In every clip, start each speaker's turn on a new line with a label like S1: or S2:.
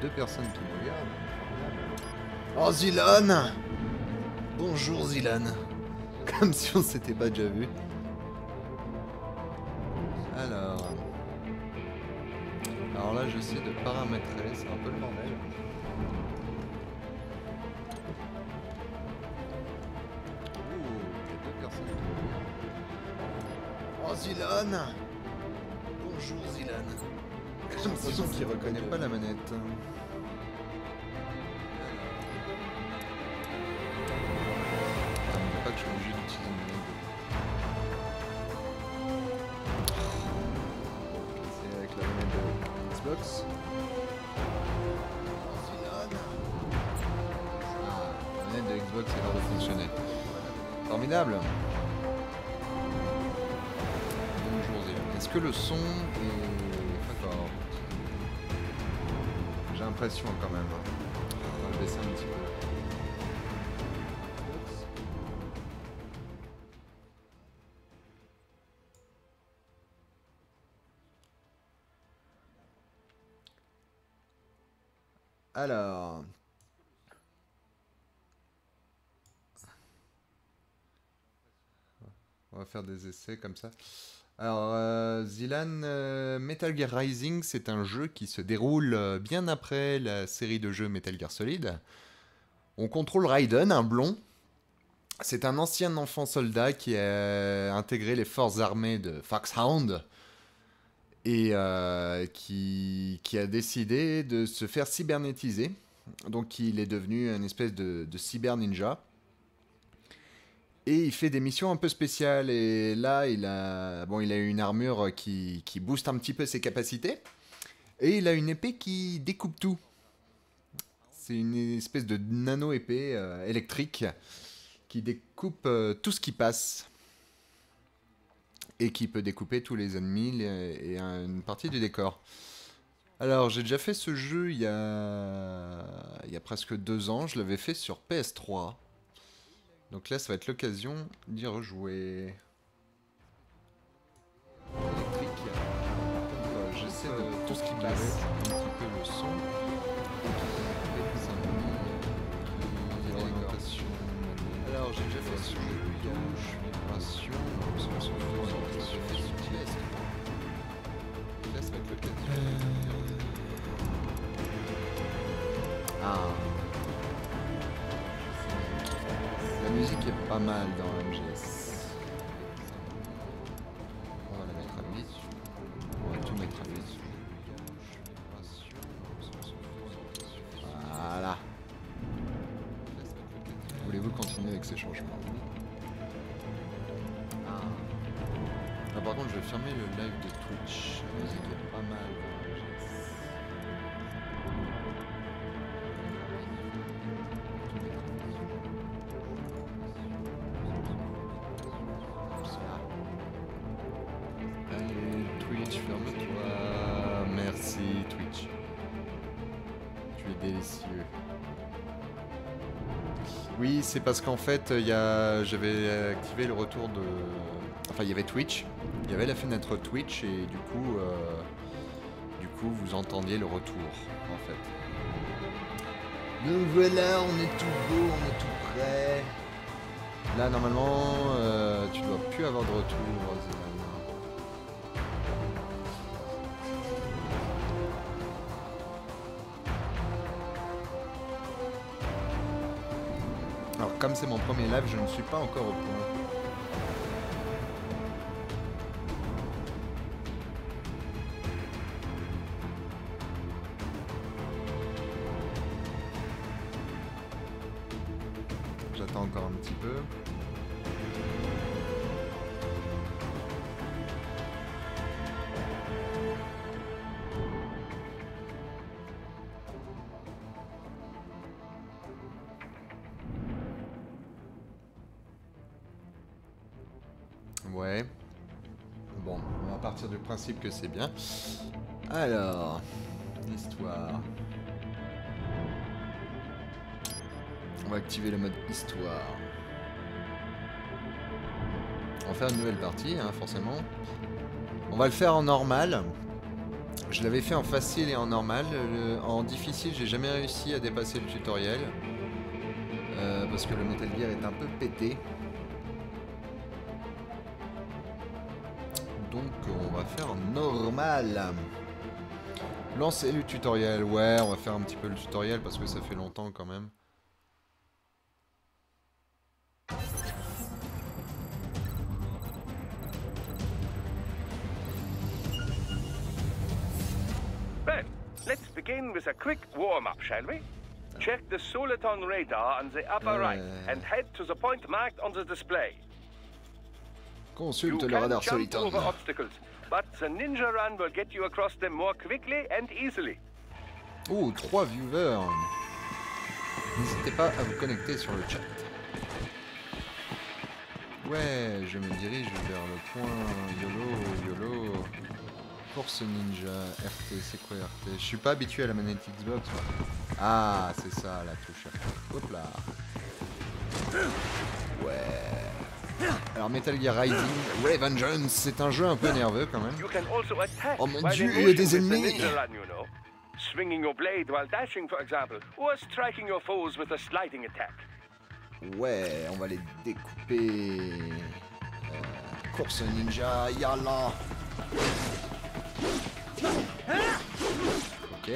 S1: deux personnes qui me regardent. Formidable. Oh, Zilan Bonjour Zilan. Comme si on s'était pas déjà vu. Alors. Alors là, j'essaie de paramétrer, c'est un peu le bordel. Ouh, il y a deux personnes qui me regardent. Oh Zilan Bonjour Zilan. J'ai l'impression qu'il reconnaît pas la manette. Pas que je suis obligé d'utiliser une manette. C'est avec la manette de Xbox. La manette de Xbox a l'air de fonctionner. Formidable Bonjour. Est-ce que le son est l'impression quand même. On va le baisser un petit peu. Alors. On va faire des essais comme ça. Alors, euh, Zilan, euh, Metal Gear Rising, c'est un jeu qui se déroule euh, bien après la série de jeux Metal Gear Solid. On contrôle Raiden, un blond. C'est un ancien enfant soldat qui a intégré les forces armées de Foxhound et qui, a décidé de se faire cybernétiser. Donc il est devenu une espèce de cyber ninja. Et il fait des missions un peu spéciales. Et là, il a, bon, il a une armure qui, qui booste un petit peu ses capacités. Et il a une épée qui découpe tout. C'est une espèce de nano-épée euh, électrique qui découpe euh, tout ce qui passe. Et qui peut découper tous les ennemis et une partie du décor. Alors, j'ai déjà fait ce jeu il y a, il y a presque deux ans. Je l'avais fait sur PS3. Donc là, ça va être l'occasion d'y rejouer. Électrique. Euh, J'essaie de tout ce qui passe. Un petit peu le son. Alors, j'ai déjà fait ce jeu. Touche, vibration, observation de orientation, souplesse. Là, ça va être l'occasion. Ah. Pas mal dans MGS. C'est parce qu'en fait, il y a... j'avais activé le retour de... Enfin, il y avait Twitch, il y avait la fenêtre Twitch, et du coup, euh, du coup, vous entendiez le retour, en fait. Donc voilà, on est tout beau, on est tout prêt. Là, normalement, euh, tu dois plus avoir de retour, c'est mon premier live, je ne suis pas encore au point. que c'est bien. Alors, histoire. On va activer le mode histoire. On va faire une nouvelle partie, hein, forcément. On va le faire en normal. Je l'avais fait en facile et en normal. En difficile, j'ai jamais réussi à dépasser le tutoriel. Euh, parce que le Metal Gear est un peu pété. Donc on va faire normal. Lancer le tutoriel. Ouais, on va faire un petit peu le tutoriel parce que ça fait longtemps quand même.
S2: let's begin with a quick warm-up, shall we? Check the Soliton radar on the upper right and head to the point marked on the display.
S1: Consulte le radar Soliton. Oh, trois viewers. N'hésitez pas à vous connecter sur le chat. Ouais, je me dirige vers le point YOLO, YOLO. Force Ninja, RT, c'est quoi RT Je suis pas habitué à la manette Xbox. Ah, c'est ça la touche. Hop là. Ouais. Alors Metal Gear Rising, ouais Vengeance, c'est un jeu un peu nerveux quand même. Oh mon dieu, il y a des ennemis
S2: Swinging your blade while dashing, for example, or striking your foes with a sliding attack.
S1: Ouais, on va les découper. Euh, course ninja, yalla. Ok.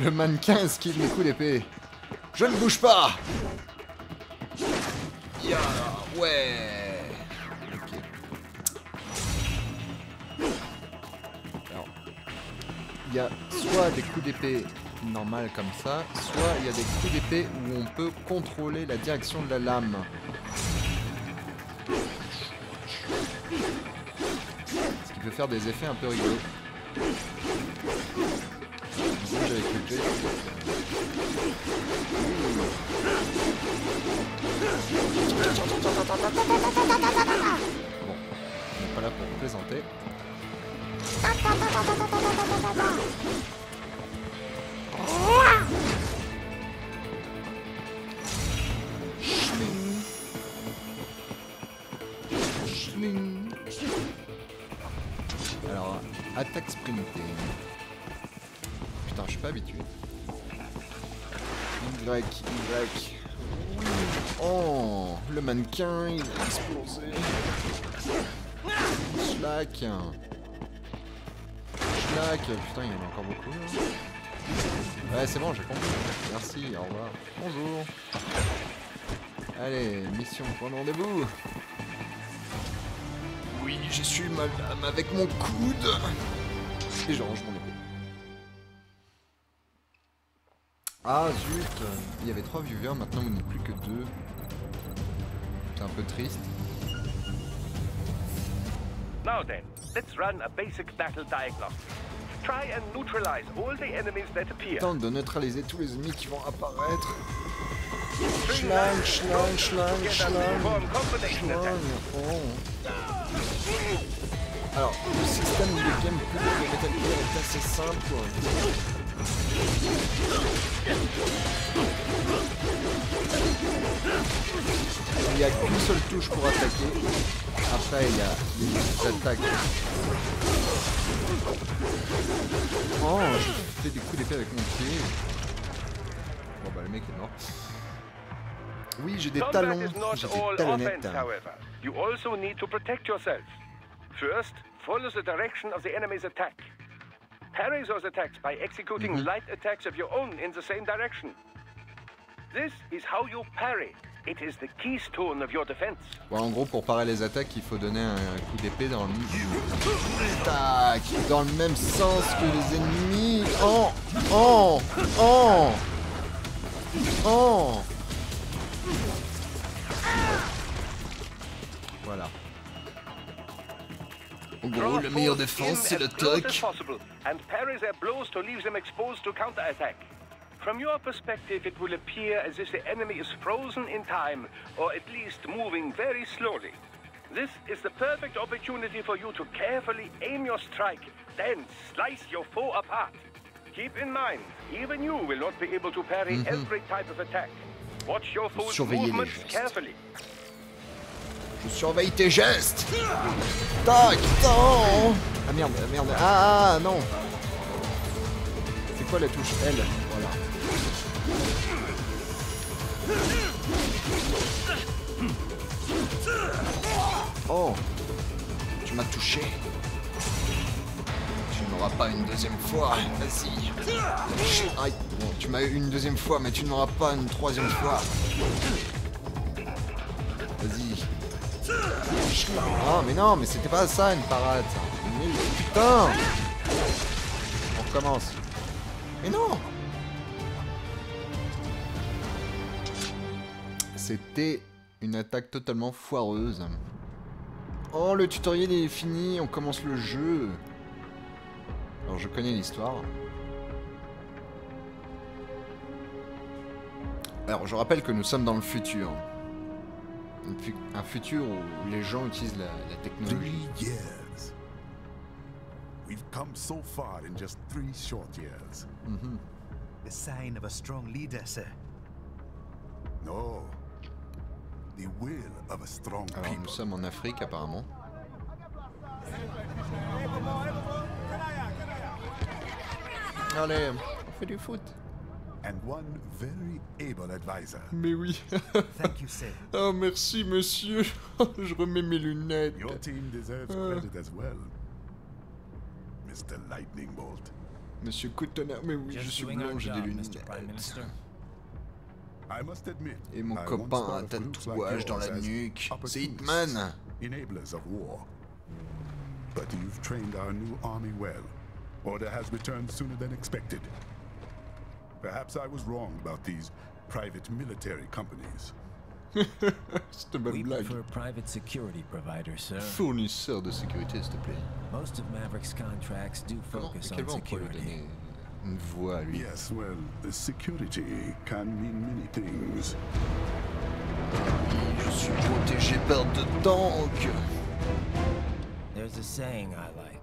S1: Le mannequin esquive mes coups d'épée? Je ne bouge pas Ya, ouais. Alors, il y a soit des coups d'épée normales comme ça, soit il y a des coups d'épée où on peut contrôler la direction de la lame. Il peut faire des effets un peu rigolos. Bon, on n'est pas là pour plaisanter. Attaque sprintée. Pas habitué. Y, Y. Oh, le mannequin, il a explosé. Putain, il y en a encore beaucoup. Ouais, c'est bon, j'ai compris. Merci, au revoir. Bonjour. Allez, mission, point de rendez-vous. Oui, je suis madame avec mon coude. Et je range mon. Ah zut Il y avait trois viewers, maintenant vous n'êtes plus que deux. C'est un peu triste.
S2: Now then, let's run a basic battle diagnostic. Try and neutralize all the enemies that appear.
S1: Tente de neutraliser tous les ennemis qui vont apparaître. Schlang, schlang, schlang, schlang. Schlang. Oh. Alors, le système de gameplay de Metal Gear est assez simple. Il n'y a qu'une seule touche pour attaquer. Après, il y a les attaques. Oh, je fais des coups d'épée avec mon pied. Bon bah le mec est mort. Oui, j'ai des talons. J'ai des talonnettes.
S2: You also need to protect yourself. First, follow the direction of the enemy's attack. Parry those attacks by executing mm -hmm. light attacks of your own in the same direction. This is how you parry. It is the keystone of your defense.
S1: En gros, pour parer les attaques, il faut donner un coup d'épée dans le... Tac Dans le même sens que les ennemis. Oh Oh Oh Oh Voilà. En gros, la meilleure défense, c'est l'attaque.
S2: And parry their blows to leave them exposed to counterattack. From your perspective, it will appear as if the enemy is frozen in time, or at least moving very slowly. This is the perfect opportunity for you to carefully aim your strike, then slice your foe apart. Keep in mind, even you will not be able to parry
S1: Mhm.
S2: every type of attack. Watch your foe's
S1: surveiller
S2: movements carefully.
S1: Je surveille tes gestes Tac non Ah merde, ah, merde. Ah, ah, non C'est quoi la touche L? Voilà. Oh Tu m'as touché. Tu n'auras pas une deuxième fois. Vas-y. Aïe. Bon, tu m'as eu une deuxième fois, mais tu n'auras pas une troisième fois. Vas-y. Ah mais non, mais c'était pas ça une parade. putain On recommence. Mais non C'était une attaque totalement foireuse. Oh, le tutoriel est fini, on commence le jeu. Alors je connais l'histoire. Alors je rappelle que nous sommes dans le futur. Un fu- Un futur où les gens utilisent la, la technologie.
S3: Three years. We've come so far in just three short years.
S4: The sign of a strong leader, sir.
S3: No. The will of a strong
S1: Alors nous
S3: people.
S1: sommes en Afrique apparemment. Allez, on fait du foot.
S3: And one very able advisor.
S1: Mais oui.
S4: Thank you, sir.
S1: oh merci monsieur. Je remets mes lunettes.
S3: Your team deserves credit as well. Mr. Lightning Bolt.
S1: Monsieur Cotonnerre, mais oui, je
S5: Just
S1: suis
S5: doing
S1: blanc, j'ai des lunettes. Et mon
S3: I
S1: copain a un tatouage dans la nuque. C'est Hitman.
S3: Enablers of war. But you've trained our new army well. Order has returned sooner than expected. Perhaps I was wrong about these private military companies.
S1: C'était bonne
S5: We
S1: blague.
S5: prefer private security providers, sir.
S1: Fournisseur de sécurité, s'il te plaît.
S5: Most of Maverick's contracts do focus
S1: Quelle
S5: on
S1: voix on pourrait lui
S5: security.
S1: une voix lui
S3: Yes, well, the security can mean many things.
S1: Je suis protégé par de tanks.
S5: There's a saying I like.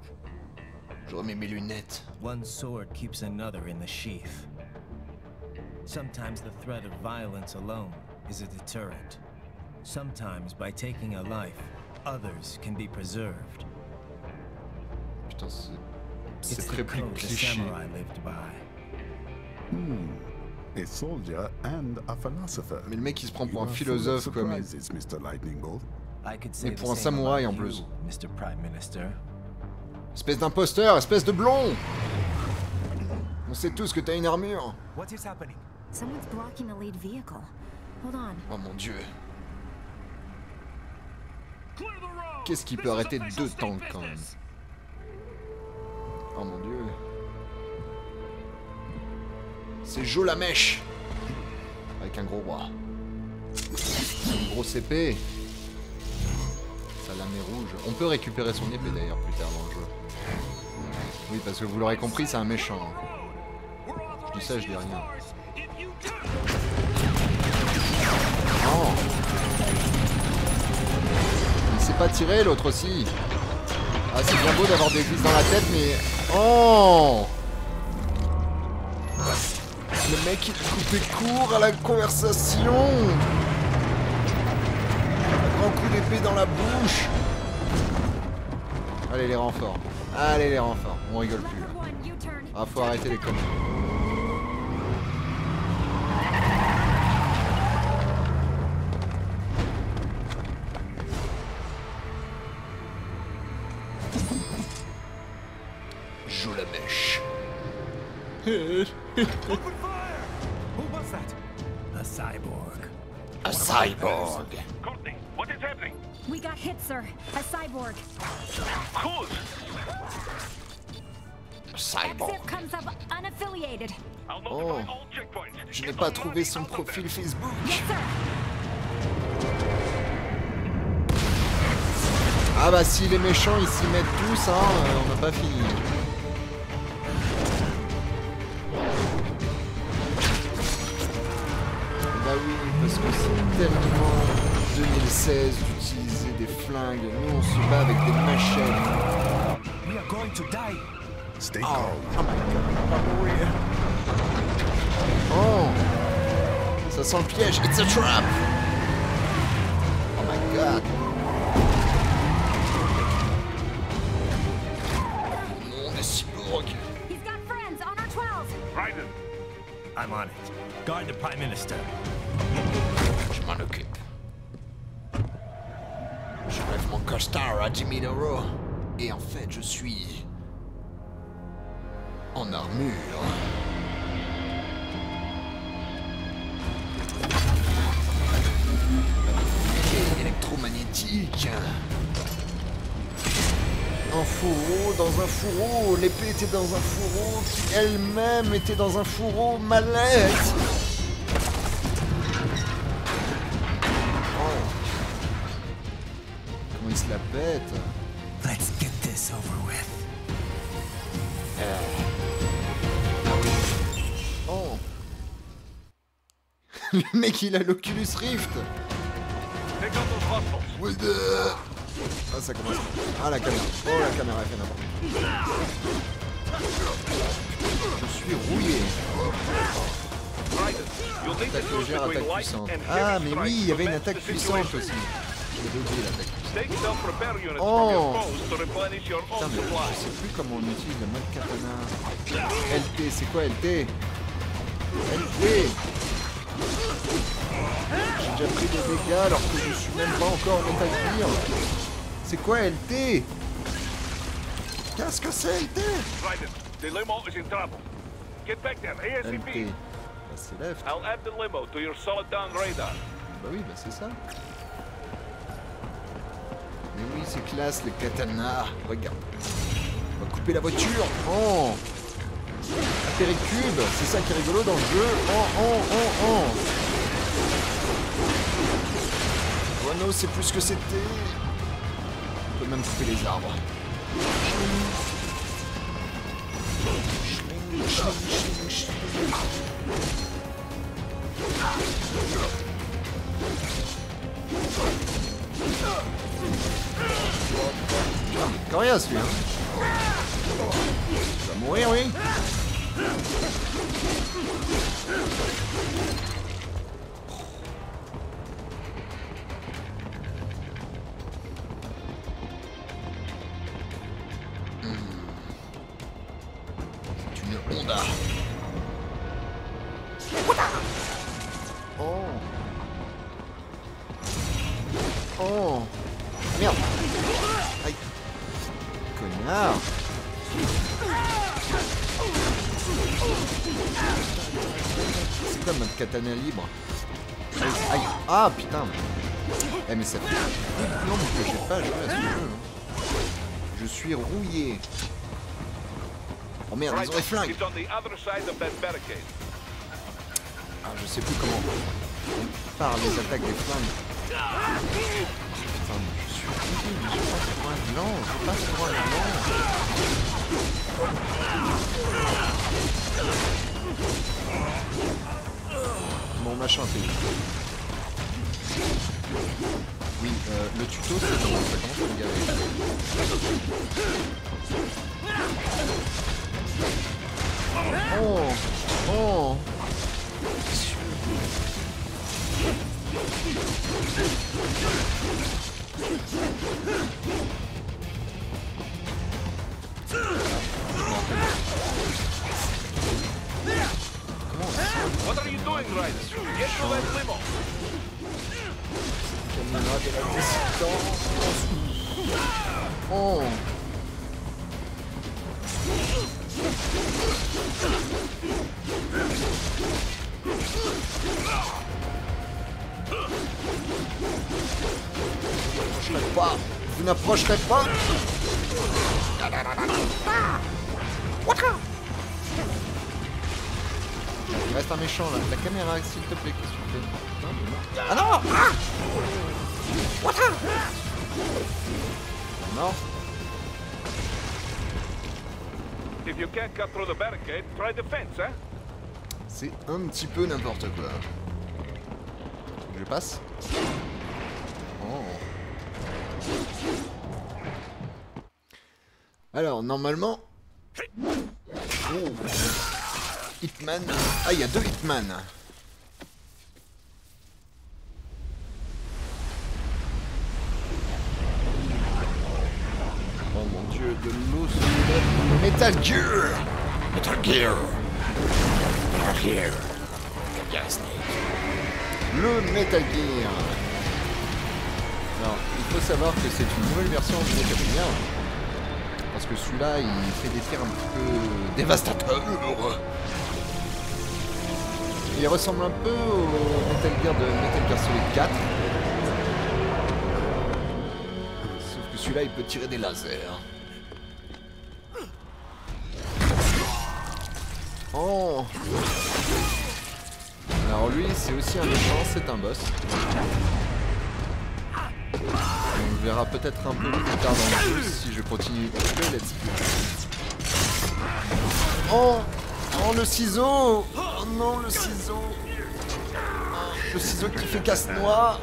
S1: Je remets mes lunettes.
S5: One sword keeps another in the sheath. Sometimes the threat of violence alone is a deterrent. Sometimes by taking a life, others can be preserved.
S1: Putain, c'est...
S5: The
S1: cliché.
S5: samurai lived by.
S3: A soldier and a philosopher.
S1: Mais le mec, il se prend pour un philosophe, quoi, mais...
S3: surprises, Mr. Lightning Bolt.
S5: I could say
S1: Mais
S5: the
S1: pour un samouraï, en plus.
S5: you, Mr. Prime Minister.
S1: Espèce d'imposteur, espèce de blond On sait tous que t'as une armure.
S4: What is happening?
S6: Someone's blocking the lead vehicle. Hold on.
S1: Oh mon dieu. Qu'est-ce qui peut arrêter deux tanks quand même? Oh mon dieu. C'est Joe la mèche Avec un gros roi. Une grosse épée. Sa lame est rouge. On peut récupérer son épée d'ailleurs plus tard dans le jeu. Oui, parce que vous l'aurez compris, c'est un méchant. Je dis ça, je dis rien. Non Il s'est pas tiré l'autre aussi. Ah c'est bien beau d'avoir des vis dans la tête mais... Oh. Le mec il coupait court à la conversation. Un grand coup d'épée dans la bouche. Allez les renforts. Allez les renforts. On rigole plus. Ah faut arrêter les conneries
S4: Open fire! Who was that?
S5: A cyborg.
S1: Un cyborg.
S2: Courtney, what is happening?
S6: We got hit, sir. A cyborg.
S2: Cruz!
S1: Cyborg.
S6: Comes up unaffiliated.
S2: I'll
S1: Oh. Je n'ai pas trouvé son profil. Facebook.
S6: Yes, sir.
S1: Ah bah si les méchants ils s'y mettent tous, hein, euh, on n'a pas fini. Bah oui, parce que c'est tellement 2016 d'utiliser des flingues. Nous on se bat avec des machettes.
S4: We are going to die.
S3: Stay calm.
S1: Oh Ça sent le piège. It's a trap Oh my god Non,
S6: He's got friends on our 12.
S2: Raiden,
S5: I'm on it. Guard the Prime Minister.
S1: Je m'en occupe. J'enlève mon costard à 10 000 euros. Et en fait, je suis... En armure. Électromagnétique. Un fourreau dans un fourreau. L'épée était dans un fourreau qui elle-même était dans un fourreau. Mallette se la pète
S5: Let's get this over with.
S1: Oh Le mec il a l'Oculus Rift. Ah ça commence. Ah la caméra. Oh la caméra elle fait n'importe Je suis rouillé. Attaque légère, attaque puissante. Ah mais oui, il y avait une attaque puissante aussi. J'avais oublié l'attaque. Oh. Putain mais je sais plus comment on utilise le mode katana. LT, c'est quoi LT LT J'ai déjà pris des dégâts alors que je suis même pas encore en Metal Gear. C'est quoi LT Qu'est-ce que c'est LT LT. Bah, c'est left.
S2: I'll add the limo to your solid down radar.
S1: Bah oui, bah c'est ça. Oui, c'est classe le katana. Regarde. On va couper la voiture. Oh La péricube, c'est ça qui est rigolo dans le jeu. Oh, oh, oh, oh c'est plus ce que c'était. On peut même couper les arbres. Coriace lui, hein. Il va mourir, oui.
S2: Barricade.
S1: Ah, je sais plus comment. Par les attaques des flammes. Putain, je suis je passe pour un blanc, je passe pour un blanc. Bon, machin, c'est Oui, euh, le tuto, c'est ça commence à me gaver. Oh Oh
S2: What are you doing, Raiden? Get to that limo.
S1: Caméra de la distance. Oh N'approcherez pas Vous n'approcherez pas Il reste un méchant là. La caméra, s'il te plaît, qu'est-ce que tu fais? Mais non. Ah non Ah Non C'est un petit peu n'importe quoi. Je passe Oh. Alors, normalement, Oh. Hitman. Ah, il y a deux Hitman. Mon dieu, de l'eau sous. Metal Gear Metal Gear Metal Gear Le Metal Gear Alors, il faut savoir que c'est une nouvelle version du Metal Gear. Parce que celui-là, il fait des tirs un petit peu dévastateurs. Il ressemble un peu au Metal Gear de Metal Gear Solid 4. Celui-là, il peut tirer des lasers. Oh Alors lui, c'est aussi un méchant, c'est un boss. On le verra peut-être un peu plus tard dans le jeu si je continue le let's play. Oh Oh le ciseau Oh non le ciseau Oh, Le ciseau qui fait casse-noix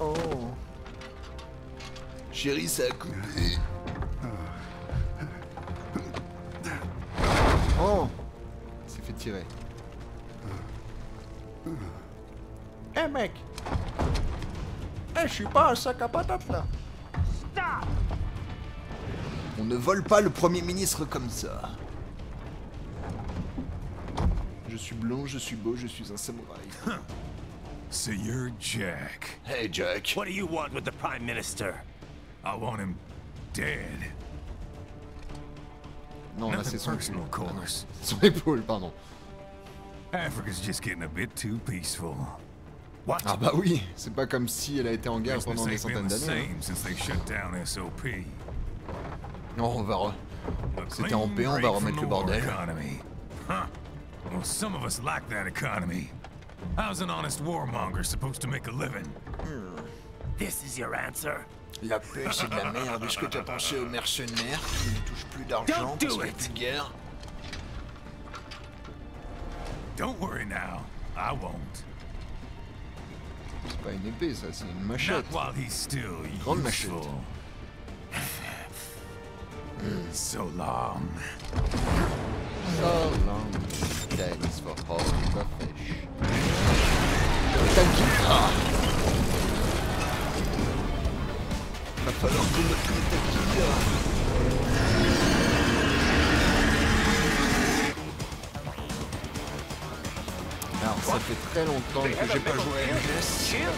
S1: Oh. Chérie ça a coupé. Oh. Il s'est fait tirer. Eh mec. Eh je suis pas un sac à patates là. On ne vole pas le premier ministre comme ça. Je suis blond, je suis beau, je suis un samouraï.
S7: So you're Jack.
S1: Hey Jack.
S5: What do you want with the Prime Minister?
S7: I want him dead.
S1: Non, là c'est son
S7: personal, of
S1: épaule. Ah,
S7: course.
S1: Son épaule, pardon.
S7: Africa's just getting a bit too peaceful. Watch
S1: Ah bah oui, c'est pas comme si elle a été en guerre pendant des centaines d'années. hein. Non, on va re- C'était en paix, on va remettre le bordel.
S7: Economy. Huh. Well, some of us like that economy. How's an honest warmonger supposed to make a living? Hmm.
S5: This is your answer?
S1: La paix, c'est de la merde. Est-ce que t'as pensé aux mercenaires qui ne touchent plus d'argent
S5: Don't do
S1: parce qu'il y a
S5: it.
S1: plus de guerre
S7: Don't worry now. I won't.
S1: C'est pas une épée, ça, c'est une
S7: Not while he's still
S1: Grande machette.
S7: useful. so long.
S1: So long. Thanks for holding the fish. Metal Gear. Ah. Va falloir combattre Metal Gear. Alors, ça fait très longtemps que j'ai pas joué à MGS.
S2: Here?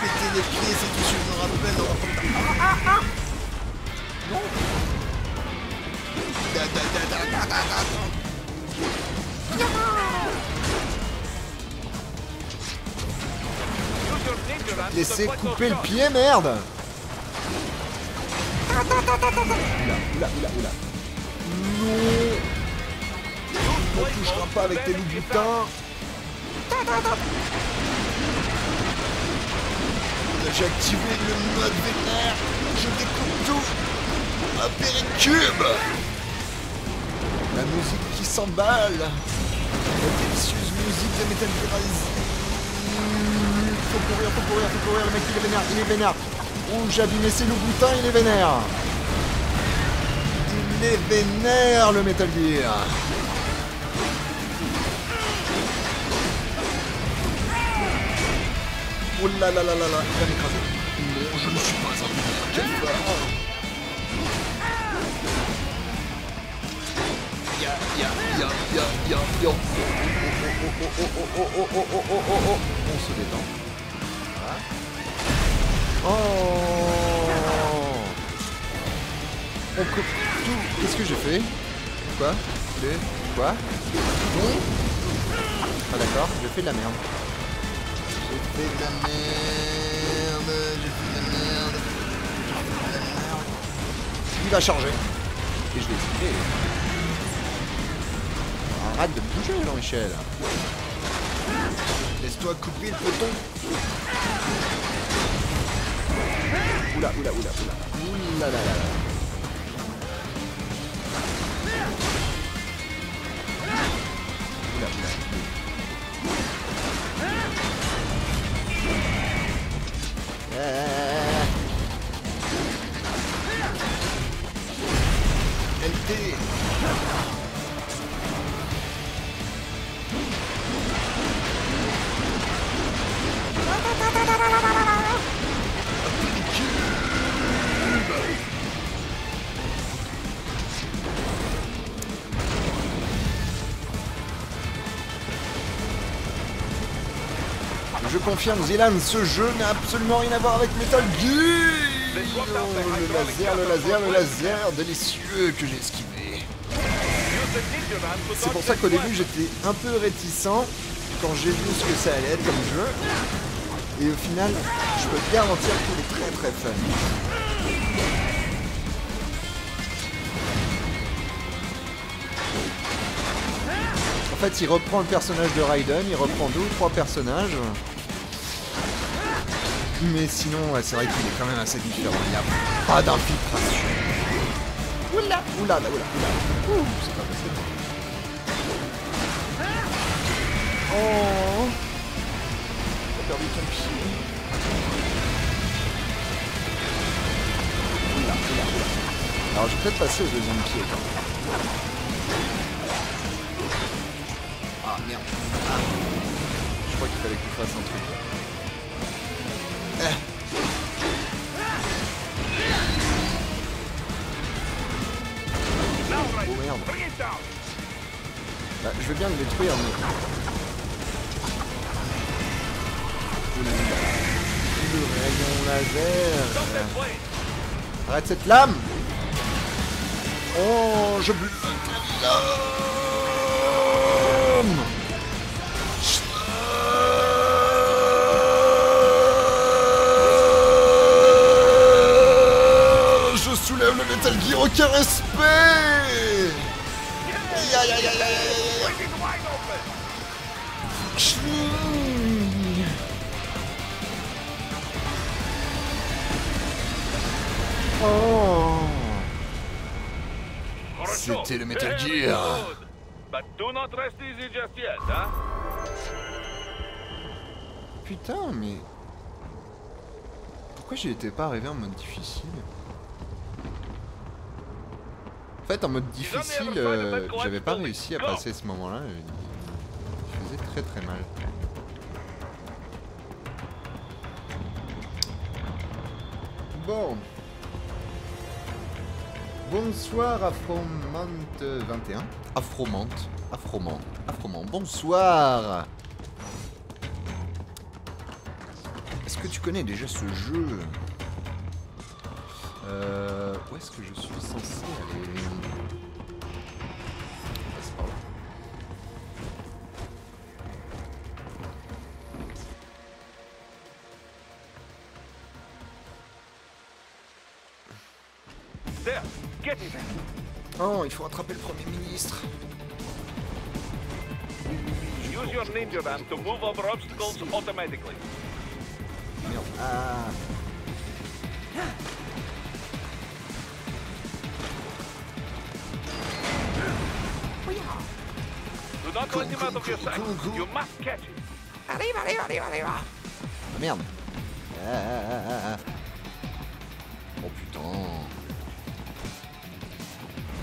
S1: Péter les pieds, c'est tout ce que je me rappelle. Non Da, da, da, da, da, da, da.
S2: Use your ninja hands to
S1: Laissez couper le pied, merde Oula, oula, oula, oula. Non On ne touchera pas avec tes loups butins. J'ai activé le mode vénère. Je découpe tout. Un péricube. La musique qui s'emballe. La délicieuse musique de Metal Gear Rising. Faut courir, faut courir, faut courir. Le mec, il est vénère, il est vénère. J'ai abîmé ses loups boutins, il est vénère. Il est vénère, le Metal Gear. Oh là là là là là, il va m'écraser. Non, je ne suis pas un Quelle Ya ya ya ya ya ya. On se détend. Hein oh. On coupe tout. Qu'est-ce que j'ai fait? Quoi? Quoi? Non Ah d'accord, je fais de la merde. J'ai fait de la merde. J'ai fait de la merde. J'ai fait de la merde. Il va charger. Et je vais expliquer. Arrête de bouger, Jean-Michel. Laisse-toi couper le peloton. Oula, oula, oula, oula. Oula là là là. Confirme, Zilan, ce jeu n'a absolument rien à voir avec Metal Gear Le laser, le laser, le laser, délicieux que j'ai esquivé. C'est pour ça qu'au début j'étais un peu réticent quand j'ai vu ce que ça allait être comme jeu. Et au final, je peux garantir qu'il est très très fun. En fait, il reprend le personnage de Raiden, il reprend deux ou trois personnages. Mais sinon, ouais, c'est vrai qu'il est quand même assez différent. Il n'y a pas d'infiltration. Oula, oula, oula, oula. Ouh, c'est pas possible. Oh T'as perdu ton pied. Oula, oula, oula. Alors, je vais peut-être passer au deuxième pied quand même. Ah, merde. Ah. Je crois qu'il fallait que tu fasses un truc. Oh merde. Bah, je veux bien le détruire, mais... Le rayon laser. Arrête cette lame Oh, je bloque aucun respect Aïe aïe aïe aïe. Oh C'était le Metal Gear
S2: yet, huh?
S1: Putain, mais... Pourquoi j'y étais pas arrivé en mode difficile? En fait, en mode difficile, euh, j'avais pas réussi à passer ce moment-là. et Il faisait très très mal. Bon. Bonsoir Afromante 21. Afromante. Afromante. Afromante. Bonsoir Est-ce que tu connais déjà ce jeu? Euh, Où est-ce que je suis censé aller On passe par là. Oh, il faut rattraper le Premier ministre.
S2: Use your ninja van to move over obstacles automatically.
S1: Merde. Ah.
S2: Do not out of your. You must catch him.
S1: Arriva, arriva, arriva, arriva. Ah merde. Ah, ah, ah. Oh putain.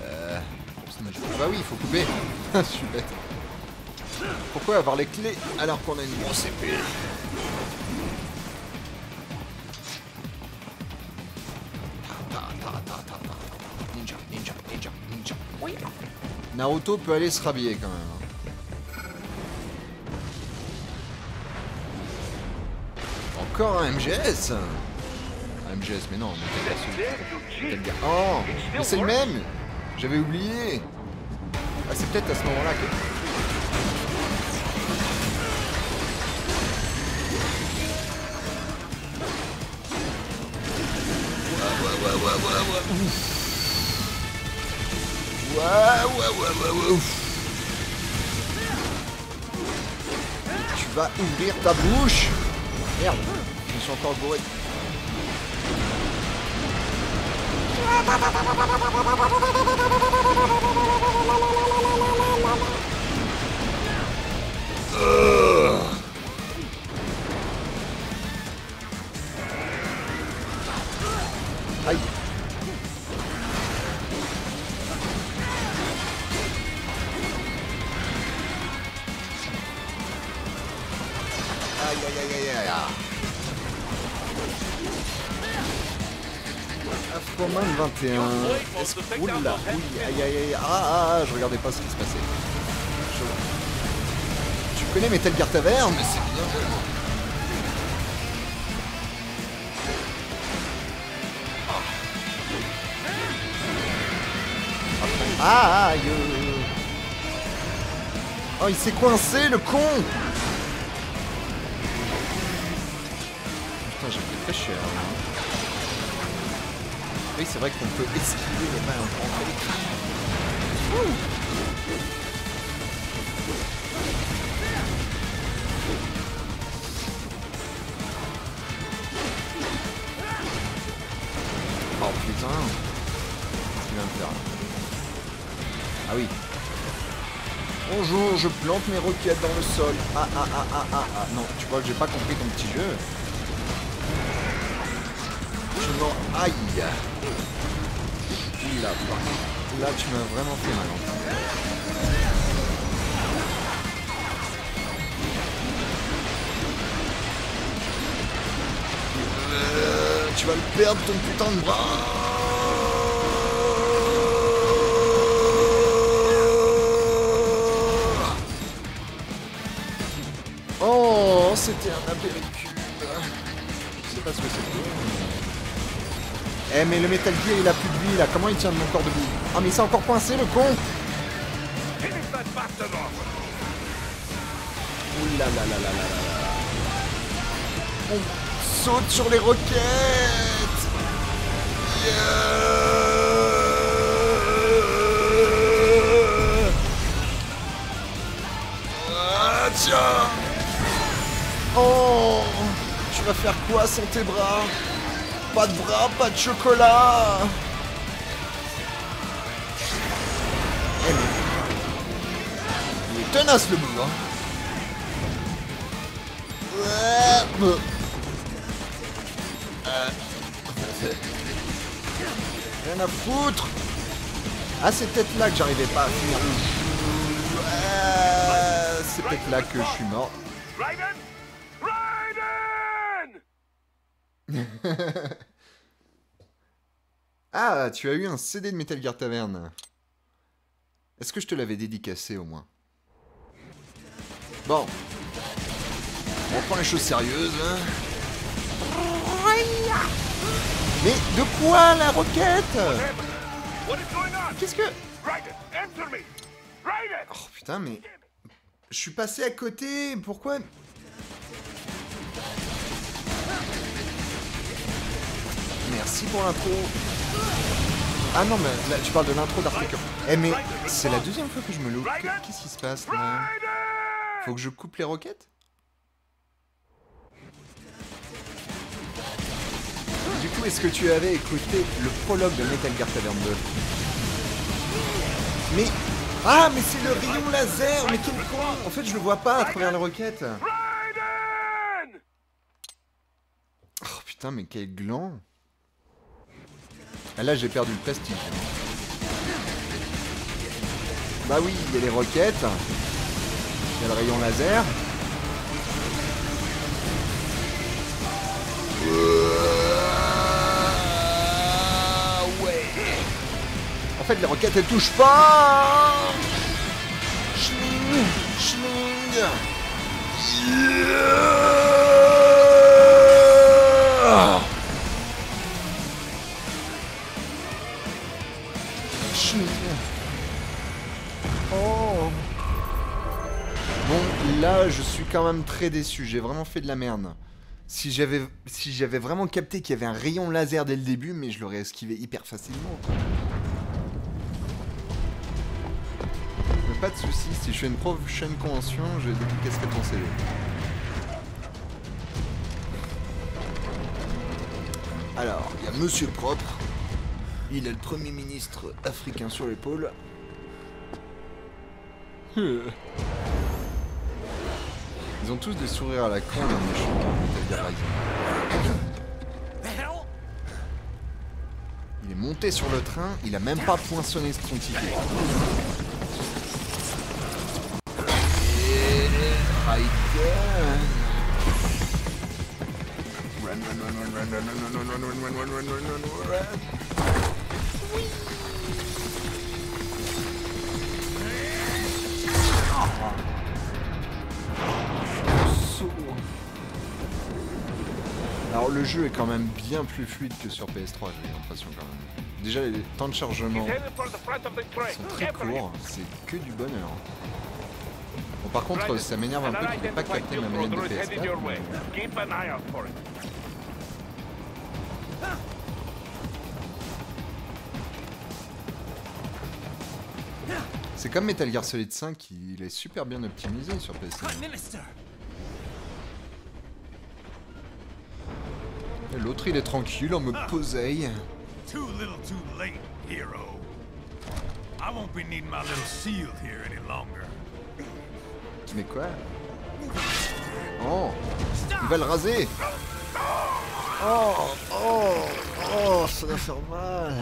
S1: Euh... Bah oui, il faut couper. Je suis bête. Pourquoi avoir les clés alors qu'on a une grosse épée. Ninja, ninja, ninja, ninja. Oui. Naruto peut aller se rhabiller quand même. hein. Encore un MGS Un MGS, mais non, Oh Mais c'est le même. J'avais oublié. Ah, c'est peut-être à ce moment-là que... Ouais, tu vas ouvrir ta bouche. Merde, je suis encore bourré. Afroman 21. Est-ce que... Oula, oui, aïe, aïe, aïe. Ah, ah, je regardais pas ce qui se passait. Tu connais Metal Gear Taverne Mais c'est bien. Ah, aïe. Il s'est coincé, le con Très cher. hein. Oui, c'est vrai qu'on peut esquiver les balles en Ouh. Oh putain Qu'est-ce qu'il vient de faire Ah oui. Bonjour, je plante mes roquettes dans le sol. Ah ah ah ah ah ah. Non, tu crois que j'ai pas compris ton petit jeu aïe. Là, là, tu m'as vraiment fait mal. Euh, tu vas le perdre ton putain de bras. Oh, c'était un apéricube. Je sais pas ce que c'était. Eh mais le Metal Gear il a plus de vie là, comment il tient de mon corps debout Ah mais il s'est encore coincé le con! Ouh. On saute sur les roquettes! Yeah! Ah tiens! Oh! Tu vas faire quoi sans tes bras? Pas de bras, pas de chocolat. Il est tenace le bout, hein Ouais, euh. Euh. Rien à foutre Ah, c'est peut-être là que j'arrivais pas à finir. Ouais, c'est peut-être là que je suis mort.
S2: Raiden! Raiden!
S1: Ah, tu as eu un CD de Metal Gear Taverne. Est-ce que je te l'avais dédicacé au moins? Bon. On prend les choses sérieuses. hein. Mais de quoi la roquette? Qu'est-ce que... Oh putain, mais... Je suis passé à côté, pourquoi? Merci pour l'intro. Ah non, mais là, tu parles de l'intro d'Arctic. Eh mais c'est la deuxième fois que je me loupe. Que- Qu'est-ce qui se passe là Faut que je coupe les roquettes Du coup, est-ce que tu avais écouté le prologue de Metal Gear Tavern 2 Mais... Ah, mais c'est le rayon laser Mais quel con En fait, je le vois pas à travers les roquettes. Oh putain, mais quel gland Là, j'ai perdu le prestige. Bah oui, il y a les roquettes. Il y a le rayon laser. Ah. En fait, les roquettes, elles touchent pas. Schling, schling. Là, je suis quand même très déçu. J'ai vraiment fait de la merde. Si j'avais si j'avais vraiment capté qu'il y avait un rayon laser dès le début, mais je l'aurais esquivé hyper facilement. Mais pas de soucis, si je fais une prochaine convention, je dédicacerai ton CV. Alors, il y a Monsieur Propre. Il a le Premier ministre africain sur l'épaule. Ils ont tous des sourires à la con, les méchants. Il est monté sur le train, il a même pas poinçonné son ticket. Et Alors le jeu est quand même bien plus fluide que sur PS3, j'ai l'impression quand même. Déjà les temps de chargement sont très courts, c'est que du bonheur. Bon par contre ça m'énerve un peu qu'il n'ait pas capté ma manette de
S2: Is headed
S1: PS4.
S2: your way. Keep an eye out for it.
S1: C'est comme Metal Gear Solid 5, il est super bien optimisé sur PS4.
S5: Minister!
S1: Et L'autre il est tranquille en mode poseille.
S7: Too little too late, hero. I won't be needing my little shield here any longer.
S1: Mais quoi? Oh Il va le raser Oh Oh Oh Ça va faire mal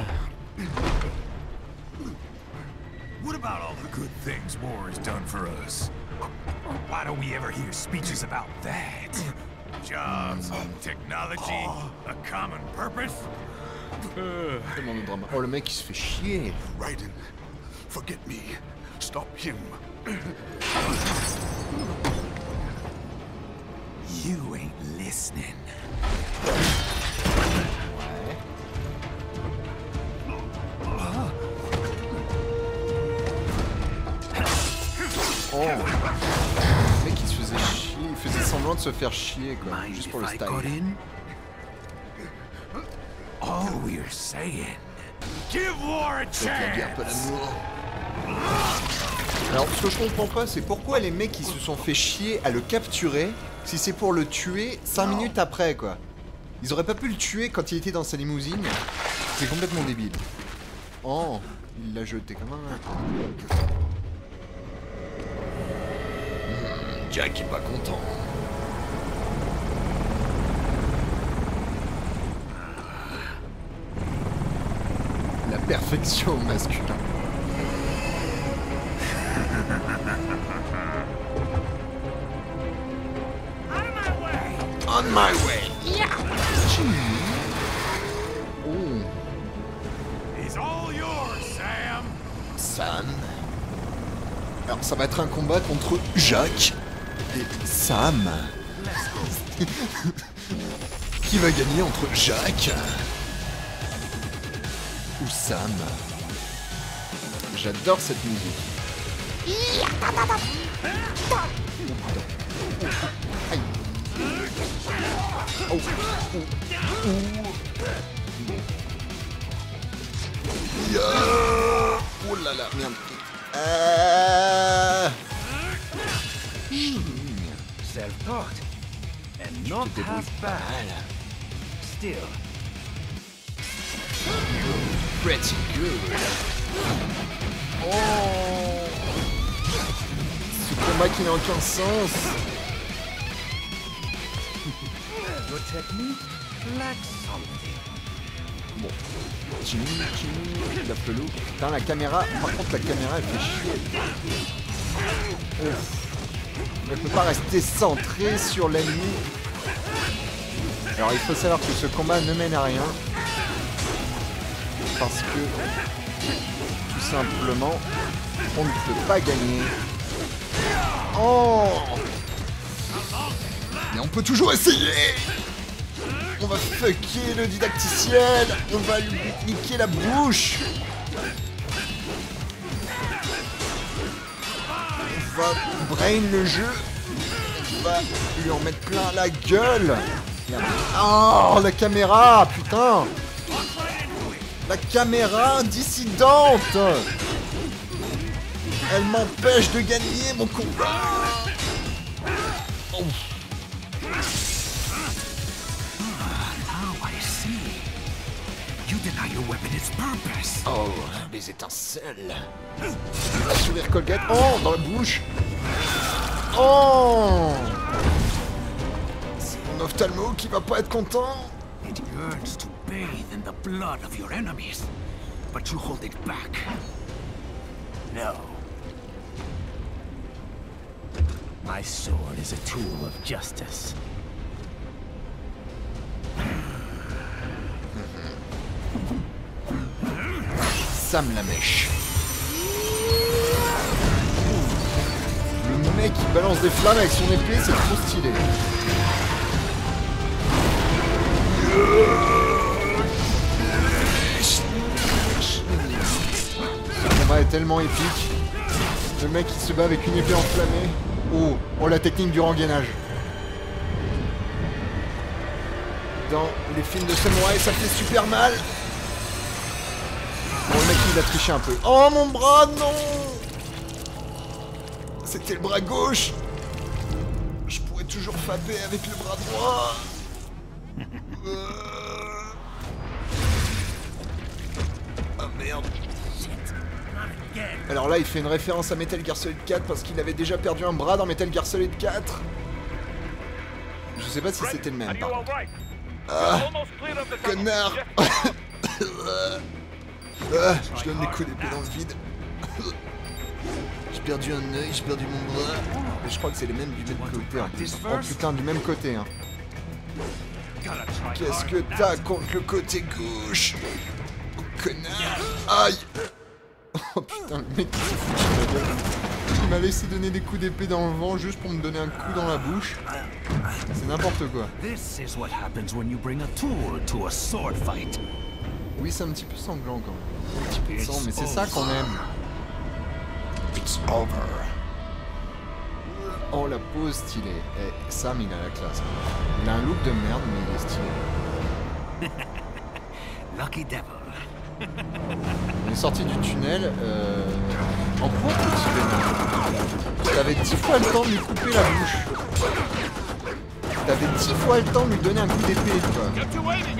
S7: What about all the good things war has done for us? Why don't we ever hear speeches about that? Jobs, technology, a common purpose?
S1: Tellement drama. Oh le mec il se fait chier
S3: Raiden, forget me. Stop him.
S7: You ain't listening.
S1: Oh semblant de se faire chier quoi, juste pour le style.
S7: All we're saying, give war a
S1: Faites la guerre,
S7: chance.
S1: pas l'amour. Alors, ce que je comprends pas, c'est pourquoi les mecs ils se sont fait chier à le capturer si c'est pour le tuer 5 minutes après, quoi. Ils auraient pas pu le tuer quand il était dans sa limousine. C'est complètement débile. Oh, il l'a jeté comme un. Hmm, Jack est pas content. Perfection masculin. On my way. Oh,
S7: He's all yours, Sam.
S1: Sam. Alors ça va être un combat contre Jacques et Sam. Qui va gagner entre Jacques J'adore cette musique. Oh. Oh, oh, oh. Oh là là, merde. Euh...
S4: Self-taught. And not half bad. Still,
S1: Pretty good. Oh Ce combat qui n'a aucun sens.
S4: your technique lacks something.
S1: Bon. Jimmy, Jimmy, la pelou. Putain, la caméra. Par contre, la caméra, elle fait chier. Ouf. Elle peut pas rester centrée sur l'ennemi. Alors, il faut savoir que ce combat ne mène à rien. Parce que, tout simplement, on ne peut pas gagner. Oh Mais on peut toujours essayer. On va fucker le didacticiel. On va lui niquer la bouche. On va brain le jeu. On va lui en mettre plein la gueule. Oh, la caméra Putain La caméra dissidente Elle m'empêche de gagner mon combat Oh. Oh, les étincelles. Un sourire Colgate. Oh, dans la bouche. Oh C'est mon ophtalmo qui va pas être content.
S7: It yearns to bathe in the blood of your enemies, but you hold it back.
S5: No. My sword is a tool of justice.
S1: Samlamish. Le mec qui balance des flammes avec son épée, c'est trop stylé. Ce combat est tellement épique. Le mec qui se bat avec une épée enflammée. Oh, oh la technique du rengainage. Dans les films de samouraï, ça fait super mal. Bon, le mec il a triché un peu. Oh mon bras, non C'était le bras gauche. Je pourrais toujours fapper avec le bras droit. Ah merde. Alors là, il fait une référence à Metal Gear Solid 4 parce qu'il avait déjà perdu un bras dans Metal Gear Solid 4. Je sais pas si c'était le même. Ah, connard Ah, Je donne des coups d'épée dans le vide. J'ai perdu un œil, j'ai perdu mon bras. Et je crois que c'est les mêmes du même côté. Oh putain, du même côté. Hein. Qu'est-ce que t'as contre le côté gauche Oh, connard? Aïe Oh putain, le mec il s'est foutu de ma gueule. Il m'a laissé donner des coups d'épée dans le vent juste pour me donner un coup dans la bouche. C'est n'importe quoi. Oui, c'est un petit peu sanglant quand même. Un petit peu de sang, mais c'est ça qu'on aime.
S3: It's over.
S1: Oh, la pose stylée. Eh, Sam, il a la classe. Il a un look de merde, mais il est stylé.
S4: Lucky devil.
S1: On est sorti du tunnel. Euh... En quoi petit T'avais 10 fois le temps de lui couper la bouche. T'avais 10 fois le temps de lui donner un coup d'épée, toi.
S2: Kept you waiting?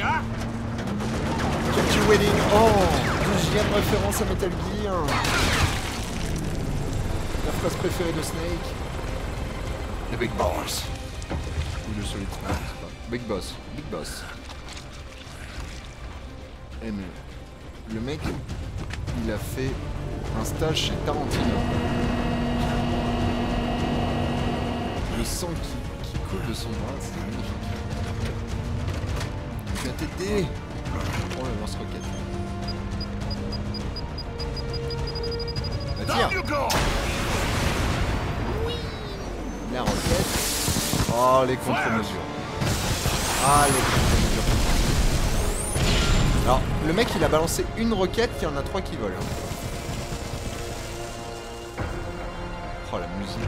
S1: Kept you waiting. Oh Deuxième référence à Metal Gear. La phrase préférée de Snake.
S3: The big boss.
S1: Big Boss. Big Boss. Mais... Le mec, il a fait un stage chez Tarantino. Le sang qui, coule de son bras, c'est magnifique. Je viens t'aider Oh le lance-roquette. Bah! Oh, les contre-mesures. Ah, les contre-mesures. Alors, le mec, il a balancé une roquette, il y en a trois qui volent. hein. Oh, la musique.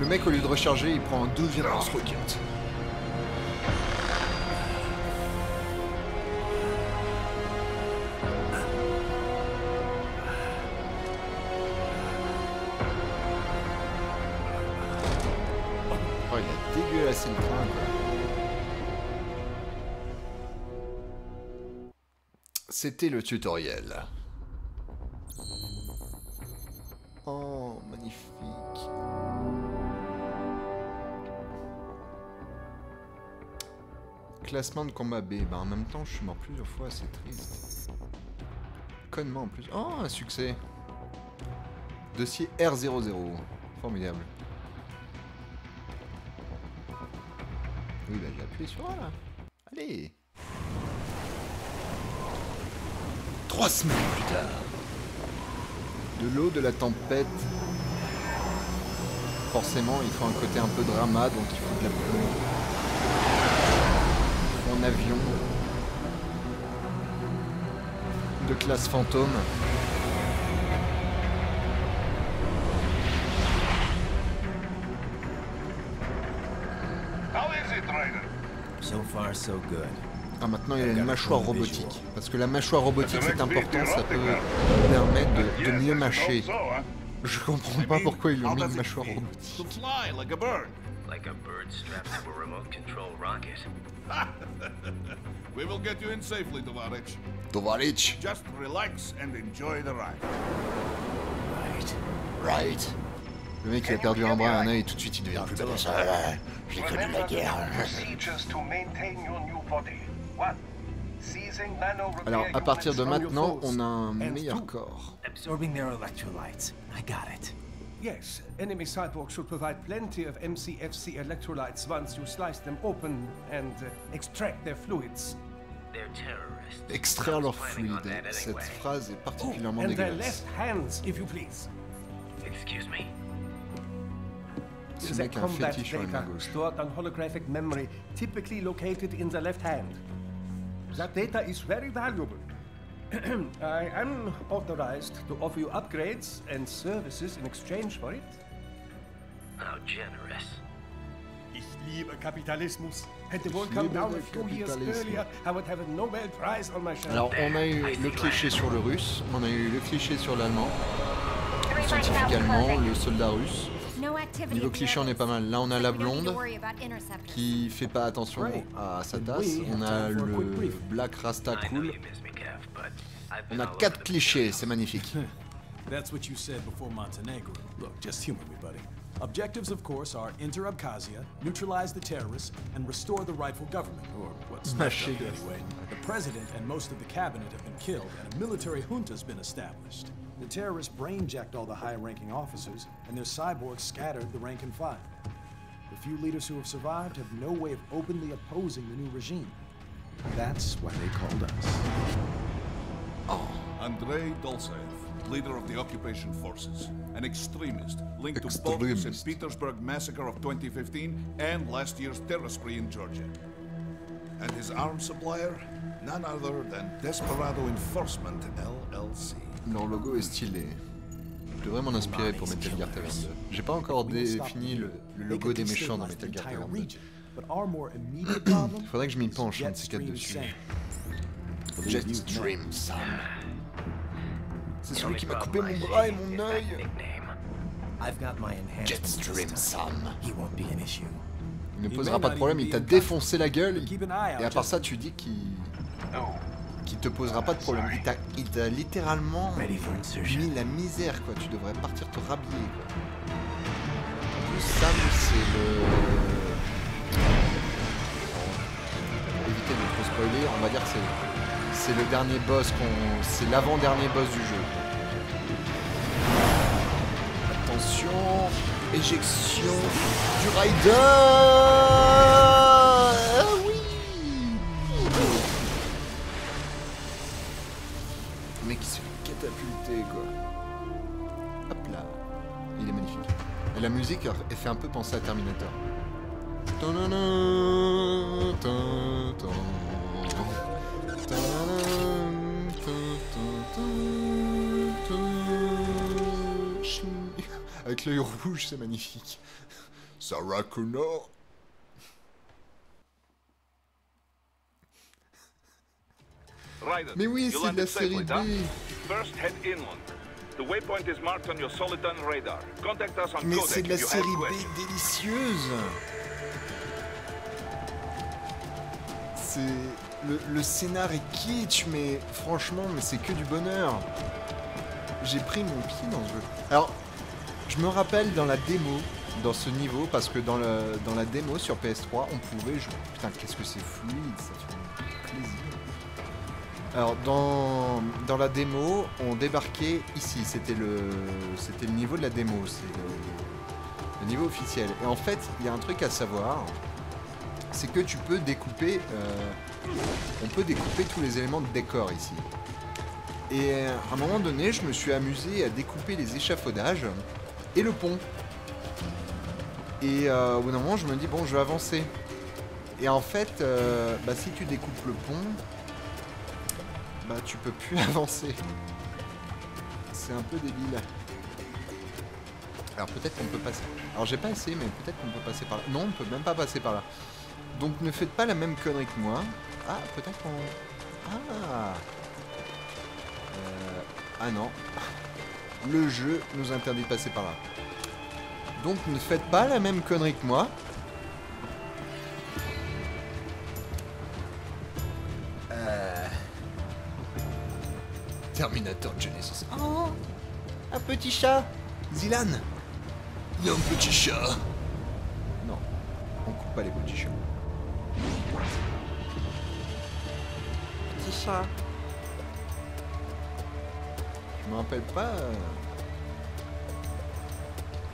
S1: Le mec, au lieu de recharger, il prend un deuxième C'était le tutoriel. Oh, magnifique. Classement de combat B. Bah, en même temps, je suis mort plusieurs fois, c'est triste. Connement en plus. Oh, un succès. Dossier R00. Formidable. Oui, bah, j'ai appuyé sur A, là. Allez Trois semaines plus tard. De l'eau, de la tempête. Forcément, il faut un côté un peu drama, donc il faut de la pluie. En avion. De classe fantôme.
S2: How is it, Ryder?
S5: So far, so good.
S1: Ah, maintenant il a une mâchoire robotique. Parce que la mâchoire robotique c'est important, ça peut permettre de, de mieux mâcher.
S2: Huh?
S1: Je comprends pas pourquoi ils lui ont mis une mâchoire robotique.
S3: To fly like a bird?
S8: Like a bird strapped to a remote control rocket.
S3: We will get you in safely, Tovarich.
S1: Tovarich,
S3: Just relax and enjoy the ride.
S5: Right.
S1: right? Le mec il a perdu un bras et un œil tout de suite il devient plus badass. Je l'ai connu la guerre. Alors à partir de maintenant on a un
S2: And
S1: meilleur corps.
S5: Absorbing their electrolytes. I got it.
S9: Yes, enemy cyborgs should provide plenty of MCFC electrolytes once you slice them open and uh, extract their fluids.
S8: They're terrorists.
S1: Extraire
S8: I was
S1: leur
S8: planning on
S1: fluide.
S8: that
S1: Cette phrase est
S9: Oh,
S1: particulièrement
S9: and their
S1: dégueulasse.
S9: left hands, if you please.
S8: Excuse me?
S1: Ce
S9: Is a
S1: mec a un
S9: combat
S1: fétiche sur la main gauche.
S9: stored on holographic memory, typically located in the left hand. That data is very valuable. I am authorized to offer you upgrades and services in exchange for it.
S8: How generous.
S9: Ich liebe Kapitalismus. Had the
S1: Ich
S9: come down a few years earlier, I would have a Nobel Prize on my shelf.
S1: Alors, on a eu le cliché sur le russe, on a eu le cliché sur l'allemand, le scientifique allemand, le soldat russe.
S6: No activity
S1: Niveau cliché, on est pas mal. Là, on a la blonde qui fait pas attention à sa tasse. On a le black rasta cool. On a quatre clichés, c'est magnifique.
S10: That's what you said before Montenegro. Look, just humor me, buddy. Objectives, of course, are enter Abkhazia, neutralize the terrorists, and restore the rightful government, or what's left anyway? The president and most of the cabinet have been killed, and a military junta's been established. The terrorists brain-jacked all the high-ranking officers, and their cyborgs scattered the rank and file. The few leaders who have survived have no way of openly opposing the new regime. That's why they called us. Oh.
S11: Andrei Dolzaev, leader of the occupation forces, an extremist linked to both the St. Petersburg massacre of 2015 and last year's terror spree in Georgia. And his arms supplier, none other than Desperado Enforcement LLC.
S1: Leur logo est stylé. Je devrais m'en inspirer pour Metal Gear Tavern 2. J'ai pas encore défini le, logo des méchants dans Metal Gear Tavern 2.
S10: But our more immediate problem
S1: Faudrait que je m'y penche, un ces quatre dessus.
S10: Sam.
S1: C'est celui qui m'a coupé mon bras et mon œil. Jetstream. Sam. Il ne posera pas de problème, il t'a défoncé la gueule. Et à part ça, tu dis qu'il te posera pas de problème. Il t'a- Il t'a littéralement mis la misère, quoi. Tu devrais partir te rhabiller, quoi. Plus, Sam, c'est le... Éviter de trop spoiler, on va dire que c'est... C'est le dernier boss qu'on... C'est l'avant-dernier boss du jeu. Attention Éjection du Rider Hop là. Il est magnifique. Et la musique fait un peu penser à Terminator. Avec l'œil rouge, c'est magnifique. Sarah Connor. Mais oui, c'est de la série B.
S11: huh? First, head inland. The waypoint is marked on your Soliton radar. Contact us on
S1: Mais c'est de la série B délicieuse. C'est le, le scénar est kitsch, mais franchement, mais c'est que du bonheur. J'ai pris mon pied dans ce jeu. Alors, je me rappelle dans la démo, dans ce niveau, parce que dans, le, dans la démo sur PS3, on pouvait jouer. Putain, qu'est-ce que c'est fluide, ça. Alors dans, dans la démo, on débarquait ici. C'était le, c'était le niveau de la démo, c'est le, niveau officiel. Et en fait, il y a un truc à savoir, c'est que tu peux découper, euh, on peut découper tous les éléments de décor ici. Et à un moment donné, je me suis amusé à découper les échafaudages et le pont. Et euh, au bout d'un moment, je me dis bon, je vais avancer. Et en fait, euh, bah, si tu découpes le pont, bah tu peux plus avancer. C'est un peu débile. Alors peut-être qu'on peut passer. Alors j'ai pas essayé, mais peut-être qu'on peut passer par là. Non, on peut même pas passer par là. Donc ne faites pas la même connerie que moi. Ah, peut-être qu'on... Ah Euh, Ah non. Le jeu nous interdit de passer par là. Donc ne faites pas la même connerie que moi. Terminator Genesis. Oh Un petit chat Zilan Il y a un petit chat Non, on coupe pas les petits chats. Petit chat. Je me rappelle pas... euh,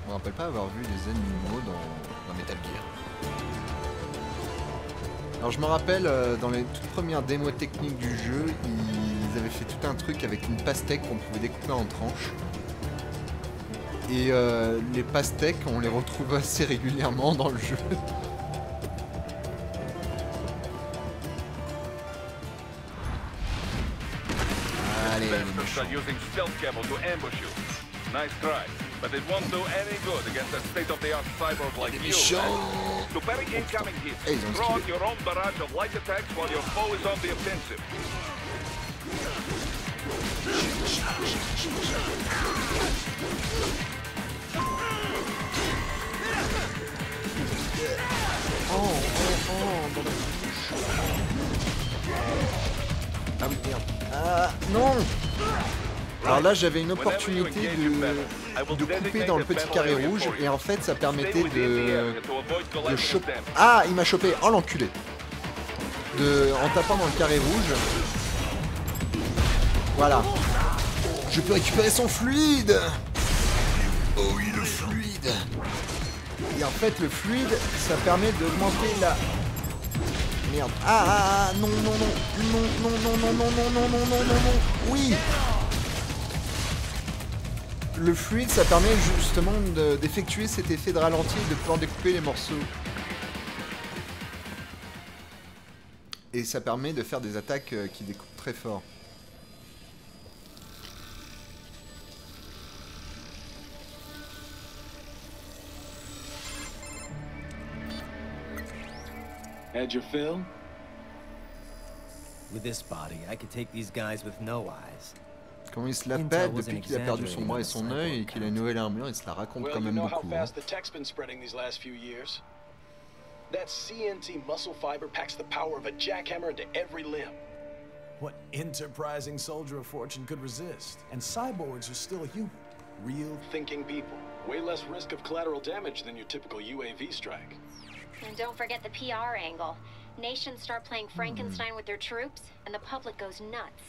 S1: Je me rappelle pas avoir vu des animaux dans, dans Metal Gear. Alors je me rappelle, euh, dans les toutes premières démos techniques du jeu, ils avaient fait tout un truc avec une pastèque qu'on pouvait découper en tranches. Et euh, les pastèques, on les retrouve assez régulièrement dans le jeu. Allez,
S2: Bastards
S1: méchants.
S2: are using stealth cable to ambush you. Nice try, but it won't do any good against a state-of-the-art cyborg like you.
S1: méchants.
S2: To parry incoming hits,
S1: Hey,
S2: throw out your own barrage of light attacks while your foe is on the offensive.
S1: Oh, oh, oh, dans la bouche. Ah oui. Ah, non Alors là, j'avais une opportunité de, de couper dans le petit carré rouge, et en fait, ça permettait de, de choper... Ah, il m'a chopé Oh, l'enculé de, En tapant dans le carré rouge. Voilà. Je peux récupérer son fluide Oh oui, le fluide et en fait, le fluide, ça permet d'augmenter la... Merde. Ah, ah, ah, non, non, non, non, non, non, non, non, non, non, non, non, non, non, oui Le fluide, ça permet justement de- d'effectuer cet effet de ralenti et de pouvoir découper les morceaux. Et ça permet de faire des attaques euh, qui découpent très fort.
S12: Had your fill?
S5: With this body, I could take these guys with no eyes.
S1: Comment il se la
S5: Intel
S1: pète
S5: wasn't
S1: depuis qu'il a perdu son bras et son œil et qu'il a une nouvelle armure, il se la raconte quand
S12: you
S1: même
S12: know how
S1: beaucoup. hein.
S12: fast the tech's been spreading these last few years. That CNT muscle fiber packs the power of a jackhammer into every limb.
S10: What enterprising soldier of fortune could resist? And cyborgs are still human. Real
S12: Thinking people. Way less risk of collateral damage than your typical UAV strike.
S6: And don't forget the PR angle. Nations start playing Frankenstein with their troops, and the public goes nuts.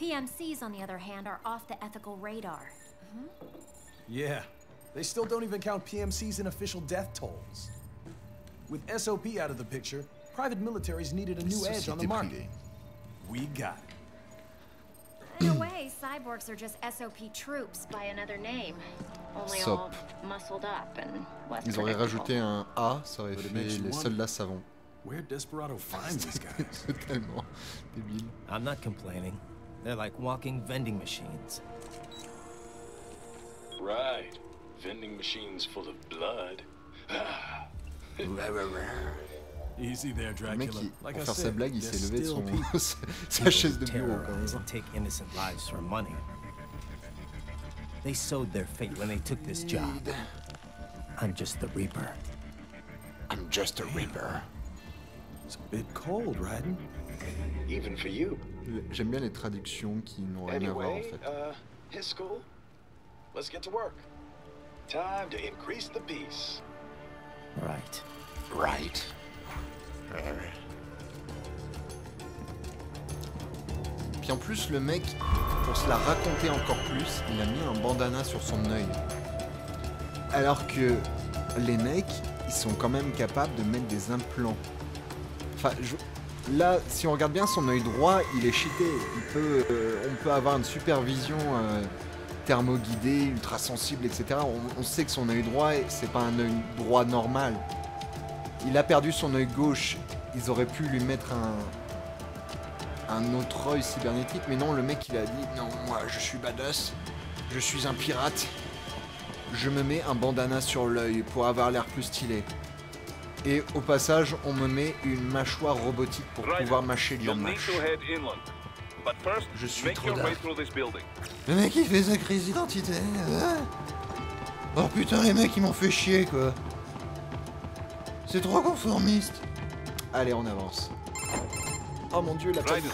S13: PMCs, on the other hand, are off the ethical radar. Mm-hmm.
S10: Yeah. They still don't even count PMCs in official death tolls. With SOP out of the picture, private militaries needed a new edge on the
S1: Société
S10: market. We got it.
S13: In a way, cyborgs are just SOP troops by another name.
S6: Only
S1: Sop.
S6: all muscled up and less
S1: Ils auraient rajouté un A, ça aurait fait les
S10: wonder.
S1: soldats savants.
S10: Where'd Desperado finds these guys?
S1: C'est tellement débile.
S5: I'm not complaining. They're like walking vending machines.
S12: Right. Vending machines full of blood. Ah.
S10: Easy there,
S1: Le
S10: Dracula.
S1: mec, il-
S10: like
S1: pour
S10: I
S1: faire sa
S10: said,
S1: blague, il s'est levé de
S10: still
S1: son
S10: people.
S1: sa chaise de
S5: People
S1: bureau quand même.
S5: take innocent lives for money. They sowed their fate when they took this job. I'm just the Reaper.
S1: I'm just a reaper.
S10: It's a bit cold, Raiden.
S12: Even for you.
S1: J'aime bien les traductions qui n'ont rien à voir en fait.
S12: uh, his school. Let's get to work. Time to increase the peace.
S5: Right.
S1: Right. Puis en plus, le mec, pour se la raconter encore plus, il a mis un bandana sur son œil. Alors que les mecs, ils sont quand même capables de mettre des implants. Enfin, je- là, si on regarde bien son œil droit, il est cheaté. Euh, on peut avoir une supervision euh, thermoguidée, ultra sensible, etc. On, on sait que son œil droit, c'est pas un œil droit normal. Il a perdu son œil gauche. Ils auraient pu lui mettre un, un autre œil cybernétique, mais non, le mec il a dit non, moi je suis badass, je suis un pirate. Je me mets un bandana sur l'œil pour avoir l'air plus stylé. Et au passage, on me met une mâchoire robotique pour pouvoir mâcher de la mâche. Je suis
S2: make
S1: trop
S2: your way
S1: dark.
S2: through this building.
S1: Le mec il fait sa crise d'identité. hein oh putain, les mecs ils m'ont fait chier quoi. C'est trop conformiste. Allez, on avance. Oh mon dieu, la
S2: this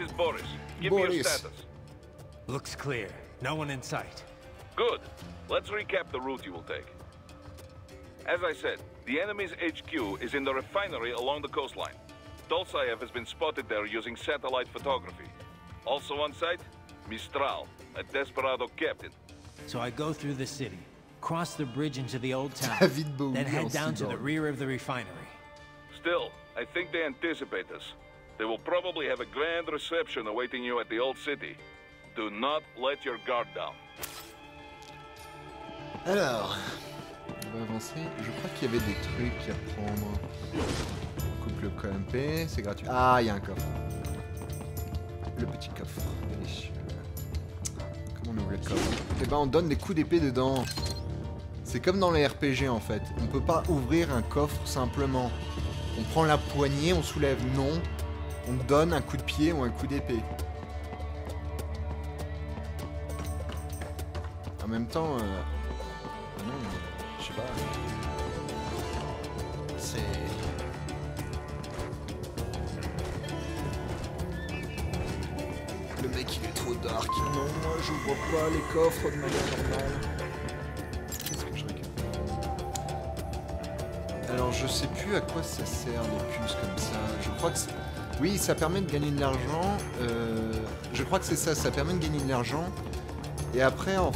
S2: is Boris. Give me your
S1: Boris.
S2: status.
S5: Looks clear. No one in sight.
S2: Good. Let's recap the route you will take. As I said, the enemy's HQ is in the refinery along the coastline. Dolsaev has been spotted there using satellite photography. Also on site, Mistral, a desperado captain.
S5: So I go through the city, cross the bridge into the old town,
S1: David
S5: then head down to the rear of the refinery.
S2: Still,
S14: I think they anticipate us. They will probably have a grand reception awaiting you at the old city. Do not let your guard down.
S1: Alors, avancer. Je crois qu'il y avait des trucs à prendre. On coupe le KMP, c'est gratuit. Ah, il y a un coffre. Le petit coffre, délicieux. Comment on ouvre le coffre? Eh ben, on donne des coups d'épée dedans. C'est comme dans les RPG en fait. On peut pas ouvrir un coffre simplement. On prend la poignée, on soulève non. On donne un coup de pied ou un coup d'épée. En même temps, euh, ah sais pas. C'est. Le mec il est trop dark. Non, moi vois pas les coffres de manière normale. Qu'est-ce que je récupère Alors je sais plus à quoi ça sert les puces comme ça. Je crois que c'est- oui, ça permet de gagner de l'argent. euh, Je crois que c'est ça, ça permet de gagner de l'argent. Et après, en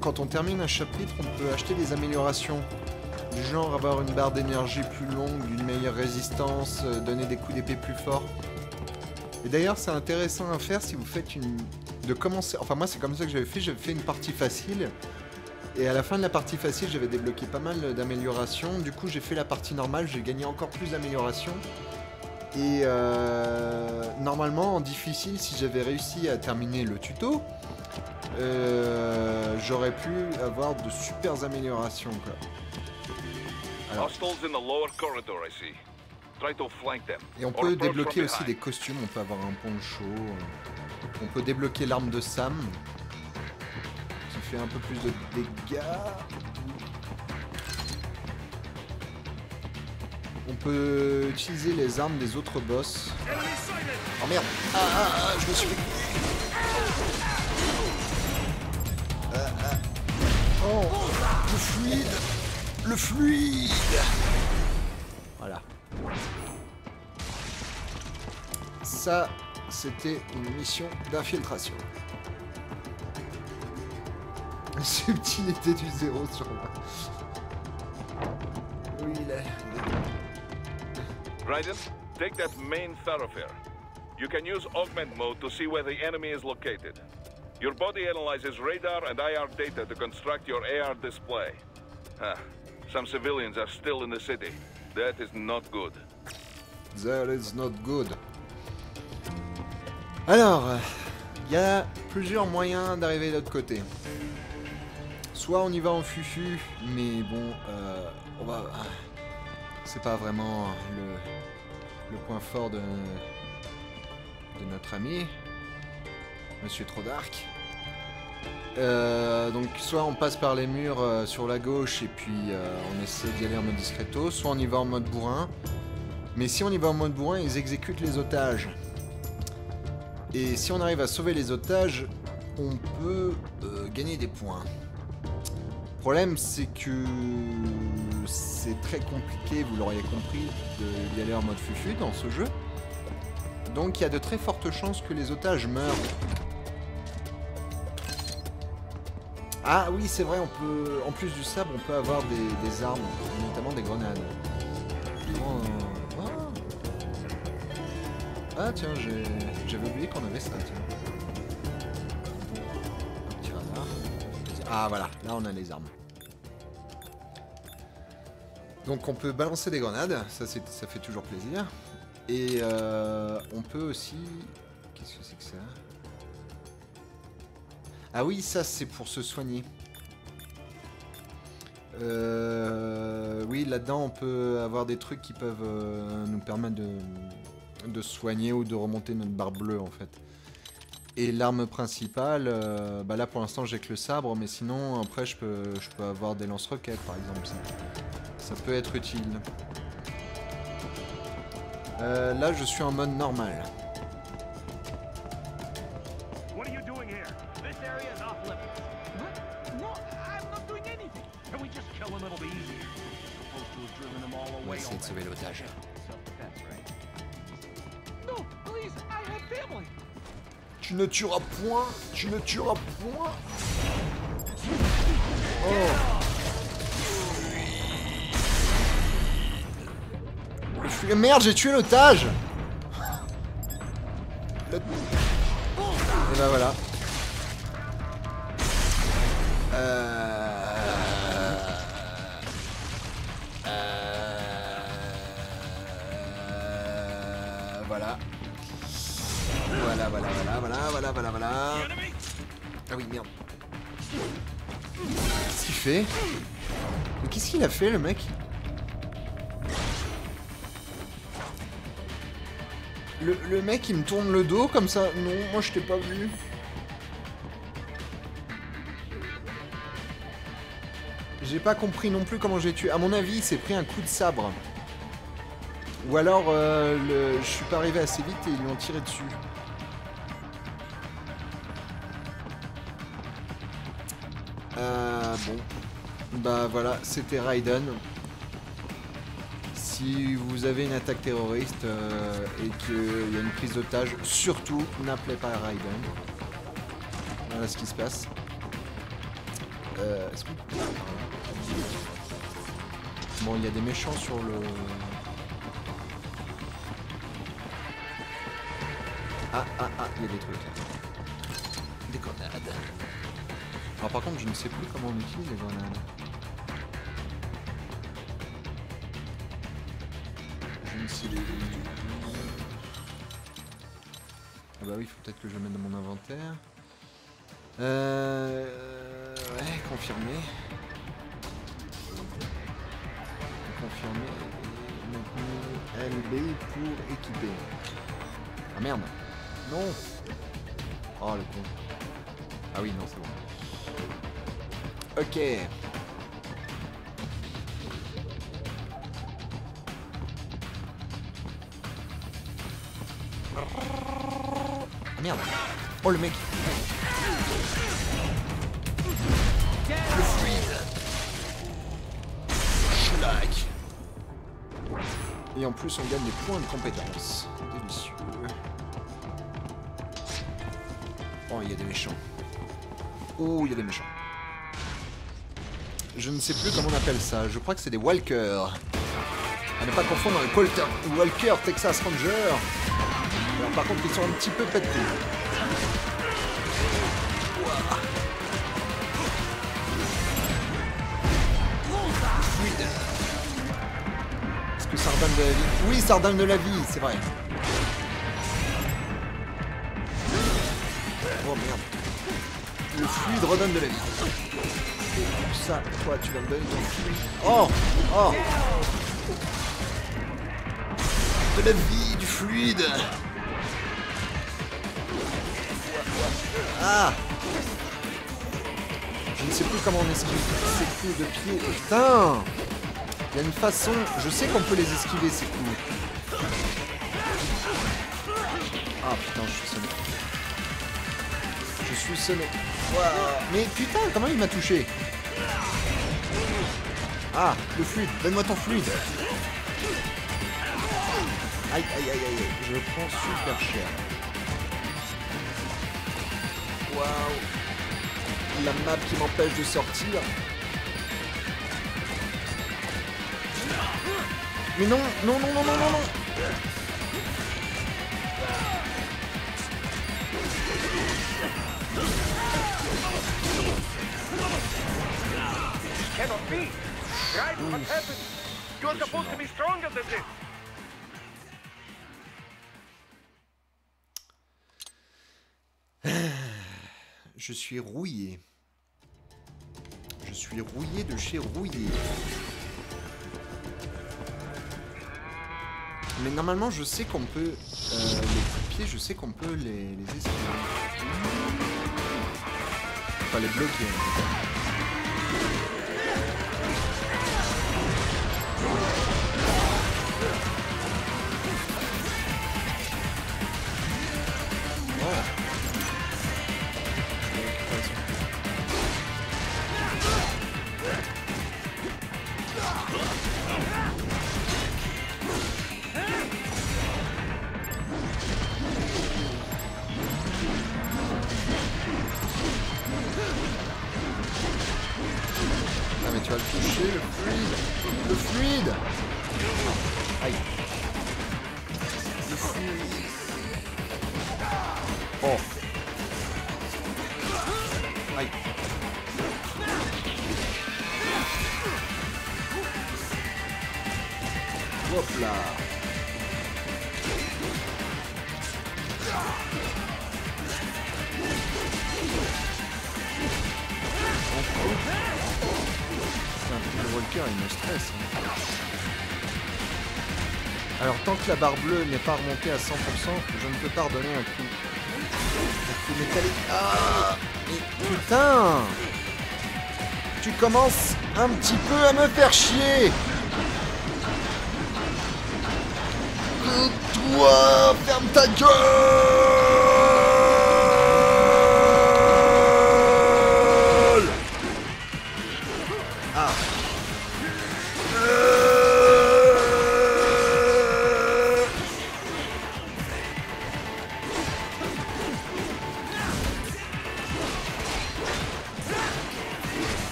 S1: quand on termine un chapitre, on peut acheter des améliorations. Du genre avoir une barre d'énergie plus longue, d'une meilleure résistance, euh, donner des coups d'épée plus forts. Et d'ailleurs, c'est intéressant à faire si vous faites une... De commencer... Enfin, moi, c'est comme ça que j'avais fait. J'avais fait une partie facile. Et à la fin de la partie facile, j'avais débloqué pas mal d'améliorations. Du coup, j'ai fait la partie normale. J'ai gagné encore plus d'améliorations. Et euh, normalement, en difficile, si j'avais réussi à terminer le tuto, euh, j'aurais pu avoir de super améliorations. Quoi. Alors, et on peut débloquer aussi des costumes, on peut avoir un poncho. euh, On peut débloquer l'arme de Sam, qui fait un peu plus de dégâts. On peut utiliser les armes des autres boss. Oh merde Ah ah ah, je me suis. Oh Le fluide Le fluide Voilà. Ça, c'était une mission d'infiltration. Subtilité du zéro sur moi. Oui, il est...
S14: Raiden, take that main thoroughfare. You can use augment mode to see where the enemy is located. Your body analyzes radar and IR data to construct your AR display. Ah, some civilians are still in the city. That is not good.
S1: That is not good. Alors, il y a plusieurs moyens d'arriver de l'autre côté. Soit on y va en fufu, mais bon, euh, on va. C'est pas vraiment le, le point fort de, de notre ami, Monsieur Trop Dark. Euh, donc soit on passe par les murs euh, sur la gauche et puis euh, on essaie d'y aller en mode discreto, soit on y va en mode bourrin. Mais si on y va en mode bourrin, ils exécutent les otages. Et si on arrive à sauver les otages, on peut gagner des points. Le problème, c'est que c'est très compliqué, vous l'auriez compris, d'y aller en mode fufu dans ce jeu. Donc il y a de très fortes chances que les otages meurent. Ah oui, c'est vrai, on peut, en plus du sabre, on peut avoir des, armes, notamment des grenades. Oh, ah. Ah, tiens, j'avais oublié qu'on avait ça, tiens. Un petit radar. Ah voilà, là on a les armes. Donc on peut balancer des grenades, ça, ça fait toujours plaisir. Et euh, on peut aussi... Qu'est-ce que c'est que ça? Ah oui, ça c'est pour se soigner. Euh, oui, là-dedans on peut avoir des trucs qui peuvent euh, nous permettre de, de soigner ou de remonter notre barre bleue en fait. Et l'arme principale, euh, bah là pour l'instant j'ai que le sabre, mais sinon après je peux, avoir des lance-roquettes par exemple. Ça, peut être utile. Là je suis en mode normal. Ne tueras point, tu ne tueras point. Oh. Merde, j'ai tué l'otage Et bah voilà. Le mec le, mec, il me tourne le dos comme ça. Non, moi, je t'ai pas vu. J'ai pas compris non plus comment j'ai tué. À mon avis, il s'est pris un coup de sabre. Ou alors, euh, le... je suis pas arrivé assez vite et ils lui ont tiré dessus. Bah voilà, c'était Raiden. Si vous avez une attaque terroriste euh, et qu'il y a une prise d'otage, surtout n'appelez pas Raiden. Voilà ce qui se passe. Euh, Bon, il y a des méchants sur le... Ah, ah, ah, il y a des trucs. Des grenades. Alors par contre, je ne sais plus comment on utilise les grenades. Ah bah oui, faut peut-être que je le mette dans mon inventaire. Euh... Ouais, confirmé. Confirmé. Et maintenant, LB pour équiper. Ah merde Non Oh le con. Ah oui, non, c'est bon. Ok. Merde Oh le mec Le fluide Schlag Et en plus on gagne des points de compétence. Délicieux. Oh il y a des méchants. Oh il y a des méchants. Je ne sais plus comment on appelle ça. Je crois que c'est des walkers. À ne pas confondre avec Walter, Walker Texas Ranger. Par contre ils sont un petit peu pétés. Est-ce que ça redonne de la vie? Oui, ça redonne de la vie, c'est vrai. Oh merde. Le fluide redonne de la vie. Ça, toi, tu vas me donner. Oh Oh De la vie, du fluide Ah Je ne sais plus comment on esquive ces coups de pied. Putain Il y a une façon... Je sais qu'on peut les esquiver, ces coups. Ah putain, je suis sonné. Je suis sonné. Mais putain, comment il m'a touché? Ah, le fluide. Donne-moi ton fluide. Aïe, aïe, aïe, aïe. Je prends super cher. Waouh. La map qui m'empêche de sortir. Mais non, non, non, non, non, non, non.
S2: Cannot be. Right? What happened? You're supposed to be stronger than this.
S1: Je suis rouillé. Je suis rouillé de chez rouillé. Mais normalement, je sais qu'on peut... euh, les coups je sais qu'on peut les, les. Enfin, les bloquer. Barre bleue n'est pas remontée à 100%, je ne peux pas redonner un coup. Un coup métallique. Ah putain Tu commences un petit peu à me faire chier Toi, ferme ta gueule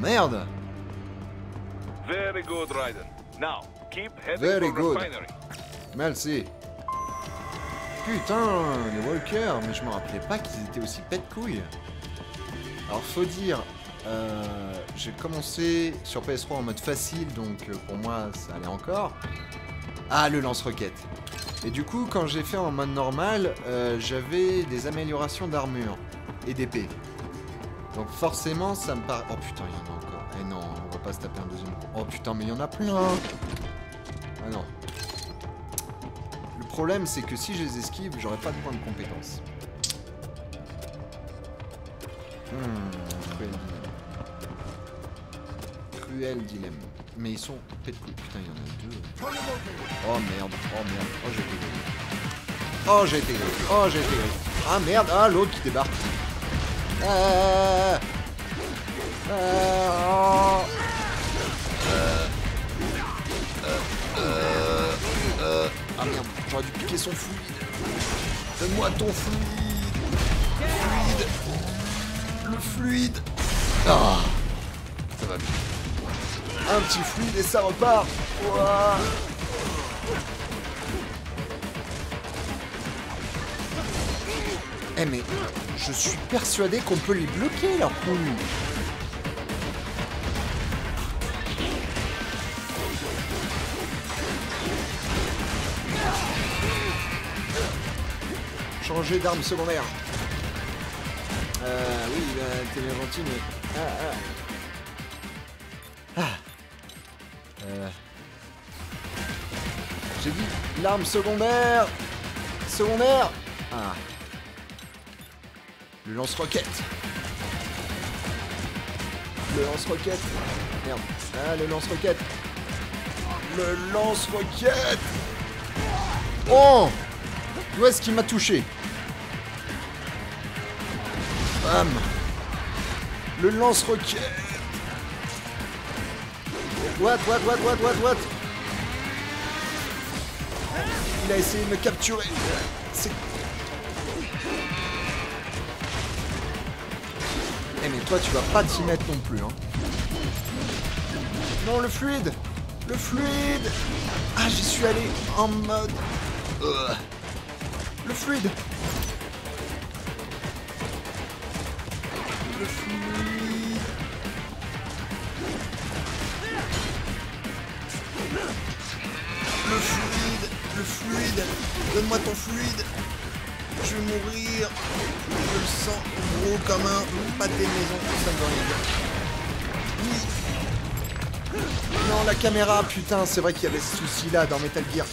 S1: merde
S14: Very good, Raiden. Now, keep heading
S1: Very
S14: for
S1: good.
S14: refinery.
S1: Merci. Putain, les walkers, mais je me rappelais pas qu'ils étaient aussi pète couilles. Alors faut dire, euh, j'ai commencé sur PS3 en mode facile, donc euh, pour moi ça allait encore. Ah, le lance-roquette. Et du coup, quand j'ai fait en mode normal, euh, j'avais des améliorations d'armure et d'épée. Donc forcément, ça me paraît... Oh putain, il y en a encore. Eh non, on va pas se taper un deuxième. Oh putain, mais il y en a plein Ah non. Le problème, c'est que si je les esquive, j'aurai pas de points de compétence. Hmm, cruel dilemme. Cruel dilemme. Mais ils sont. Putain, il y en a deux. Oh merde, oh merde, oh j'ai été. Oh j'ai été oh j'ai été. Ah merde, ah l'autre qui débarque. Ah, merde, j'aurais dû piquer son fluide. Donne-moi ton fluide. Fluide. Le fluide. Ah, ça va bien. Un petit fluide et ça repart. Eh mais je suis persuadé qu'on peut les bloquer leurs couilles. Changer d'arme secondaire. Euh, oui, t'es bien gentil, mais... Ah, ah. Ah. Euh... J'ai dit l'arme secondaire Secondaire Ah. Le lance-roquette. Le lance-roquette. Merde. Ah, le lance-roquette. Le lance-roquette. Oh Où est-ce qu'il m'a touché? Bam Le lance-roquette. What, what, what, what, what, what Il a essayé de me capturer. Toi tu vas pas t'y mettre non plus hein. Non le fluide. Le fluide. Ah j'y suis allé en mode euh, Le fluide. Le fluide. Le fluide Le fluide. Donne-moi ton fluide. Je vais mourir Je le sens gros comme un pâté maison, ça me. Oui. Non, la caméra, putain, c'est vrai qu'il y avait ce souci-là dans Metal Gear.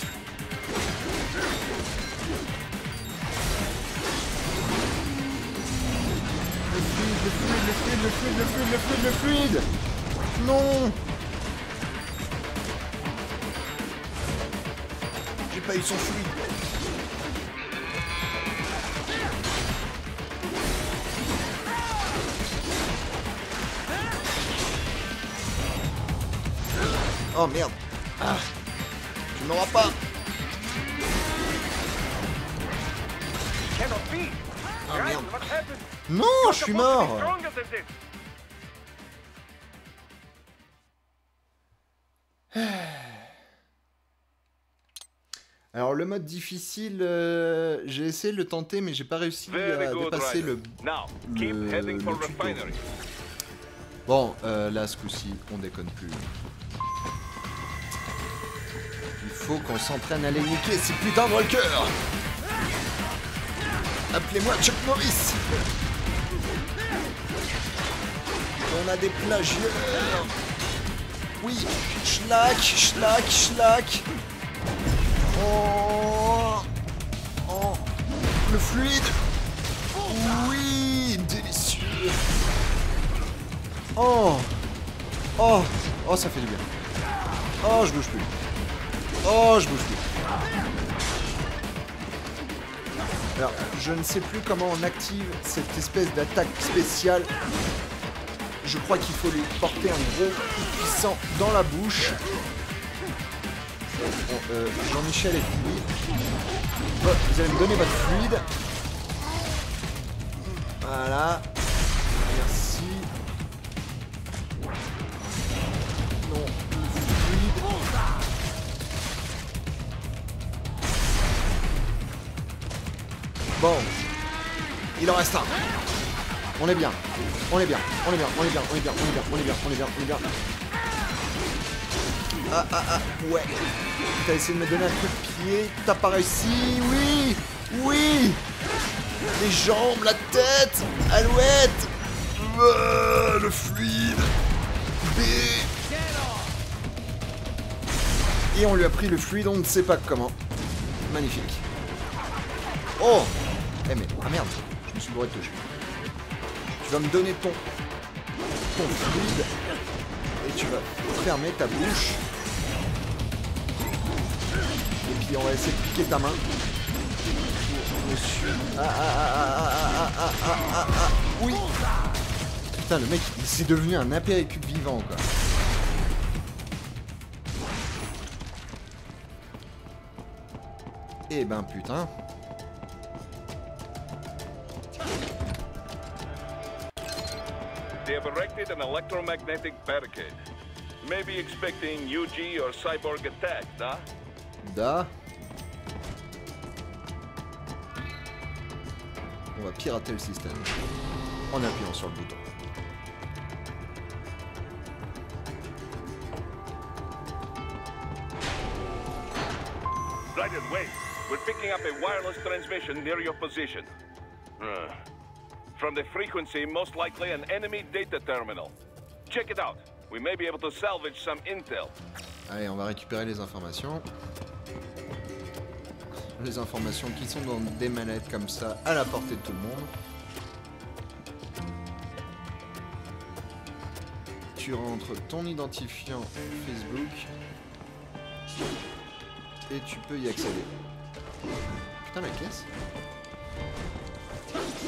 S1: Le fluide, le fluide, le fluide, le fluide, le fluide, le fluide, le fluide Non J'ai pas eu son fluide. Oh merde. Ah. Tu m'auras pas. Ah merde.
S2: happened?
S1: Non, je suis mort.
S2: stronger than this.
S1: Alors le mode difficile, euh, j'ai essayé de le tenter mais j'ai pas réussi
S14: Very
S1: à dépasser le... Tuto. Bon, euh, là ce coup-ci, on déconne plus. Faut qu'on s'entraîne à les niquer ces putains de walkers Appelez-moi Chuck Norris. On a des plagieurs. Oui, schlack, schlack, schlack. Oh Oh Le fluide. Oui Délicieux. Oh Oh Oh, ça fait du bien. Oh, je bouge plus. Oh, je bouge plus. Alors, je ne sais plus comment on active cette espèce d'attaque spéciale. Je crois qu'il faut lui porter un gros coup puissant dans la bouche. Euh, Jean-Michel est fini. Bon, vous allez me donner votre fluide. Voilà. Merci. Non. Bon. Il en reste un. On est bien. On est bien. On est bien. On est bien. On est bien. On est bien. On est bien. On est bien. On est bien. Ah ah ah. Ouais. T'as essayé de me donner un coup de pied. T'as pas réussi. Oui. Oui. Les jambes, la tête. Alouette. Ah, le fluide. B. Et on lui a pris le fluide, on ne sait pas comment. Magnifique. Oh Eh mais, ah merde, je me suis bourré de toucher. Tu vas me donner ton, ton fluide et tu vas fermer ta bouche. Et puis on va essayer de piquer ta main. Monsieur. Ah ah ah ah ah ah ah ah ah ah Oui Putain le mec, il s'est devenu un apéricube vivant quoi. Eh ben putain.
S14: They have erected an electromagnetic barricade. Maybe expecting UG or cyborg attack, nah?
S1: Da. On va pirater le système. En appuyant sur le bouton.
S14: Ryder, wait. We're picking up a wireless transmission near your position. Uh, from the frequency, most likely an enemy data terminal. Check it out. We may be able to salvage some intel.
S1: Allez, on va récupérer les informations. Les informations qui sont dans des manettes comme ça, à la portée de tout le monde. Tu rentres ton identifiant Facebook et tu peux y accéder. Putain, la caisse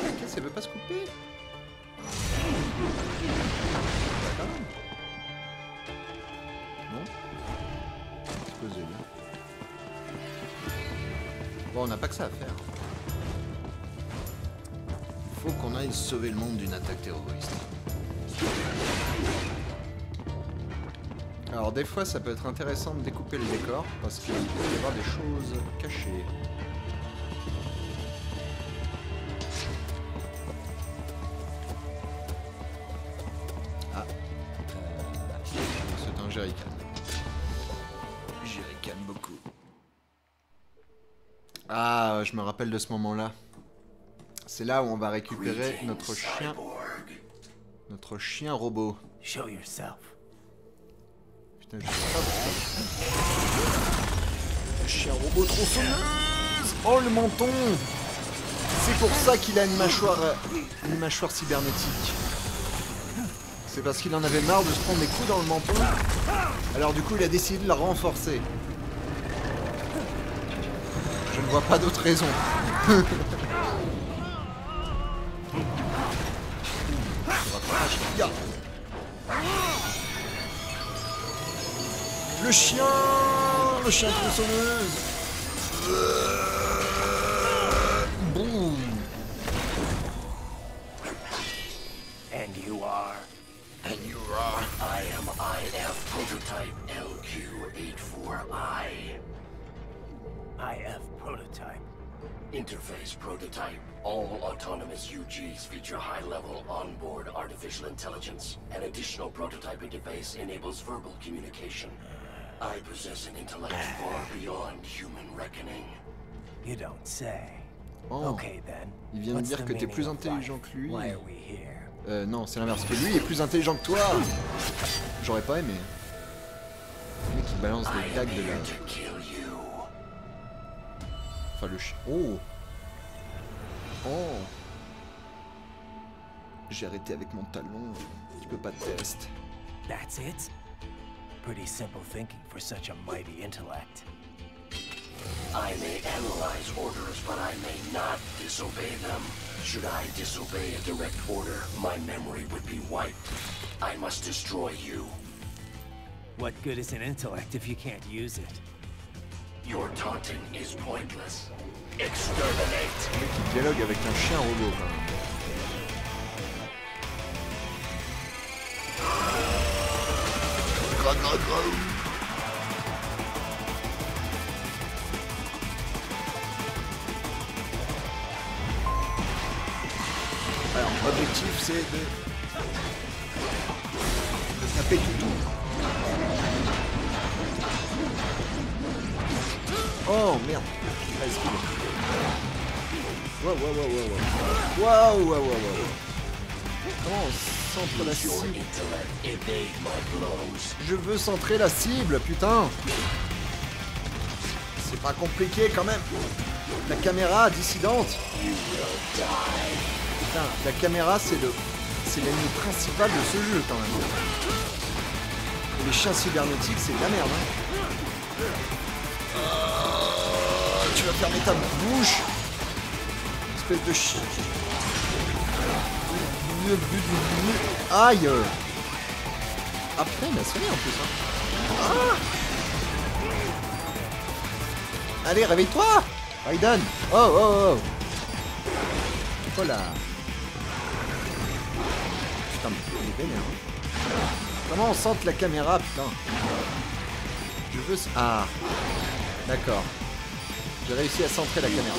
S1: La caisse, elle veut pas se couper. Non Explosé, là. Bon, on n'a pas que ça à faire. Il faut qu'on aille sauver le monde d'une attaque terroriste. Alors des fois ça peut être intéressant de découper le décor parce qu'il peut y avoir des choses cachées. Je me rappelle de ce moment-là. C'est là où on va récupérer notre chien. Notre chien robot.
S5: Show yourself.
S1: Putain, je sais pas pourquoi. Le chien robot tronçonneuse Oh, le menton C'est pour ça qu'il a une mâchoire... une mâchoire cybernétique. C'est parce qu'il en avait marre de se prendre des coups dans le menton. Alors du coup, il a décidé de la renforcer. Je ne vois pas d'autre raison. Le chien Le chien tronçonneuse Boum
S15: And you are?
S1: And you are?
S15: I am IF IF prototype. Interface prototype. All autonomous UGs feature high-level onboard artificial intelligence. An additional prototype interface enables verbal communication. I possess an intellect far beyond human reckoning.
S5: You don't say.
S1: Oh.
S5: Okay then.
S1: Il vient de
S5: What's
S1: dire
S5: the
S1: que t'es
S5: meaning
S1: plus intelligent
S5: life?
S1: que lui.
S5: Why are we here?
S1: Euh, non, c'est l'inverse. Que lui est plus intelligent que toi. J'aurais pas aimé. Le mec qui balance des dagues de la... Enfin, le chien... Oh Oh J'ai arrêté avec mon talon. Tu peux pas te tester.
S5: That's it? Pretty simple thinking for such a mighty intellect.
S15: I may analyze orders, but I may not disobey them. Should I disobey a direct order, my memory would be wiped. I must destroy you.
S5: What good is an intellect if you can't use it?
S15: Your taunting is pointless. Exterminate!
S1: Le mec qui dialogue avec un chien robot quand même. Alors, l'objectif c'est de... de taper tout tout. Oh merde Ah, esquive. Wow, wow, wow, wow, wow. Wow, wow, wow, wow. Comment on centre la cible Je veux centrer la cible, putain C'est pas compliqué quand même. La caméra dissidente. Putain, la caméra c'est le... C'est l'ennemi principal de ce jeu quand même. Les chiens cybernétiques c'est de la merde. Hein. Tu vas fermer ta bouche Espèce de chien. Aïe Après, il a sonné en plus. Hein. Ah Allez, réveille-toi Raiden Oh, oh, oh Oh là Putain, mais il est vénère. hein. Comment on sente la caméra, putain Je veux... Ah D'accord. J'ai réussi à centrer la caméra.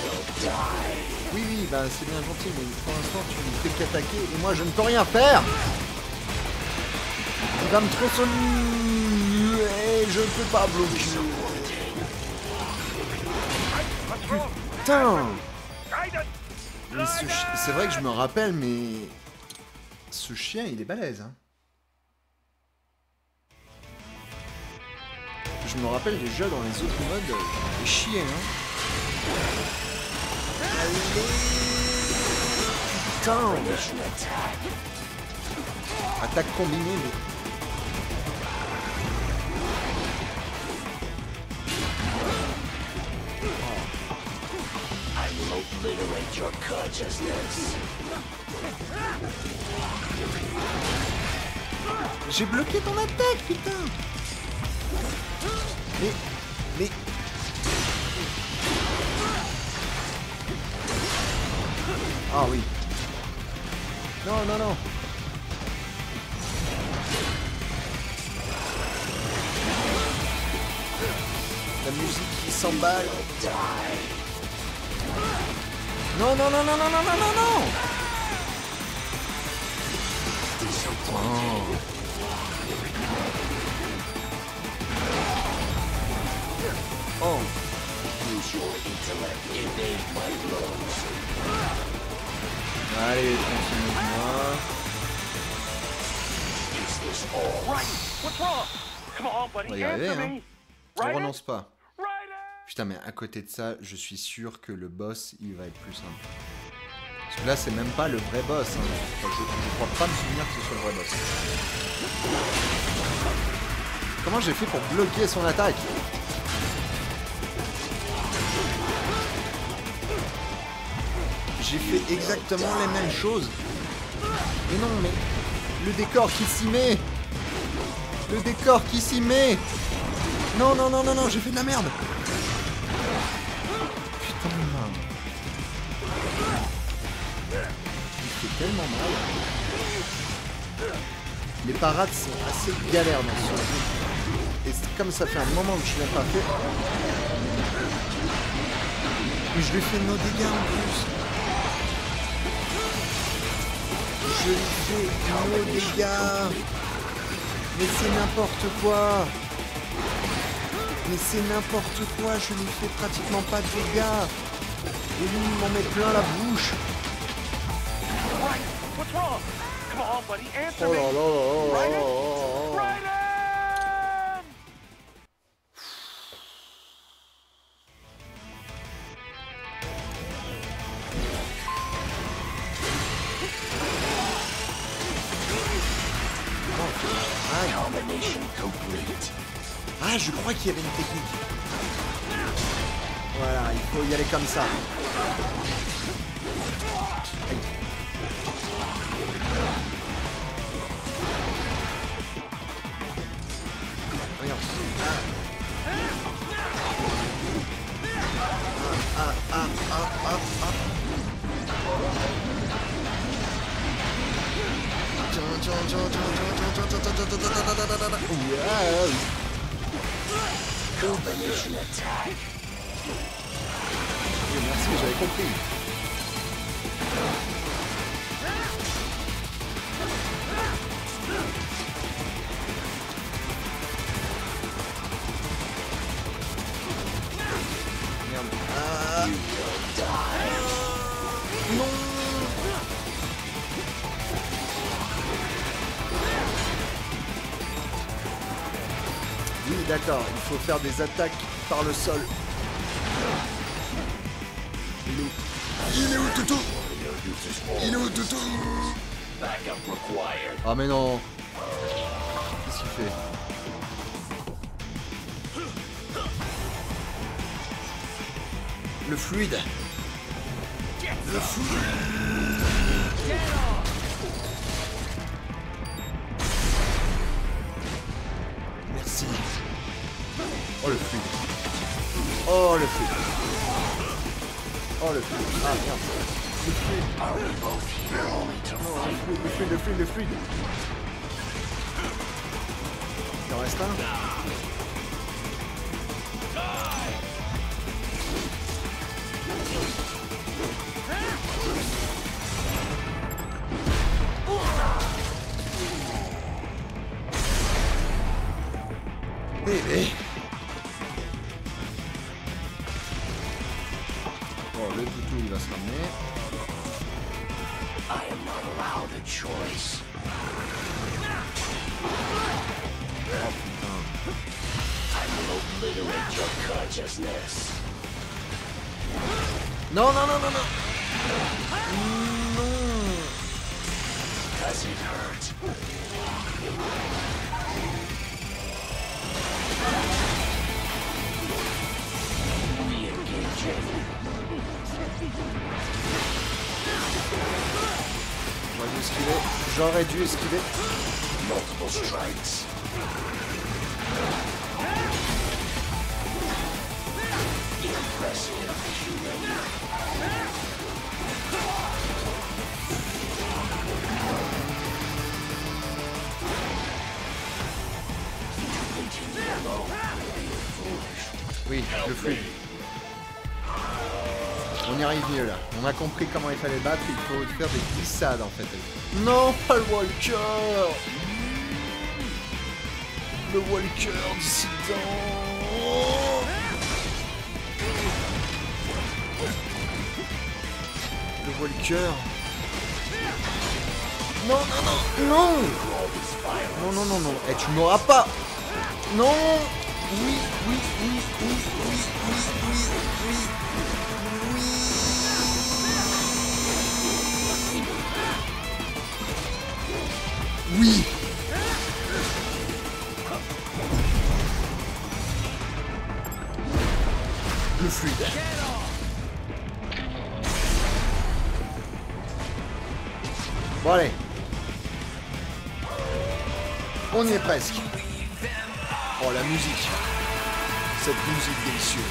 S1: Oui, oui, bah c'est bien gentil, mais pour l'instant tu ne fais qu'attaquer et moi je ne peux rien faire Il me et je ne peux pas bloquer. Putain C'est vrai que je me rappelle, mais... Ce chien, il est balèze, hein. Je me rappelle déjà dans les autres modes, j'ai chier, hein. Allez Putain Attaque combinée, mais...
S15: Obliterate your consciousness.
S1: J'ai bloqué ton attaque, putain Mais... Mais... Ah oui. Non, non, non. La musique qui s'emballe. Non, non, non, non, non, non, non, non, non Oh. Oh.
S15: Use your intellect. Evade my blows.
S1: Allez?
S16: Come on,
S1: va y arriver, hein. On renonce pas. Putain, mais à côté de ça, je suis sûr que le boss, il va être plus simple. Parce Là, c'est même pas le vrai boss. hein. Je, je crois pas me souvenir que ce soit le vrai boss. Comment j'ai fait pour bloquer son attaque? J'ai fait exactement les mêmes choses. Mais non, mais le décor qui s'y met Le décor qui s'y met Non, non, non, non, non, j'ai fait de la merde Putain, il fait tellement mal. Les parades sont assez galères dans ce jeu. Et comme ça fait un moment que je l'ai pas fait. Mais je lui fais nos dégâts en plus. Je lui fais nos dégâts. Mais c'est n'importe quoi. Mais c'est n'importe quoi, je lui fais pratiquement pas de dégâts. Et lui, il m'en met plein la bouche. Oh là là là là là Ah, je crois qu'il y avait une technique. Voilà, il faut y aller comme ça. Wow.
S15: Combination attack.
S1: Merci, j'avais compris. Faut faire des attaques par le sol. Il est où Il est où, Toutou Il est où, Toutou. Ah mais non Qu'est-ce qu'il fait Le fluide Le Merci. Le fluide. Oh le fluide. Ah merde. Le. Non, le fluide, le fluide, le fluide. Il en reste un Dû esquiver. Oui, le fluide. On y arrive mieux là. On a compris comment il fallait battre. Il faut faire des glissades en fait. Non, pas le Walker. Le Walker dissident. Le Walker. Non, non, non Non. Non, non, non, non. Eh, tu m'auras pas. Non On y est presque. Oh la musique. Cette musique délicieuse.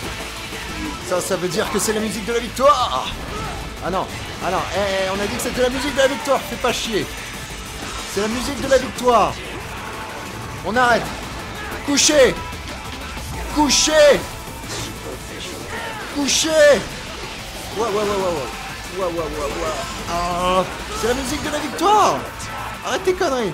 S1: Ça, ça veut dire que c'est la musique de la victoire Ah non, ah non, eh, eh, on a dit que c'était la musique de la victoire, fais pas chier. C'est la musique de la victoire. On arrête. Couchez Couchez Couchez ouais, ouais, ouais, ouais. Ouais, ouais, ouais, ouais. Ah, c'est la musique de la victoire Arrête tes conneries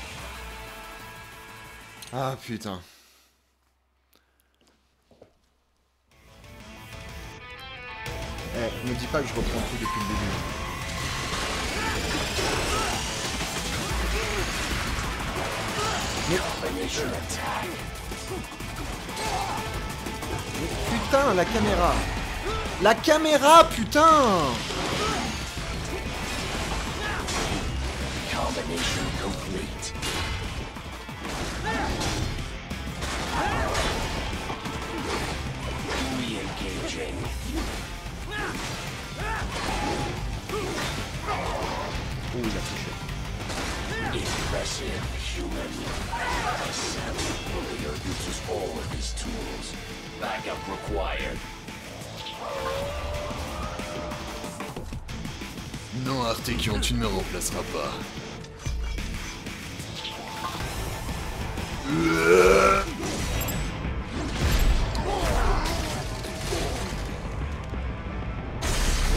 S1: Ah putain. Eh, me dis pas que je reprends tout depuis le début. Putain, la caméra La caméra, putain
S15: Combination complete. Required.
S1: Non, Artekion, tu ne me remplaceras pas.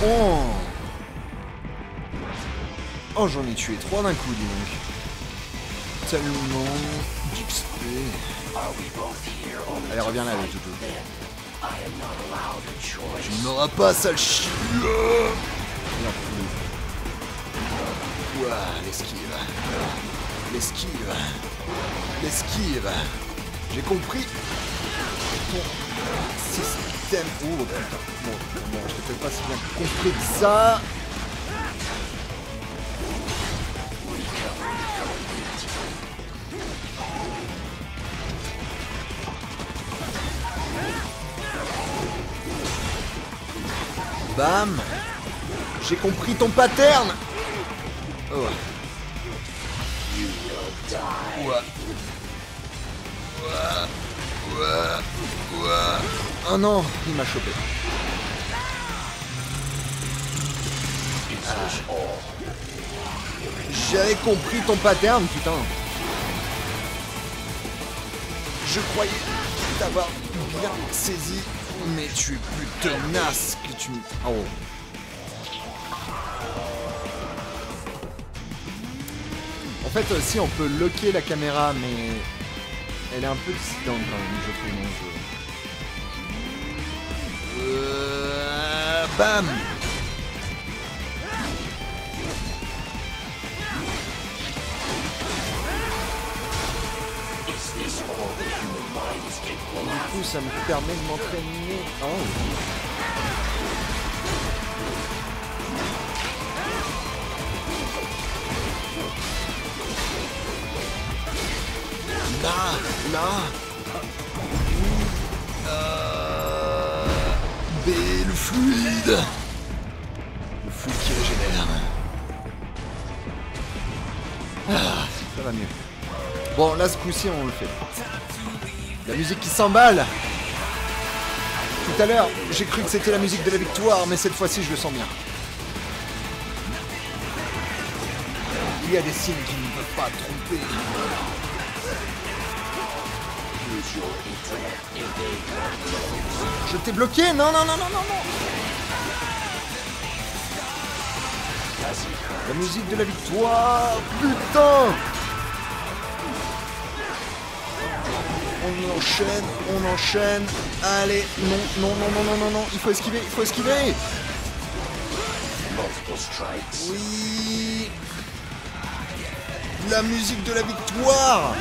S1: Oh Oh, j'en ai tué trois d'un coup, dis donc. Tellement d'XP. Allez, reviens là, le toutou. Tu n'auras pas, sale chien. Ouah, l'esquive. L'esquive. L'esquive. J'ai compris ton système. Oh. Bon, bon, je peut-être pas si bien compris que ça. Bam J'ai compris ton pattern Oh. Ouais. Ouais. Ouais. Oh non, il m'a chopé. J'avais compris ton pattern, putain. Je croyais t'avoir bien saisi, mais tu es plus tenace tu... Oh. En fait, euh, si on peut locker la caméra, mais elle est un peu dissidente quand même, je trouve. le jeu. Euh, bam Du coup, ça me permet de m'entraîner. Oh. Là, là. Euh... B, le fluide. Le fluide qui régénère. Ah, ça va mieux. Bon, là, ce coup-ci, on le fait. La musique qui s'emballe. Tout à l'heure, j'ai cru que c'était la musique de la victoire, mais cette fois-ci, je le sens bien. Il y a des signes qui ne peuvent pas tromper. Je t'ai bloqué Non, non, non, non, non, non. La musique de la victoire Putain. On enchaîne, on enchaîne. Allez, non, non, non, non, non, non, non, il faut esquiver, il faut esquiver. Oui. La musique de la victoire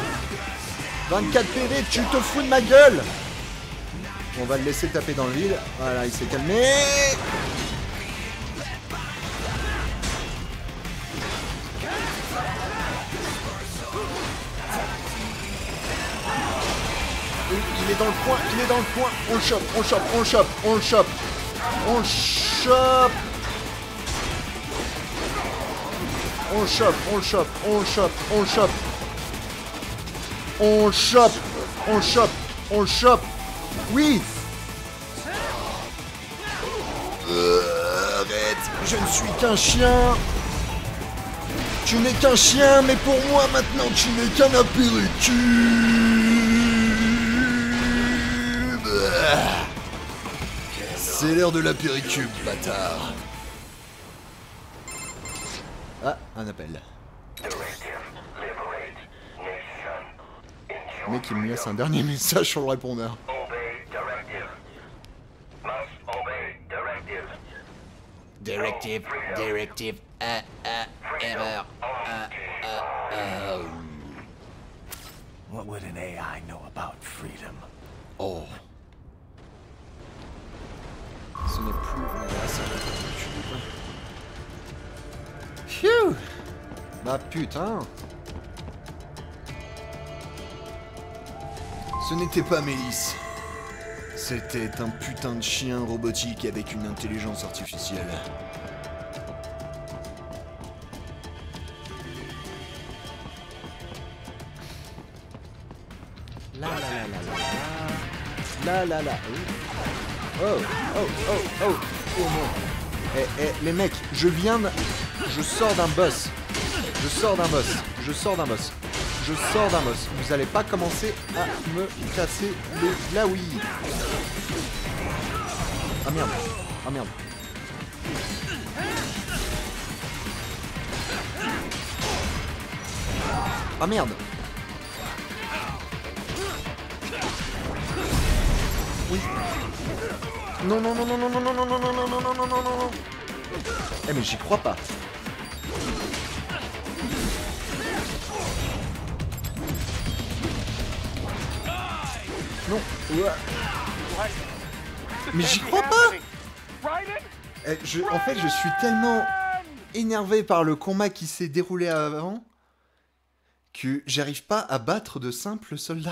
S1: 24 PV, tu te fous de ma gueule On va le laisser taper dans le vide. Voilà, il s'est calmé. Il est dans le coin, il est dans le coin. On le chope, on le chope, on le chope, on le chope. On le chope. On le chope, on le chope, on le chope, on le chope. On le chope, on le chope, on le chope. Oui Euh, Arrête, je ne suis qu'un chien. Tu n'es qu'un chien, mais pour moi maintenant tu n'es qu'un apéritif. C'est l'heure de l'apéricube, bâtard. Ah, un appel. Le mec, il me laisse un dernier message sur le répondeur. Directive, directive, ah, ah, erreur, ah, ah, ah.
S17: What would an AI know about freedom?
S1: Oh. Ce n'est plus la salle Phew Bah putain Ce n'était pas Mélisse. C'était un putain de chien robotique avec une intelligence artificielle. La la la la la la la la Oh oh oh oh oh non Eh eh les mecs, je viens de... Je sors d'un boss. Je sors d'un boss. Je sors d'un boss. Je sors boss. Vous allez pas commencer à me casser les glaouis. Ah merde. Ah merde. Ah merde. Oui. Non, non, non, non, non, non, non, non, non, non, non, non, non, non, non, non. Eh mais j'y crois pas. Mais j'y crois pas Eh, En fait, je suis tellement énervé par le combat qui s'est déroulé avant que j'arrive pas à battre de simples soldats.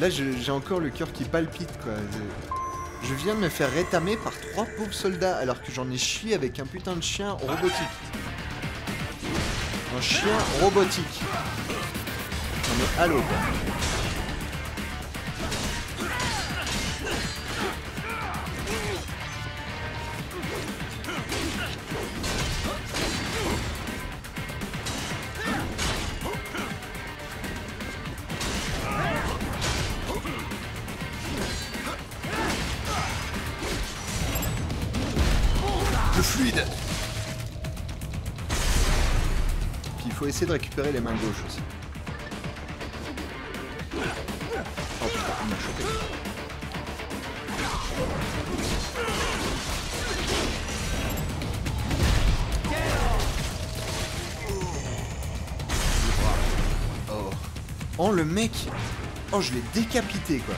S1: Là, j'ai encore le cœur qui palpite, quoi. Je, je viens de me faire rétamer par trois pauvres soldats, alors que j'en ai chié avec un putain de chien robotique. Un chien robotique. Quoi. Le fluide Puis il faut essayer de récupérer les mains gauches aussi. Oh je l'ai décapité quoi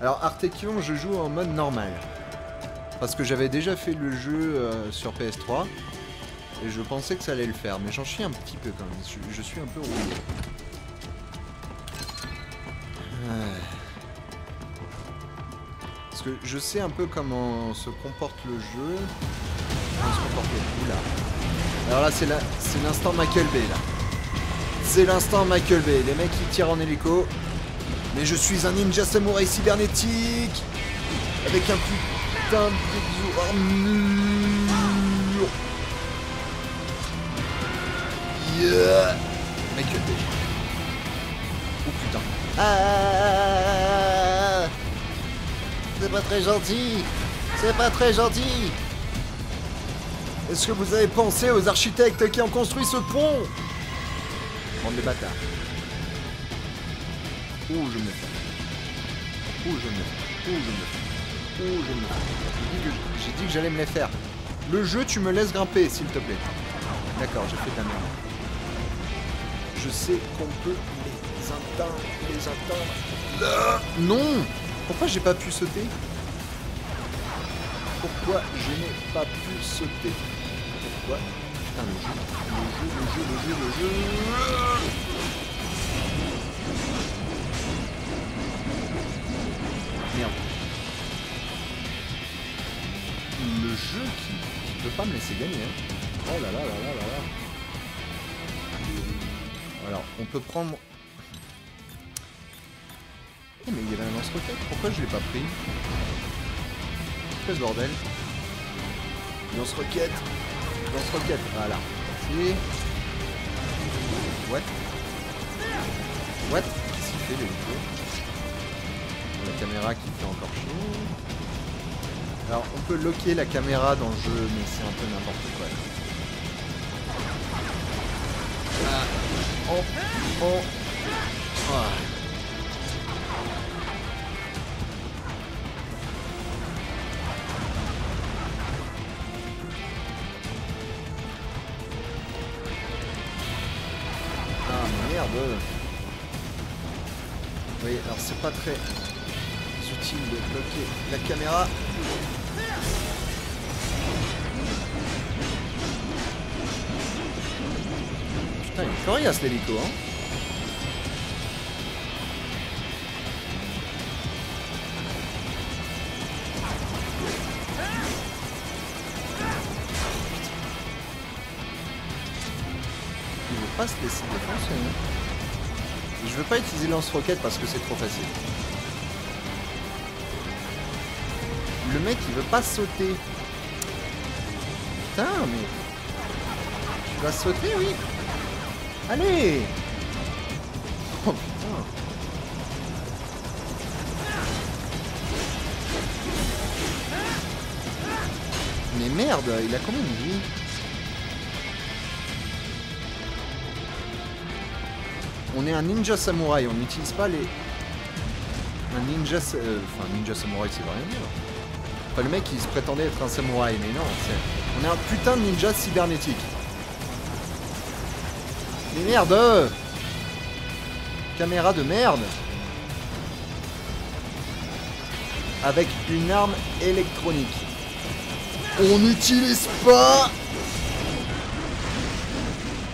S1: Alors Artekion, je joue en mode normal. Parce que j'avais déjà fait le jeu euh, sur PS3. Et je pensais que ça allait le faire. Mais j'en suis un petit peu quand même. Je, suis un peu rouillé. Ouais. Parce que je sais un peu comment se comporte le jeu. Comment se comporte le. Alors là, c'est l'instant Michael Bay là. C'est l'instant Michael Bay. Les mecs ils tirent en hélico. Mais je suis un ninja samouraï cybernétique avec un putain de armure. Yeah. Michael Bay. Oh putain. Ah. c'est pas très gentil. C'est pas très gentil. Est-ce que vous avez pensé aux architectes qui ont construit ce pont Bande de bâtards. Ouh, je me fais. Ouh, je me fais. Ouh, je me fais. Ouh, je me. J'ai dit que- j'allais me les faire. Le jeu, tu me laisses grimper, s'il te plaît. D'accord, j'ai fait la merde. Je sais qu'on peut les atteindre, les atteindre. Là Non Pourquoi j'ai pas pu sauter Pourquoi je n'ai pas pu sauter Pourquoi Putain, le jeu, le jeu, le jeu, le jeu, le jeu. Merde. Le jeu qui, peut pas me laisser gagner. hein. Oh là là là là là là. Alors, on peut prendre... Eh, mais il y avait un lance-roquette, pourquoi je l'ai pas pris? Qu'est-ce ce bordel? Lance-roquette Lance-roquette, voilà. Merci. What? What? Qu'est-ce qu'il fait, l'hélico La caméra qui fait encore chier. Alors, on peut loquer la caméra dans le jeu, mais c'est un peu n'importe quoi. Oh, oh. Ah. Pas très utile de bloquer la caméra. Putain, il est coriace l'hélico, hein Il veut pas se laisser défoncer, hein. Veux pas utiliser lance-roquette parce que c'est trop facile. Le mec, il veut pas sauter. Putain, mais... Tu vas sauter, oui Allez Oh putain Mais merde, il a combien de vie? Est un ninja samouraï, on n'utilise pas les... Un ninja... euh, Enfin, ninja samouraï, c'est rien dire. Enfin, le mec, il se prétendait être un samouraï, mais non. On est un putain de ninja cybernétique. Mais merde Caméra de merde Avec une arme électronique. On n'utilise pas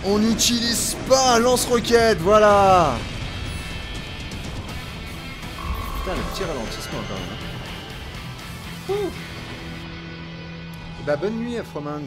S1: On n'utilise pas lance-roquette, voilà Putain, le petit ralentissement quand même. Ouh. Bah bonne nuit Afromant.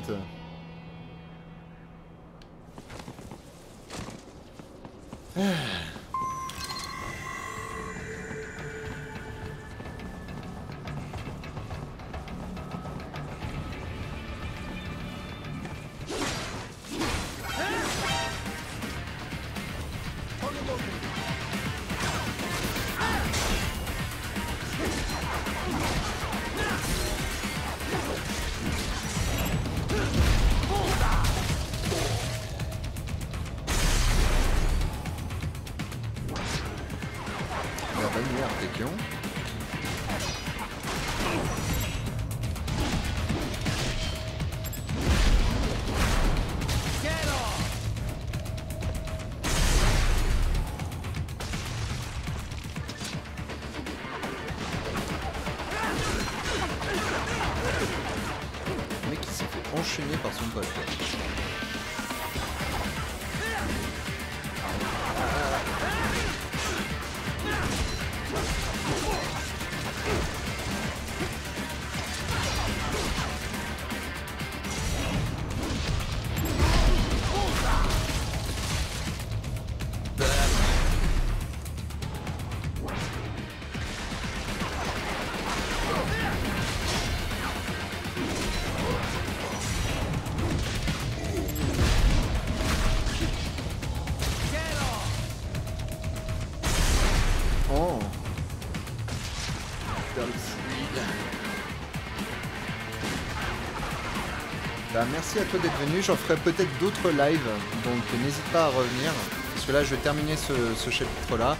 S1: Merci à toi d'être venu. J'en ferai peut-être d'autres lives, donc n'hésite pas à revenir. Parce que là, je vais terminer ce, chapitre-là.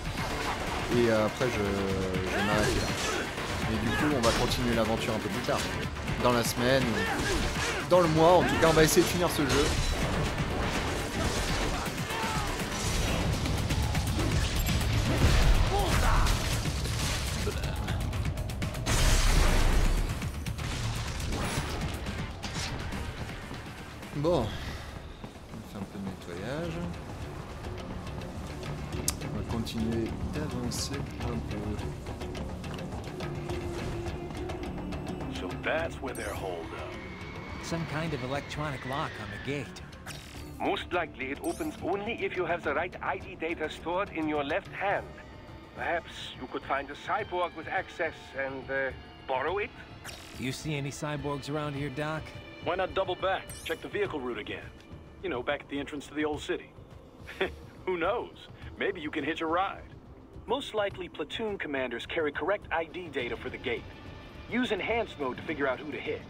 S1: Et après, je, je vais m'arrêter là. Et du coup, on va continuer l'aventure un peu plus tard. Dans la semaine, dans le mois. En tout cas, on va essayer de finir ce jeu.
S5: Some kind of electronic lock on the gate.
S2: Most likely it opens only if you have the right ID data stored in your left hand. Perhaps you could find a cyborg with access and uh, borrow it?
S5: You see any cyborgs around here, Doc?
S12: Why not double back? Check the vehicle route again. You know, back at the entrance to the old city. Who knows? Maybe you can hitch a ride. Most likely, platoon commanders carry correct ID data for the gate. Use enhanced mode to figure out who to hit.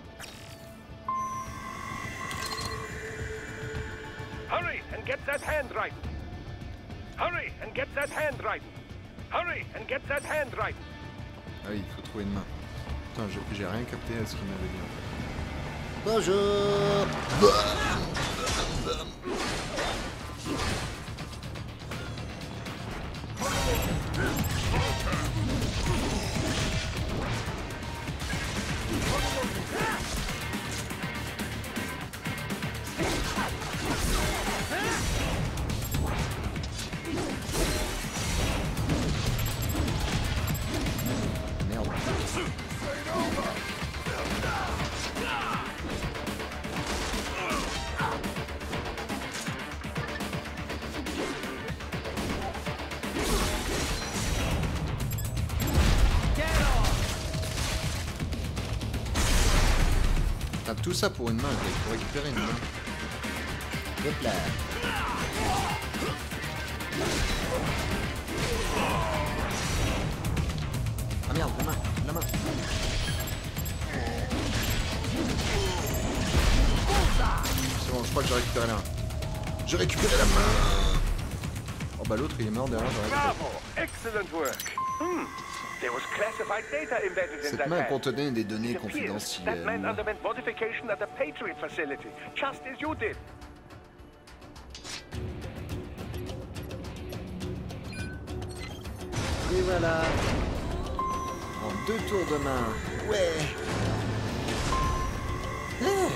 S2: Hurry and get that hand right. Hurry and get that hand right. Hurry and get that hand right.
S1: Ah oui, il faut trouver une main. Putain, j'ai- j'ai rien capté à ce qu'il m'avait dit. en fait. Merde. T'as tout ça pour une main, faut récupérer une main. Hop là. Ah merde, la main, la main. C'est bon, je crois que j'ai récupéré la main. J'ai récupéré la main Oh bah l'autre il est mort derrière, j'aurais
S2: Bravo! Excellent work. Hmm. There was classified data embedded in
S1: Cette
S2: that
S1: main contenait des données confidentielles. Et voilà En deux tours de main. Ouais Eh.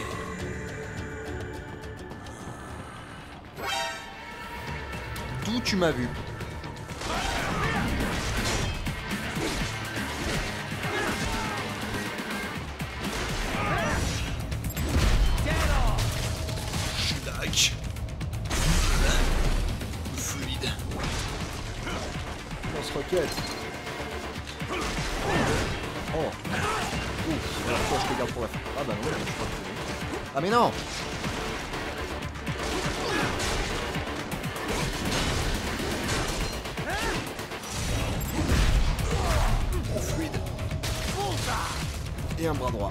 S1: D'où tu m'as vu? Lance-roquette. Oh. Ouf. Alors toi, je te garde pour la fin. Ah bah non, je crois que... Ah mais non Fluide. Et un bras droit.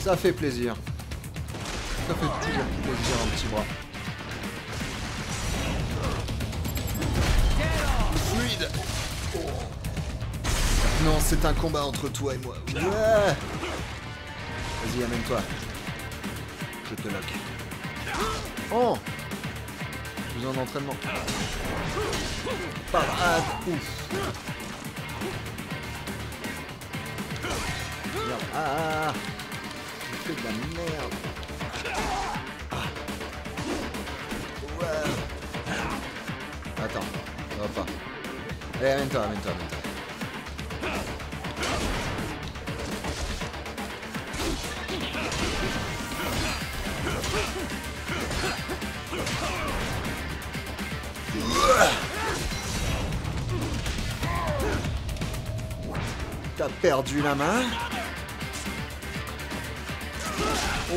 S1: Ça fait plaisir. Ça fait toujours plaisir un petit bras. Non, c'est un combat entre toi et moi. Ouais. Vas-y, amène-toi. Je te lock. Oh Besoin d'entraînement. Parade Ouf Merde. Ah. Je fais de la merde. Ah. Ouais. Attends, ça va pas. Allez, amène-toi, amène-toi, amène-toi. T'as perdu la main? Oh.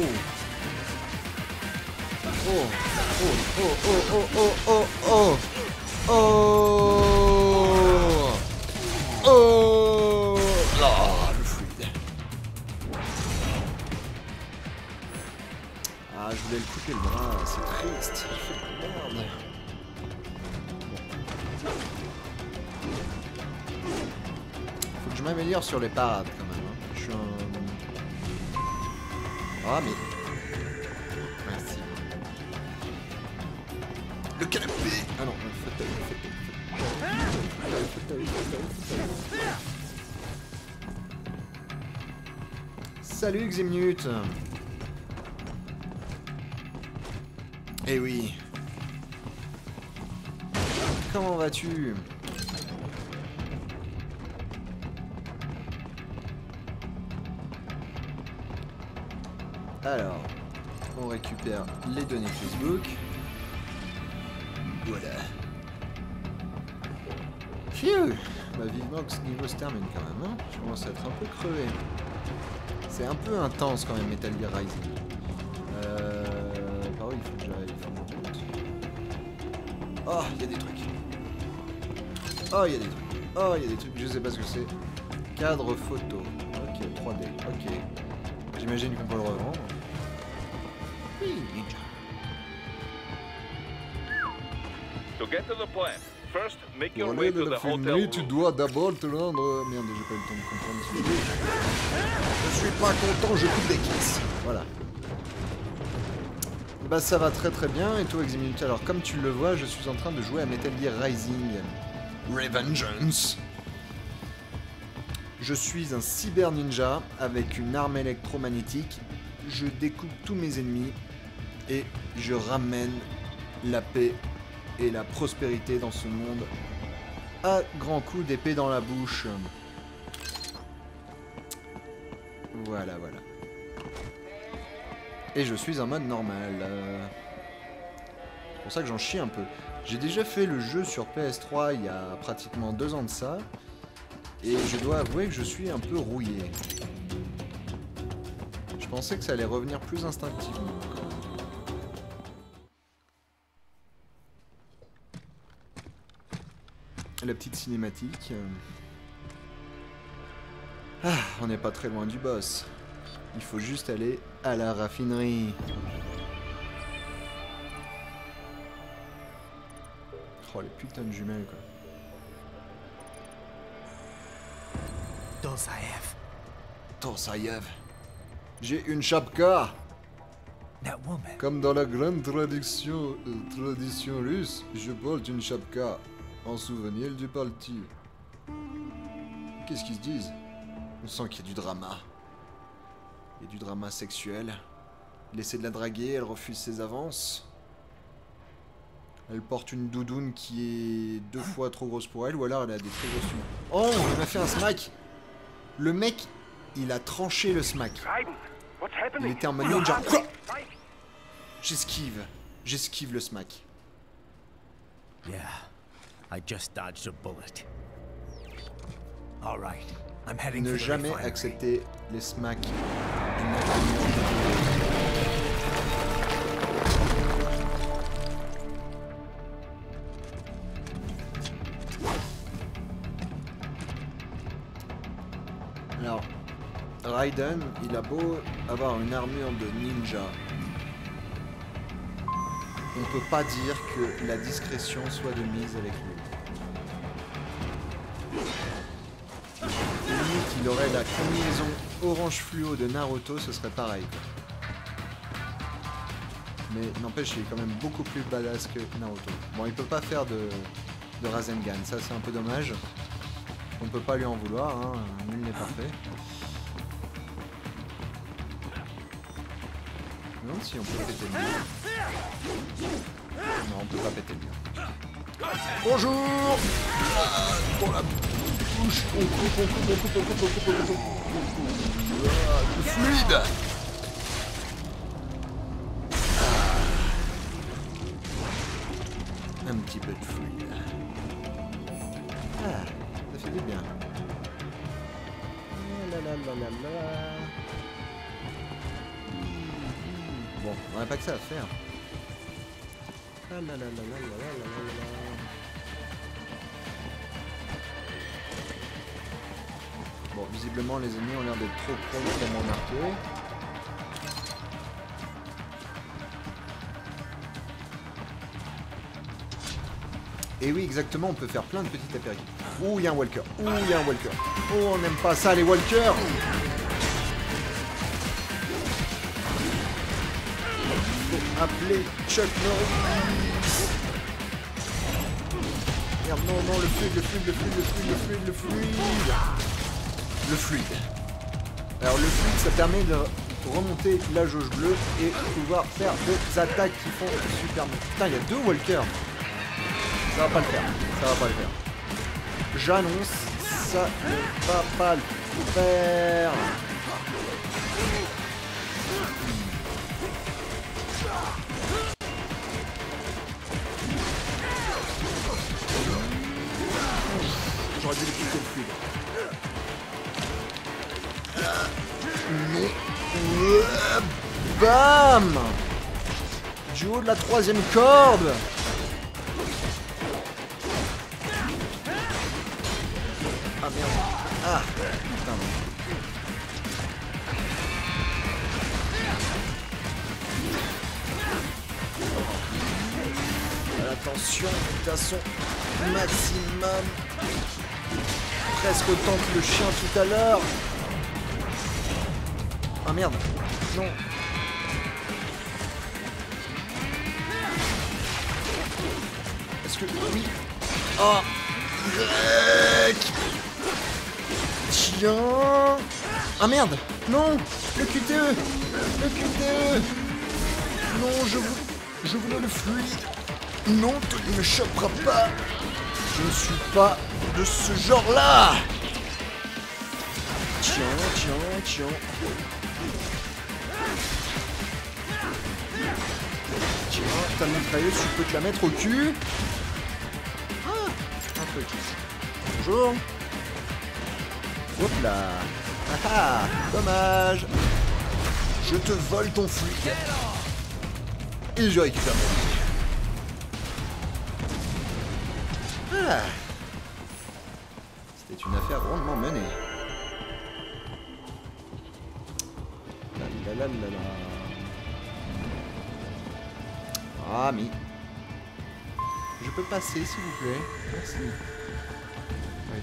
S1: Oh Oh oh oh oh oh oh. Oh. Oh voulais le couper le bras, c'est triste. Merde. Faut que je m'améliore sur les parades quand même. hein. Je suis un... Ah mais... Merci. Le canapé Ah non, le fauteuil, le fauteuil, le fauteuil. Eh oui. Comment vas-tu? Alors, on récupère les données Facebook. Voilà. Phew Bah vivement que ce niveau se termine quand même, hein Je commence à être un peu crevé. C'est un peu intense quand même Metal Gear Rising. Oh, il y a des trucs. Oh, il y a des trucs. Oh, il y a des trucs, je sais pas ce que c'est. Cadre photo. Ok, 3D, ok. J'imagine qu'on peut le revendre. Oui, ninja.
S14: To get to the plant, first make your
S1: Pour
S14: way
S1: aller
S14: to the hotel
S1: tu dois d'abord te rendre... Merde, j'ai pas eu le temps de comprendre ce que Je suis pas content, je coupe des caisses. Voilà. Bah ça va très très bien, et toi Eximility, alors comme tu le vois, je suis en train de jouer à Metal Gear Rising Revengeance. Je suis un cyber ninja avec une arme électromagnétique. Je découpe tous mes ennemis et je ramène la paix et la prospérité dans ce monde à grands coups d'épée dans la bouche. Voilà, voilà. Et je suis en mode normal. euh. C'est pour ça que j'en chie un peu. J'ai déjà fait le jeu sur PS3 il y a pratiquement deux ans de ça. Et je dois avouer que je suis un peu rouillé. Je pensais que ça allait revenir plus instinctivement. La petite cinématique. euh. Ah, on n'est pas très loin du boss. Il faut juste aller à la raffinerie. Oh, les putains de jumelles, quoi.
S5: Dosaev.
S1: Torsayev. J'ai une chapka
S5: That woman.
S1: Comme dans la grande tradition, euh, tradition russe, je porte une chapka en souvenir du parti. Qu'est-ce qu'ils se disent? On sent qu'il y a du drama. Il y a du drama sexuel. Il essaie de la draguer, elle refuse ses avances. Elle porte une doudoune qui est deux fois trop grosse pour elle, ou alors elle a des très grosses mains. Oh, il m'a fait un smack Le mec, il a tranché le smack. Il était en mode ninja. Quoi? J'esquive. J'esquive le smack.
S5: Yeah, I just dodged a bullet. All right,
S1: Ne jamais accepter les smacks. Alors, Raiden, il a beau avoir une armure de ninja. On peut pas dire que la discrétion soit de mise avec lui. Aurait la combinaison orange fluo de Naruto, ce serait pareil. Mais n'empêche, il est quand même beaucoup plus badass que Naruto. Bon, il peut pas faire de, de Rasengan, ça c'est un peu dommage. On peut pas lui en vouloir, hein, nul n'est parfait. Non, si on peut péter le mur. Non, on peut pas péter le mur. Bonjour Ah, bouche, on coupe, on coupe, on coupe, on coupe, on coupe, on coupe. Ah, fluide Ah. Un petit peu de fluide. Ah, ça fait du bien. Bon, on n'a pas que ça à faire. Ah. visiblement les ennemis ont l'air d'être trop proches pour m'en arquer. Et oui, exactement, on peut faire plein de petites apéritifs. Ouh, il y a un walker. Ouh, il y a un walker. Oh, on n'aime pas ça, les walkers Faut appeler Chuck Norris. Merde, non, non, le fluide, le fluide, le fluide, le fluide, le fluide, le fluide. Le fluide. Alors, le fluide, ça permet de remonter la jauge bleue et pouvoir faire des attaques qui font super mal. Putain, il y a deux walkers. Ça va pas le faire. Ça va pas le faire. J'annonce, ça ne va pas le faire. J'aurais dû le fluide. Bam Du haut de la troisième corde Ah merde. Ah putain. Attention, à son maximum. Presque autant que le chien tout à l'heure. Ah merde. Non. Est-ce que... Oui. Oh Grec Tiens Ah merde Non Le QTE Le QTE Non, je vous... Je voulais le fluide. Non, tu ne me chopperas pas. Je ne suis pas de ce genre-là. Tiens, tiens, tiens. Tiens, ta mitrailleuse, tu peux te la mettre au cul. Ah, un truc. Bonjour. Hop là. Ah ah, dommage. Je te vole ton fluide. Et je récupère vie. Ah. C'était une affaire rondement menée. La la la la. Ah, mais... Je peux passer, s'il vous plaît Merci. Oui.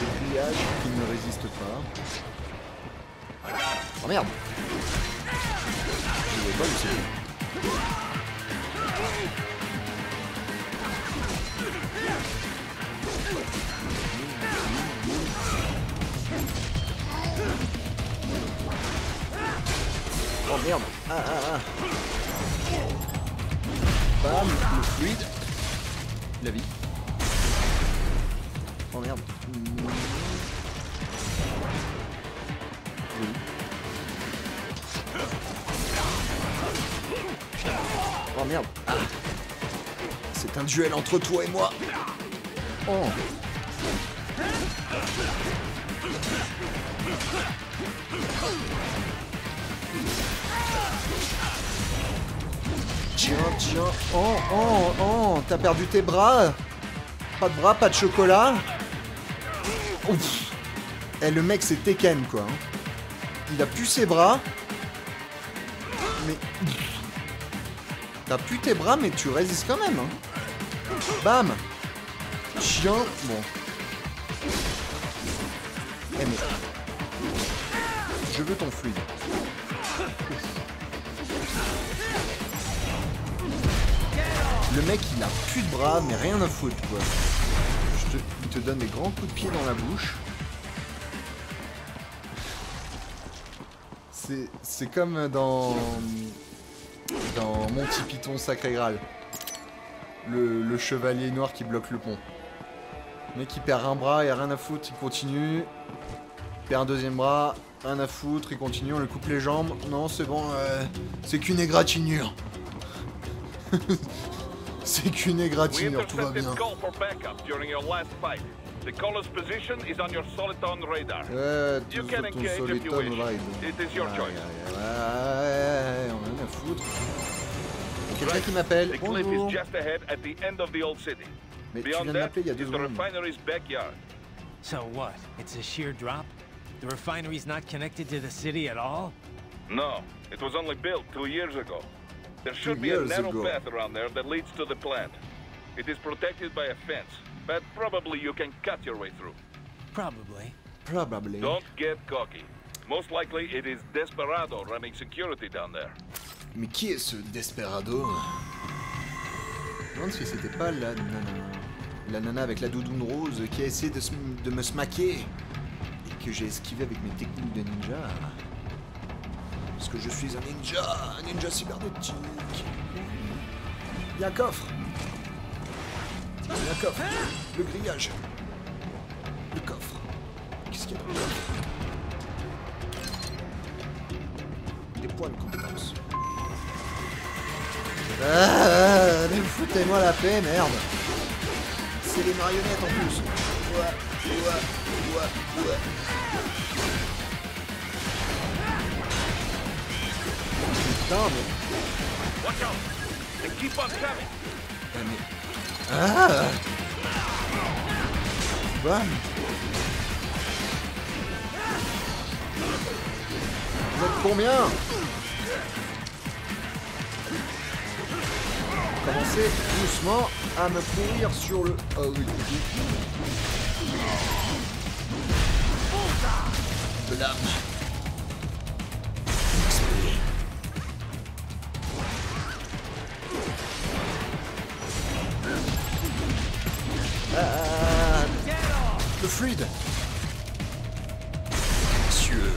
S1: Le pliage qui ne résiste pas. Oh merde Je vois pas où c'est. Oh merde. Ah ah ah. Bam Le fluide. La vie. Oh merde. Oh merde. Ah C'est un duel entre toi et moi. Oh Tiens, tiens. Oh, oh, oh. T'as perdu tes bras Pas de bras, pas de chocolat Ouf. Eh, le mec, c'est Tekken, quoi. hein. Il a plus ses bras. Mais... T'as plus tes bras, mais tu résistes quand même. hein. Bam Tiens. Bon. Eh, mais... Je veux ton fluide. Le mec, il a plus de bras, mais rien à foutre, quoi. Je te- il te donne des grands coups de pied dans la bouche. C'est comme dans dans Monty Python Sacré Graal. Le, le chevalier noir qui bloque le pont. Le mec il perd un bras, il a rien à foutre, il continue. Il perd un deuxième bras, rien à foutre, il continue, on lui coupe les jambes. Non, c'est bon, euh, c'est qu'une égratignure. c'est qu'une
S14: We
S1: égratignure, tout va
S14: intercepted
S1: bien.
S14: call for backup during your last fight. The caller's position is on your soliton radar.
S1: Ouais,
S14: You can
S1: ton
S14: engage if you wish.
S1: ride.
S14: It is your
S1: Ouais,
S14: choice.
S1: ouais, ouais, ouais, on a rien à foutre. Quelqu'un qui m'appelle.
S14: The cliff
S1: Bonjour.
S14: is just ahead at the end of the old city.
S1: Mais tu
S14: Beyond
S1: viens de
S14: that
S1: m'appeler il y a deux
S14: the
S1: secondes.
S14: refinery's backyard.
S5: So what? It's a sheer drop? The refinery's not connected to the city at all?
S14: No, it was only built two years ago. There should be a narrow
S1: ago.
S14: path around there that leads to the plant. It is protected by a fence, but probably you can cut your way through.
S5: Probably.
S1: Probably.
S14: Don't get cocky. Most likely it is Desperado running security down there.
S1: Mais qui est ce Desperado? Je me demande si c'était pas la nana. La nana avec la doudoune rose qui a essayé de, de me smacker et que j'ai esquivé avec mes techniques de ninja. Parce que je suis un ninja, un ninja cybernétique. Il y a un coffre. Il y a un coffre. Le grillage. Le coffre. Qu'est-ce qu'il y a dans le coffre? Des points de compétence. Ah, mais foutez-moi la paix, merde. C'est les marionnettes en plus. Ouais, ouais, ouais, ouais. Mais... Ah, Bam Vous êtes combien Commencez doucement à me courir sur le... Ah oui. Ah, le fluide. Monsieur.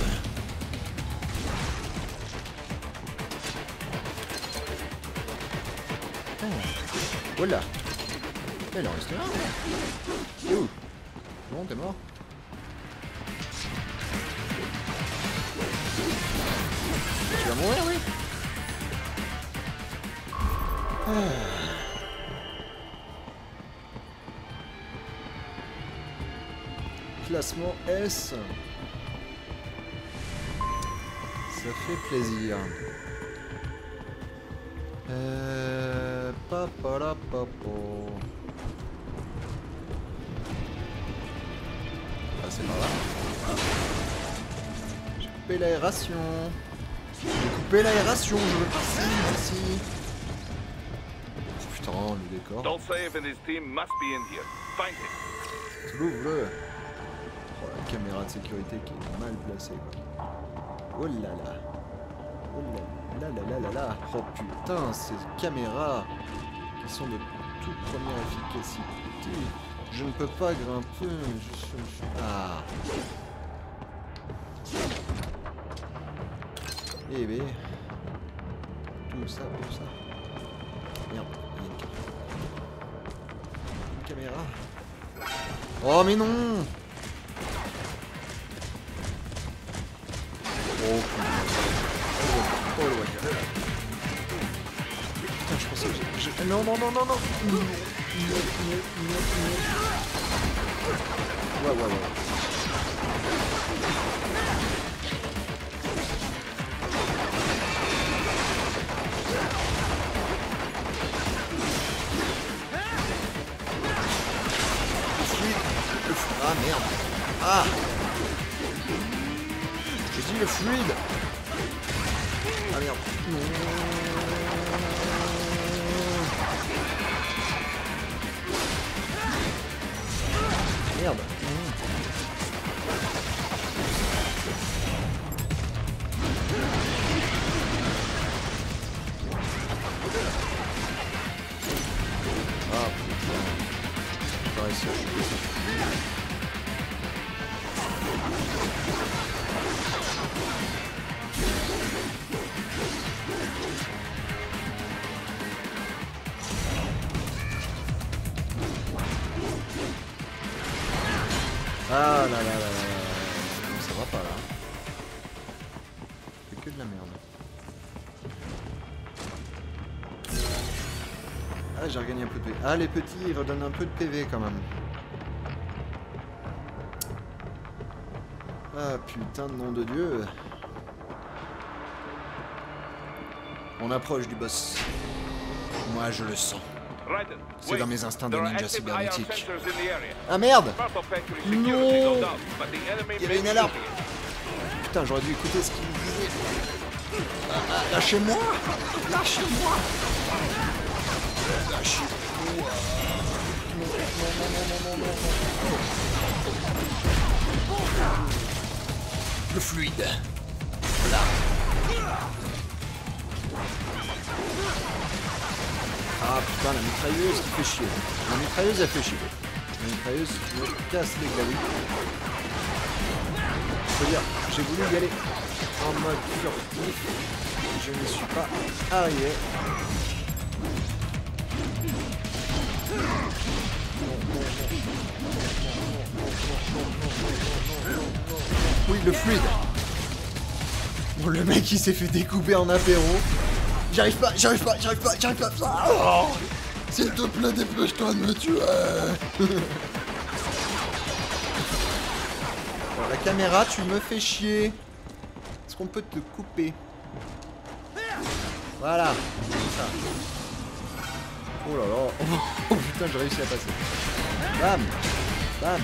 S1: Oh. Voilà. Il en reste. Ouh. Bon, t'es mort. Tu vas mourir, oui. Ah. Classement S. Ça fait plaisir. Euh... Papala papo. Ah, c'est par là. J'ai coupé l'aération. J'ai coupé l'aération, je veux passer ici. Oh, putain, le décor.
S14: Don't save and his team must be in here. Find him.
S1: Trouve-le. Oh, la caméra de sécurité qui est mal placée. Quoi. Oh là là. Oh là là là là là là. Oh putain, ces caméras qui sont de toute première efficacité. Je ne peux pas grimper. Je suis... Ah. Eh ben. Tout ça, tout ça. Merde, il y a une caméra. Une caméra. Oh mais non Oh putain. Oh, le wagon. Putain, je pensais que j'ai... Non, non, non, non, non. Ouais, ouais, ouais. Ah merde. Ah Je dis le fluide. Ah merde. Merde. Ah j'ai regagné un peu de PV. Ah les petits ils redonnent un peu de PV quand même. Ah putain de nom de dieu. On approche du boss. Moi je le sens. C'est dans mes instincts de ninja cybernétique. Ah merde Non Il y avait une alarme. Putain j'aurais dû écouter ce qu'il me disait. Ah, ah, Lâchez-moi Lâchez-moi Le fluide. Voilà. Ah putain, la mitrailleuse fait chier. La mitrailleuse elle fait chier. La mitrailleuse me casse les glaouis. Je veux dire, j'ai voulu y aller en mode furtif. Je ne suis pas arrivé. Oui, le fluide. Bon, le mec il s'est fait découper en apéro. J'arrive pas, j'arrive pas, j'arrive pas, j'arrive pas. Oh S'il te plaît, dépêche-toi de me tuer. La caméra, tu me fais chier. Est-ce qu'on peut te couper Voilà. Oh là là. Oh, putain, j'ai réussi à passer. Bam Bam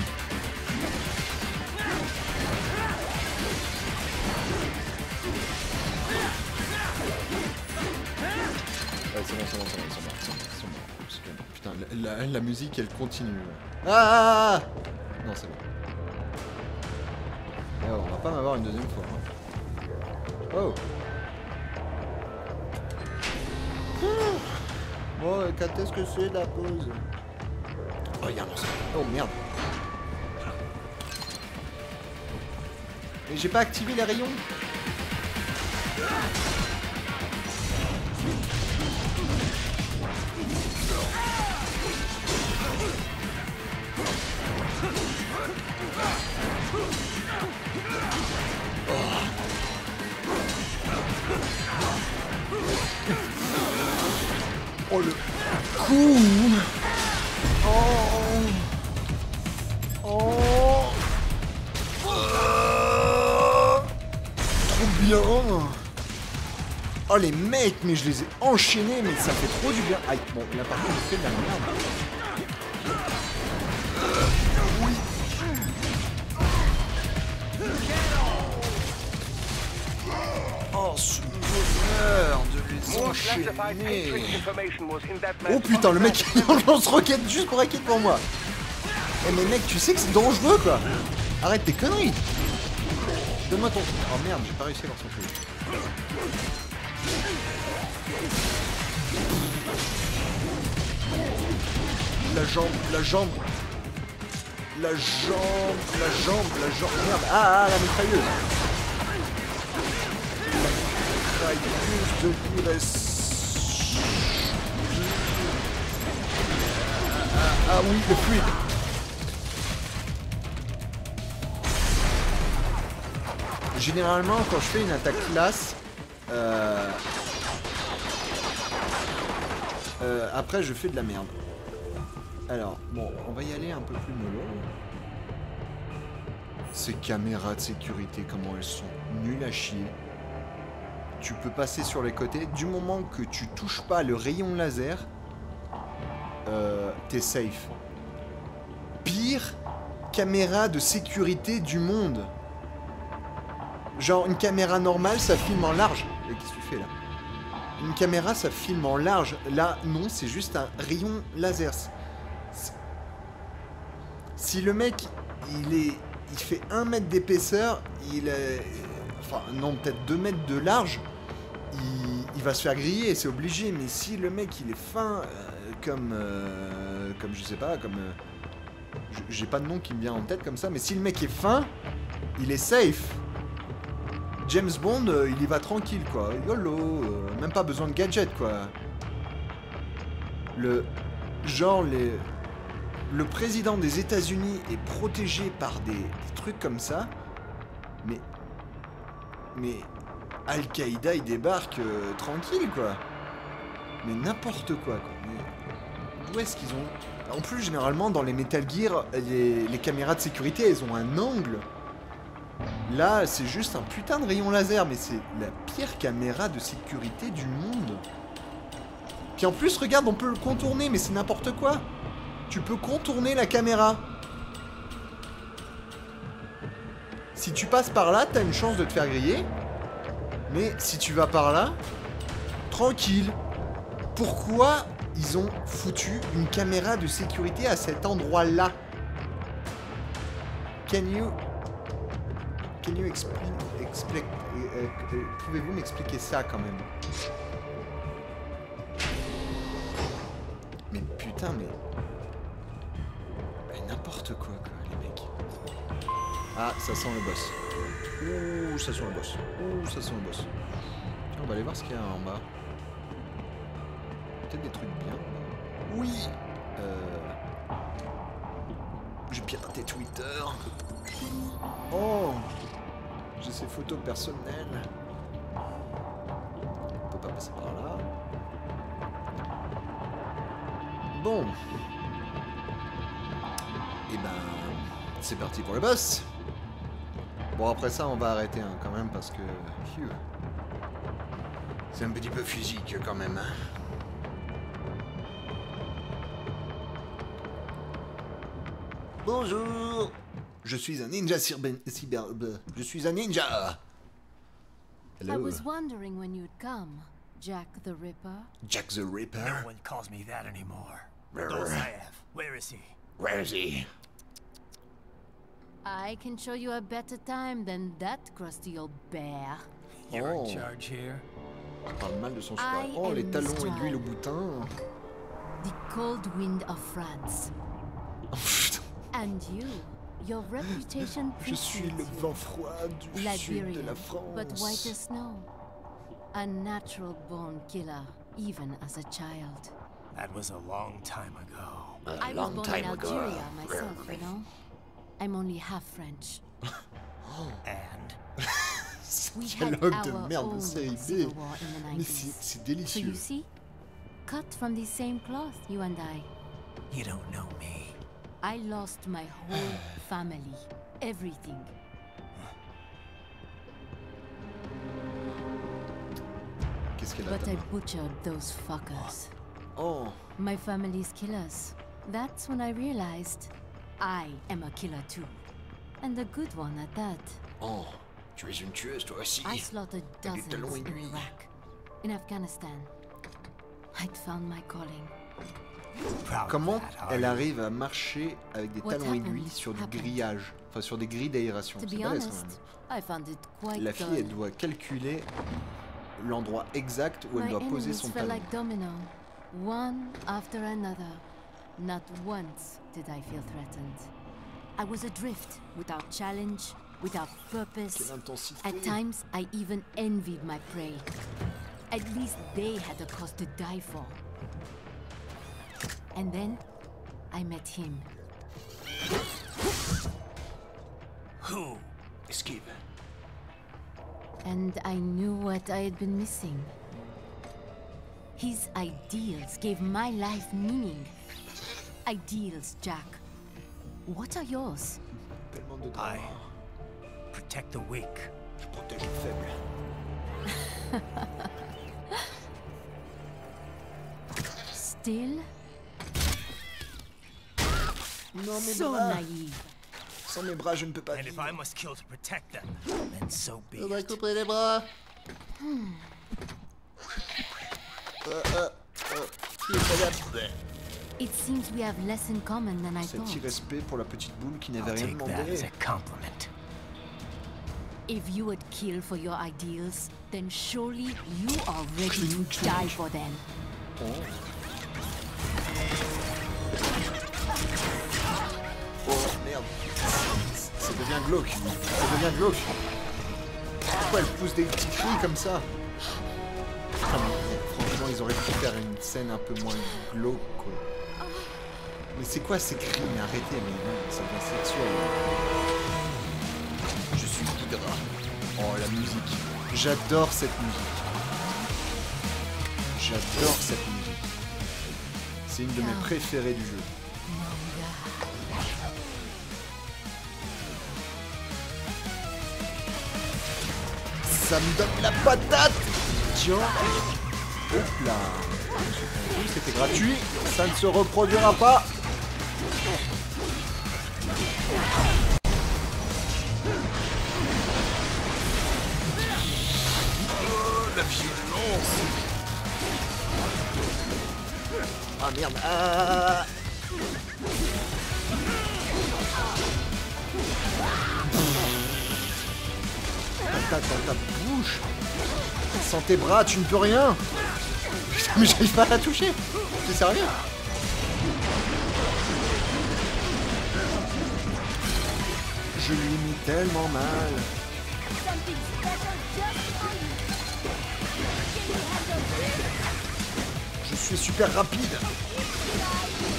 S1: Ouais, c'est bon, c'est bon, c'est bon, c'est bon, c'est bon, c'est bon. Parce que, Putain, la, la- la musique, elle continue. Ah, ah, ah, ah Non, c'est bon. Eh, on va pas m'avoir une deuxième fois. hein. Oh Bon, euh, quand est-ce que c'est la pause? Oh. Oh, merde. Et j'ai pas activé les rayons Oh le coup Oh les mecs, mais je les ai enchaînés, mais ça fait trop du bien. Aïe, bon, là par contre, je fais de la merde. Oh, ce de les enchaîner. Oh putain, le mec il lance-roquette juste pour hacker pour moi. Eh mais mec, tu sais que c'est dangereux quoi. Arrête tes conneries. Donne-moi ton... Oh merde, j'ai pas réussi à avoir son truc. La jambe, la jambe. La jambe, la jambe, la jambe. Merde. Ah, ah, la mitrailleuse. La mitrailleuse de l'URSS. Ah, ah oui, le fluide. Généralement, quand je fais une attaque classe, euh, euh, après je fais de la merde. Alors, bon, on va y aller un peu plus mollo. Ces caméras de sécurité, comment elles sont nulles à chier. Tu peux passer sur les côtés. Du moment que tu touches pas le rayon laser, euh, t'es safe. Pire caméra de sécurité du monde. Genre une caméra normale, ça filme en large. Qu'est-ce que tu fais là? Une caméra, ça filme en large. Là, non, c'est juste un rayon laser. Si le mec, il est, il fait un mètre d'épaisseur, il est, enfin non, peut-être 2 mètres de large, il, va se faire griller, c'est obligé. Mais si le mec, il est fin, euh, comme, euh, comme je sais pas, comme, euh, j'ai pas de nom qui me vient en tête comme ça, mais si le mec est fin, il est safe. James Bond, euh, il y va tranquille, quoi. YOLO, euh, même pas besoin de gadget, quoi. Le. Genre, les. Le président des États-Unis est protégé par des, trucs comme ça. Mais. Mais. Al-Qaïda, il débarque euh, tranquille, quoi. Mais n'importe quoi, quoi. Mais Où est-ce qu'ils ont. En plus, généralement, dans les Metal Gear, les caméras de sécurité, elles ont un angle. Là, c'est juste un putain de rayon laser, mais c'est la pire caméra de sécurité du monde. Puis en plus, regarde, on peut le contourner, mais c'est n'importe quoi. Tu peux contourner la caméra. Si tu passes par là, t'as une chance de te faire griller. Mais si tu vas par là, tranquille. Pourquoi ils ont foutu une caméra de sécurité à cet endroit-là? Can you... Can you explain... euh, euh, Pouvez-vous m'expliquer ça quand même? Mais putain, mais... Mais n'importe quoi, quoi, les mecs. Ah, ça sent le boss. Ouh, ça sent le boss. Ouh, ça sent le boss. Tiens, on va aller voir ce qu'il y a en bas. Peut-être des trucs bien. Oui J'ai piraté Twitter. Oh J'ai ces photos personnelles. On peut pas passer par là. Bon. Et ben... C'est parti pour le boss Bon après ça on va arrêter hein, quand même parce que... C'est un petit peu physique quand même. hein. Bonjour Je suis un ninja cyber... cyber... Je suis un ninja
S18: I
S1: Hello
S18: was wondering when you'd come, Jack the Ripper.
S1: Jack the Ripper?
S17: No one calls me that anymore. Dosaev, where is he?
S1: Where is he?
S18: I can show you a better time than that crusty old bear.
S17: You're
S1: Oh.
S17: in charge here?
S1: On parle mal de son
S18: I
S1: cheval. Oh, les
S18: am
S1: talons
S18: Miss
S1: et l'huile au
S18: Tribe.
S1: boutin.
S18: The cold wind of France. And you, your reputation
S1: Je suis le vent froid du sud de
S18: Liberian,
S1: la
S18: but white as snow. A natural born killer, even as a child.
S17: That was a long time ago.
S18: I was born in Algeria myself, you know. I'm only half French. Oh.
S17: And
S18: We
S1: Quel
S18: had
S1: homme de
S18: our
S1: merde,
S18: own civil war in the
S1: Mais
S18: 90s.
S1: c'est c'est
S18: So
S1: délicieux.
S18: you see, cut from the same cloth, you and I.
S17: you don't know me.
S18: I lost my whole family, everything.
S1: Qu'est-ce qu'elle a
S18: But I butchered those fuckers.
S1: Oh.
S18: oh, My family's killers. That's when I realized I am a killer too. And a good one at that.
S1: oh, tu es une tueuse toi aussi.
S18: I slaughtered dozens in. Iraq, in Afghanistan. I'd found my calling.
S1: Comment elle arrive à marcher avec des talons aiguilles sur du grillage? Enfin, sur des grilles d'aération. C'est balèze quand même. La fille, elle doit calculer l'endroit exact où elle doit poser son talon.
S18: one after another. Not once did I feel threatened. I was adrift, without challenge, without purpose. At times, I even envied my prey. At least they had a cause to die for. And then, I met him.
S17: Who?
S1: Esquive.
S18: And I knew what I had been missing. His ideals gave my life meaning. Ideals, Jack. What are yours?
S17: I protect the weak.
S1: Je protège les faibles.
S18: Still
S1: Non,
S18: so
S1: bras.
S18: naive.
S1: Sans mes bras, je ne peux pas
S17: And if
S1: vivre.
S17: I must kill to protect them, then so be
S1: On va
S17: it.
S1: couper les bras.
S18: Hmm.
S1: Qui est capable
S18: It seems we have less in common than I
S1: Cet
S18: thought.
S1: irrespect pour la petite boule qui
S17: I'll
S1: n'avait rien
S17: take that
S1: demandé.
S17: as a compliment.
S18: If you would kill for your ideals, then surely you are ready to die for them.
S1: Oh merde. Ça devient glauque. Ça devient glauque. Pourquoi elle pousse des petits cris comme ça Ah, Franchement, ils auraient pu faire une scène un peu moins glauque. Mais c'est quoi ces cris arrêtez, mais non, ça devient sexuel. Je suis Hydra. Oh, la musique. J'adore cette musique. J'adore cette musique. C'est une de mes préférées du jeu. ça me donne la patate. Tiens. Hop là. C'était gratuit, ça ne se reproduira pas. Oh, la violence. Ah merde. Ah. Sans tes bras, tu ne peux rien. Putain, mais j'arrive pas à la toucher. T'es sérieux? Je lui ai mis tellement mal. Je suis super rapide.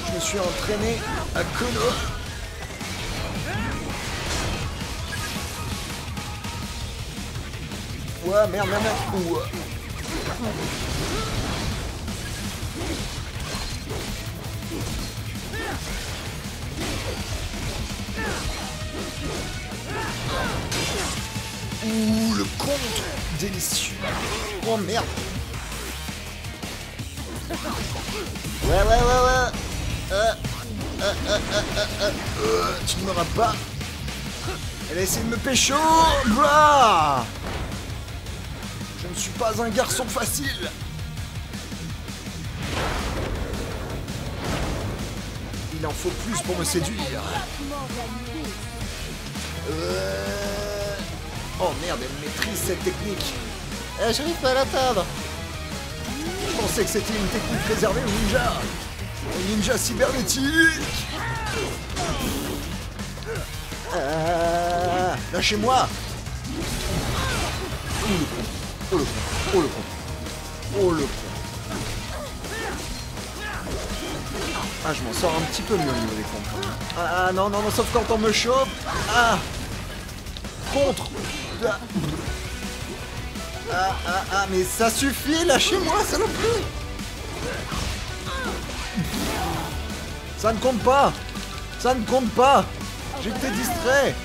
S1: Je me suis entraîné à Kono. Ouais, merde, merde, merde. Ouh. Ouh, le contre Délicieux. Oh merde. Ouais, ouais, ouais, ouais. Euh, euh, euh, euh, euh, euh, euh, tu ne m'auras pas. Elle a essayé de me pécho. Ne suis pas un garçon facile. Il en faut plus pour me séduire. Euh... Oh merde, elle maîtrise cette technique. Eh, J'arrive pas à l'atteindre. Je pensais que c'était une technique réservée aux ninjas. Aux ninjas cybernétiques. Ah, Lâchez-moi. Oh le con. Oh le con. Ah, je m'en sors un petit peu mieux au niveau des comptes. Ah, non, non, non, sauf quand on me chope. Ah Contre ah. ah, ah, ah, mais ça suffit, lâchez-moi, saloperie Ça ne compte pas Ça ne compte pas J'étais distrait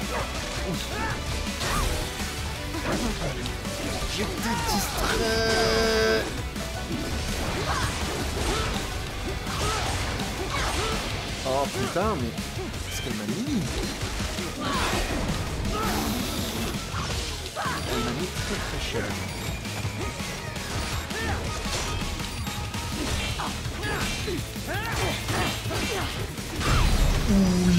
S1: distrait Oh putain, mais... Qu'est-ce qu'elle m'a mis Elle m'a mis très très cher. Oui.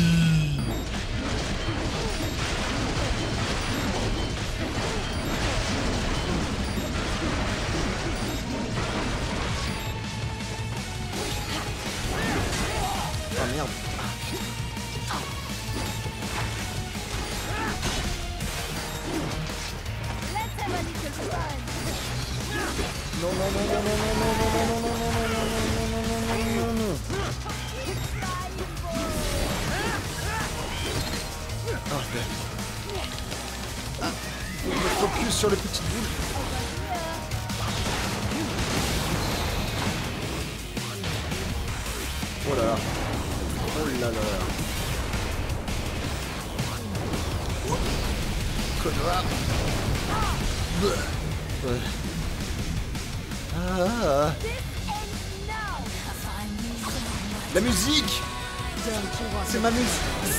S1: C'est ma musique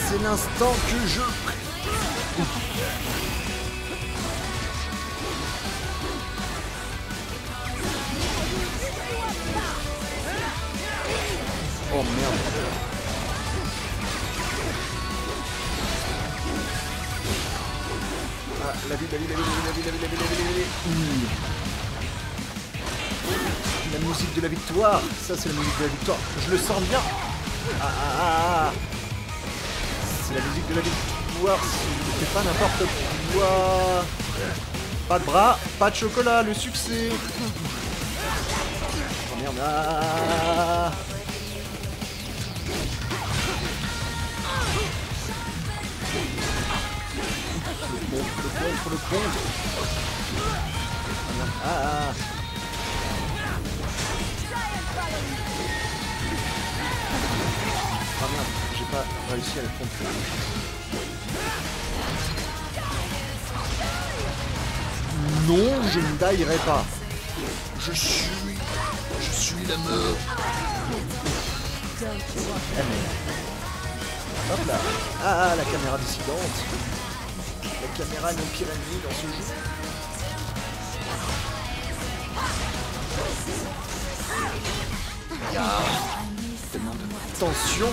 S1: C'est l'instant que je... Oh merde Ah, la vie, la vie, la vie, la vie, la vie, la vie, la vie, la vie, la vie. La musique de la victoire, ça c'est la musique de la victoire. Je le sens bien. Ah, ah, ah, ah. C'est la musique de la victoire. Je fais pas n'importe quoi. Pas de bras, pas de chocolat, le succès. Oh merde. Ah. Le contre, le contre. Ah merde, j'ai pas réussi à le contrôler. Non, je ne daillerai pas. Je suis... Je suis la meuf. Ah. Hop là. Ah, la caméra dissidente. La caméra mon pire ennemi dans ce jeu. De tension.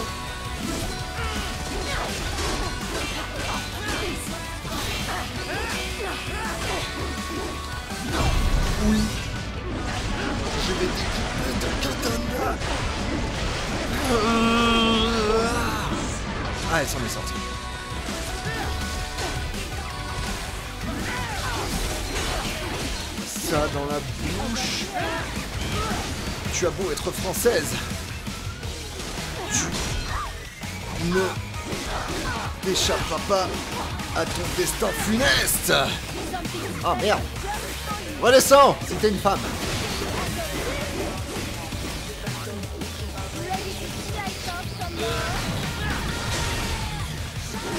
S1: Oui. Je vais katana. Ah, elle s'en est sortie. Ça dans la bouche. Tu as beau être française. Ne t'échapperas pas à ton destin funeste. Ah merde. Redescends, c'était une femme.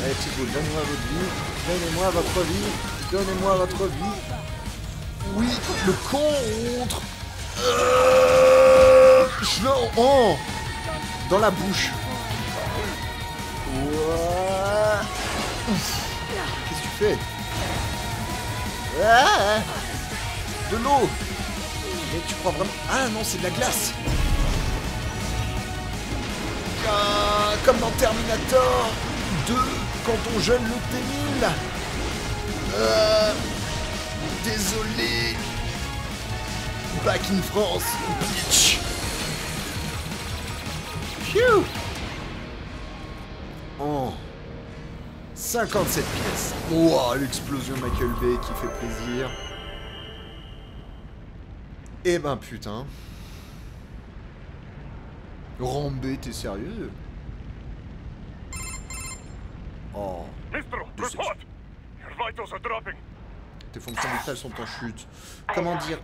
S1: Allez, petite boule, donnez-moi votre vie. Donnez-moi votre vie. Donnez-moi votre vie. Oui, le contre. Euh, je le... Oh Dans la bouche. Qu'est-ce que tu fais? Ah. De l'eau. Mais tu crois vraiment... Ah non, c'est de la glace. Ah, Comme dans Terminator 2, quand on jeune le T-1000 Euh, Désolé. Back in France, bitch. Phew Oh 57 pièces. Wow, l'explosion Michael Bay qui fait plaisir. Eh ben putain. Rambé, t'es sérieux? Oh. Tes fonctions vitales sont en chute. Comment dire?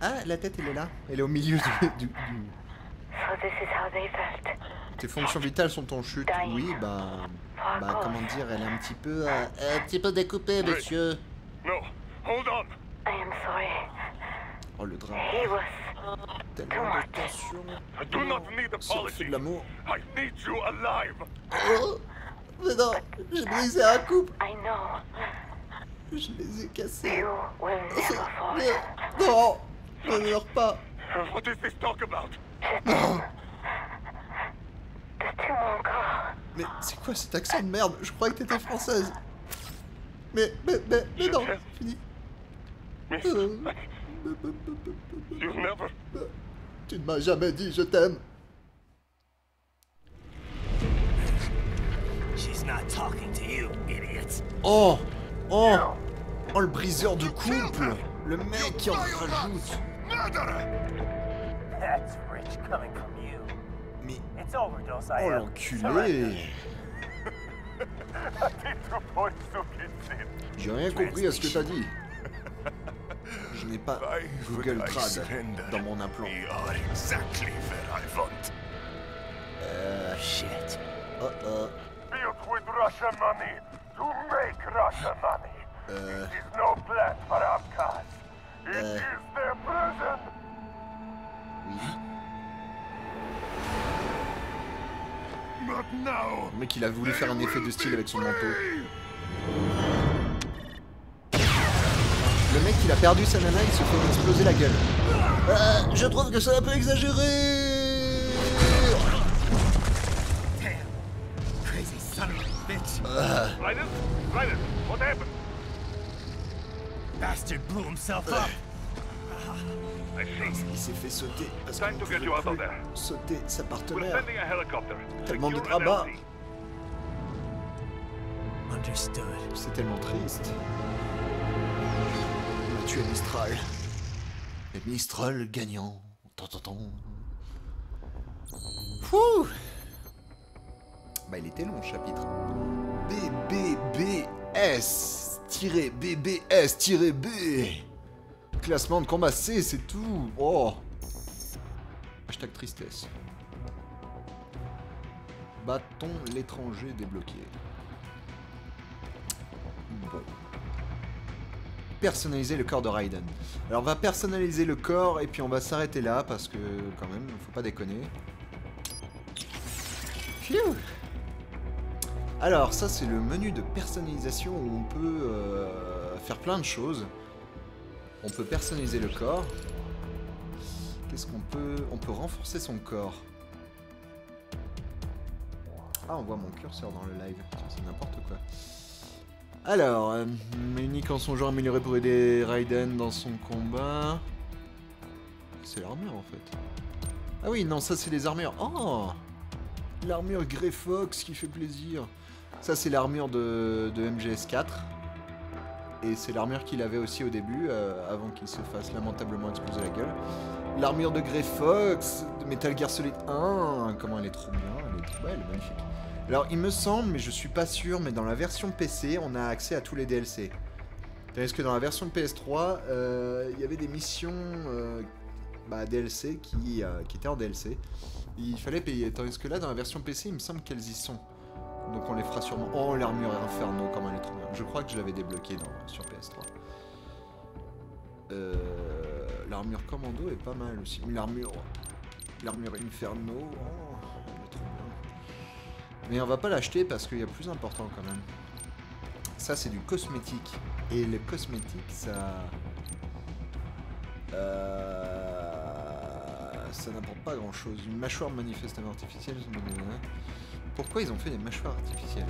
S1: Ah, la tête, elle est là. Elle est au milieu du... du- du- Tes fonctions vitales sont en chute. Oui, bah... Bah, comment dire, elle est un petit peu... euh, un petit peu découpée, monsieur.
S2: No, hold on.
S19: I am sorry.
S1: Oh, le drame.
S19: He was
S1: Tellement de tension.
S2: I do not need apology.
S1: de l'amour.
S2: I need you alive.
S1: Oh Mais non, j'ai brisé un couple.
S19: I know.
S1: Je les ai cassés.
S19: You will never fall.
S1: Mais- Non Ne meurs pas
S2: What is this talk about?
S1: Non
S19: Encore.
S1: Mais c'est quoi cet accent de merde? Je croyais que t'étais française. Mais, mais, mais, mais non, fini. Euh,
S2: never.
S1: Tu ne m'as jamais dit je t'aime.
S17: She's not talking to you, idiots.
S1: Oh Oh Oh, le briseur de couple Le mec qui en rajoute
S17: That's rich coming from
S1: Oh, l'enculé. J'ai rien compris à ce que t'as dit. Je n'ai pas Google Trad dans mon implant.
S2: Now,
S1: Le mec il a voulu faire un effet de style avec son manteau. Le mec il a perdu sa nana, il se fait exploser la gueule. Euh, je trouve que c'est un peu exagéré
S17: Crazy son of a bitch.
S1: Ah.
S2: Linus, Linus, what happened?
S17: Bastard blew himself up.
S2: I see.
S1: Il s'est fait sauter parce
S2: Time
S1: qu'on
S2: to get
S1: pouvait
S2: you out of
S1: plus
S2: there.
S1: sauter sa partenaire.
S2: sending a helicopter.
S1: Tellement de drama. C'est tellement triste. On a tué Mistral. Et Mistral gagnant. Fouh Bah il était long le chapitre. BBBS-BBS-B. Classement de combat C, c'est tout. Oh. Hashtag tristesse. Bâton l'étranger débloqué. Personnaliser le corps de Raiden. Alors on va personnaliser le corps et puis on va s'arrêter là parce que quand même, faut pas déconner. Alors ça c'est le menu de personnalisation où on peut euh, faire plein de choses. On peut personnaliser le corps. Qu'est-ce qu'on peut... On peut renforcer son corps. Ah, on voit mon curseur dans le live. C'est n'importe quoi. Alors, euh, unique en son genre amélioré pour aider Raiden dans son combat. C'est l'armure en fait. Ah oui, non, ça c'est les armures. Oh L'armure Grey Fox qui fait plaisir. Ça c'est l'armure de, de MGS4. Et c'est l'armure qu'il avait aussi au début, euh, avant qu'il se fasse lamentablement exploser la gueule. L'armure de Grey Fox, de Metal Gear Solid 1. Comment elle est trop bien, elle est trop belle, magnifique. Alors il me semble, mais je suis pas sûr, mais dans la version PC, on a accès à tous les DLC. Tandis que dans la version PS3, euh, il y avait des missions euh, bah, DLC qui, euh, qui étaient en DLC. Il fallait payer. Tandis que là, dans la version PC, il me semble qu'elles y sont. Donc on les fera sûrement. Oh, l'armure Inferno, comment elle est trop. Je crois que je l'avais débloqué sur PS3. Euh, l'armure Commando est pas mal aussi. L'armure. L'armure Inferno. oh, Mais on va pas l'acheter parce qu'il y a plus important quand même. Ça, c'est du cosmétique. Et le cosmétique, ça. Euh, Ça n'apporte pas grand chose. Une mâchoire manifestement artificielle. Pourquoi ils ont fait des mâchoires artificielles?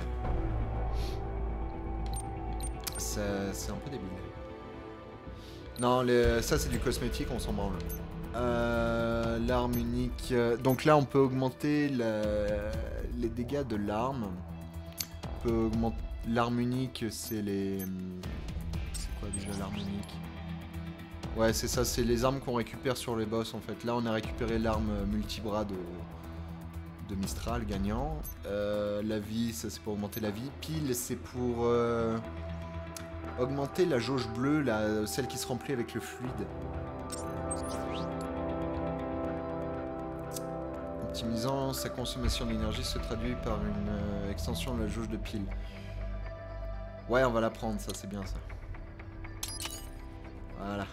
S1: C'est un peu débile. Non, ça c'est du cosmétique, on s'en branle. Euh, l'arme unique. euh, Donc là, on peut augmenter les dégâts de l'arme. On peut augmenter. L'arme unique, c'est les. C'est quoi déjà l'arme unique? Ouais, c'est ça, c'est les armes qu'on récupère sur les boss en fait. Là, on a récupéré l'arme multibras de, de Mistral gagnant. Euh, la vie, ça c'est pour augmenter la vie. Pile, c'est pour augmenter la jauge bleue, la, celle qui se remplit avec le fluide. Optimisant sa consommation d'énergie se traduit par une euh, extension de la jauge de pile. Ouais, on va la prendre, ça c'est bien ça. Voilà.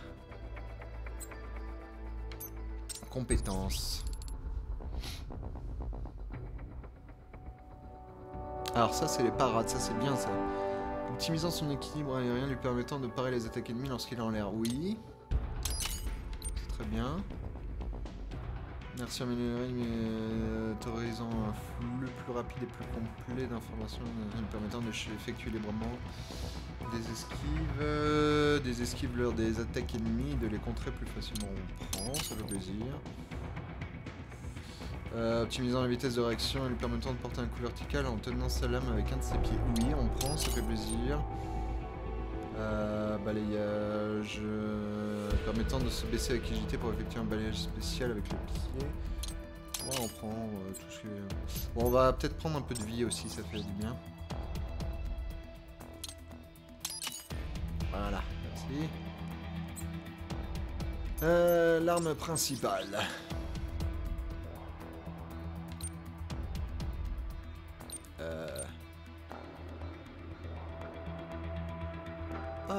S1: Compétences. Alors ça c'est les parades, ça c'est bien ça. Optimisant son équilibre aérien lui permettant de parer les attaques ennemies lorsqu'il est en l'air. Oui. C'est très bien. Merci amélioré, mais euh, autorisant un flux plus rapide et plus complet d'informations euh, lui permettant de effectuer librement des esquives, euh, des esquives lors des attaques ennemies, de les contrer plus facilement. On prend, ça fait plaisir. Euh, optimisant la vitesse de réaction et lui permettant de porter un coup vertical en tenant sa lame avec un de ses pieds. Oui, on prend, ça fait plaisir. Euh, balayage euh, permettant de se baisser avec agilité pour effectuer un balayage spécial avec le pied. On prend euh, tout ce. Bon, on va peut-être prendre un peu de vie aussi, ça fait du bien. Voilà, merci. Euh, L'arme principale.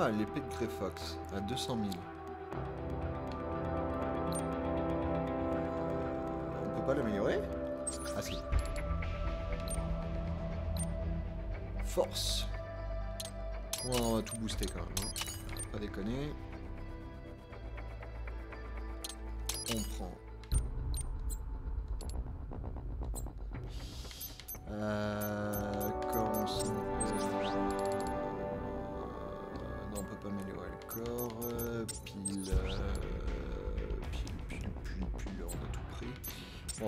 S1: L'épée de Grey Fox, à 200 000. On peut pas l'améliorer? Ah si. Force. On va tout booster quand même. hein. Pas déconner. On prend. Euh,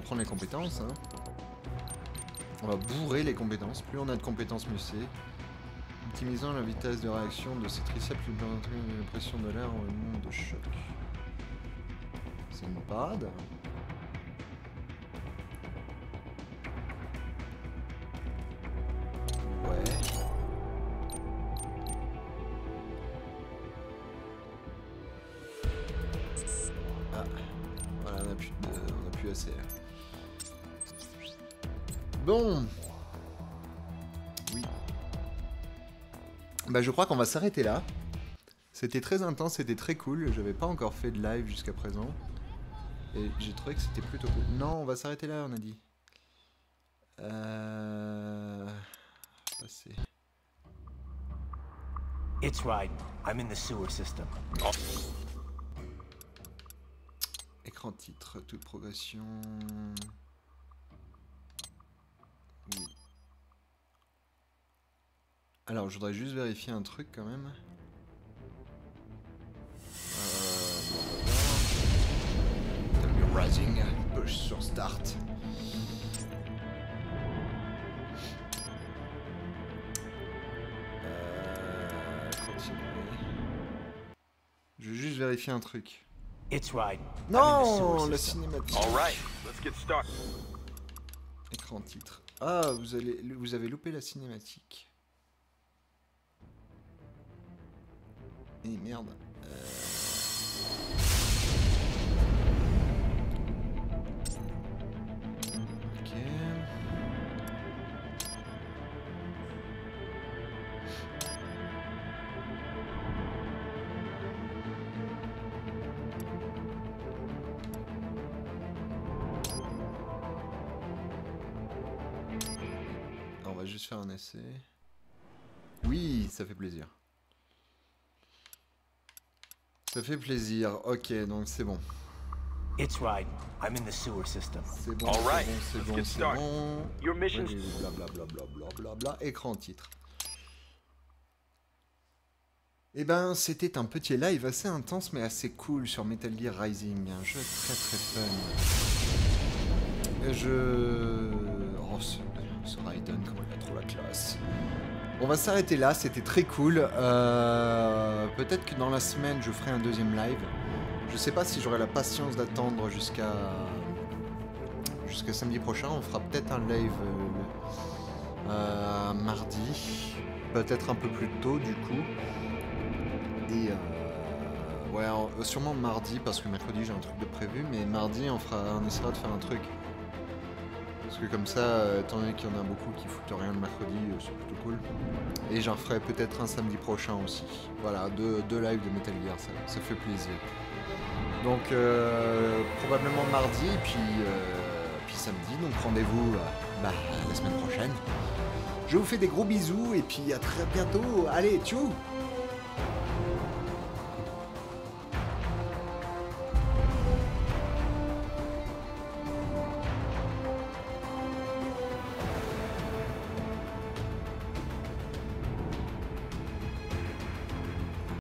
S1: On va prendre les compétences. hein. On va bourrer les compétences. Plus on a de compétences, mieux c'est. Optimisant la vitesse de réaction de ces triceps, une pression de l'air en moment de choc. C'est une parade. Je crois qu'on va s'arrêter là. C'était très intense, c'était très cool. J'avais pas encore fait de live jusqu'à présent. Et j'ai trouvé que c'était plutôt cool. Non, on va s'arrêter là, on a dit. Euh... Passer.
S17: It's right. I'm in the sewer system.
S1: Écran titre, toute progression. Oui. Alors, je voudrais juste vérifier un truc quand même. Euh, Rising, push sur start. Euh, continuer. Je veux juste vérifier un truc.
S17: It's right.
S1: Non, la cinématique.
S12: All right, let's get started.
S1: Écran titre. Ah, vous, allez, vous avez loupé la cinématique. Et merde. Euh... Ok. On va juste faire un essai. Oui, ça fait plaisir. Ça fait plaisir. Ok, donc c'est bon.
S17: It's right. I'm in the sewer system.
S1: C'est bon,
S17: All
S1: c'est
S17: right,
S1: bon, c'est
S17: let's
S1: bon,
S17: get
S1: c'est
S17: started.
S1: bon.
S17: Your mission's-
S1: Oui, Bla bla bla bla bla bla bla. Écran titre. Eh ben, c'était un petit live assez intense mais assez cool sur Metal Gear Rising, un jeu très très fun. Et je... Oh, ce, ce Raiden, comment il a trop la classe? On va s'arrêter là, c'était très cool. Euh, Peut-être que dans la semaine, je ferai un deuxième live. Je sais pas si j'aurai la patience d'attendre jusqu'à samedi prochain. On fera peut-être un live euh, euh, mardi, peut-être un peu plus tôt du coup. Et ouais, en- sûrement mardi parce que mercredi j'ai un truc de prévu, mais mardi on fera, on essaiera de faire un truc. Parce que comme ça, euh, étant donné qu'il y en a beaucoup qui foutent rien le mercredi, euh, c'est plutôt cool. Et j'en ferai peut-être un samedi prochain aussi. Voilà, deux, deux lives de Metal Gear, ça, ça fait plaisir. Donc euh, probablement mardi puis, samedi. Donc rendez-vous bah, la semaine prochaine. Je vous fais des gros bisous et puis à très bientôt. Allez, tchou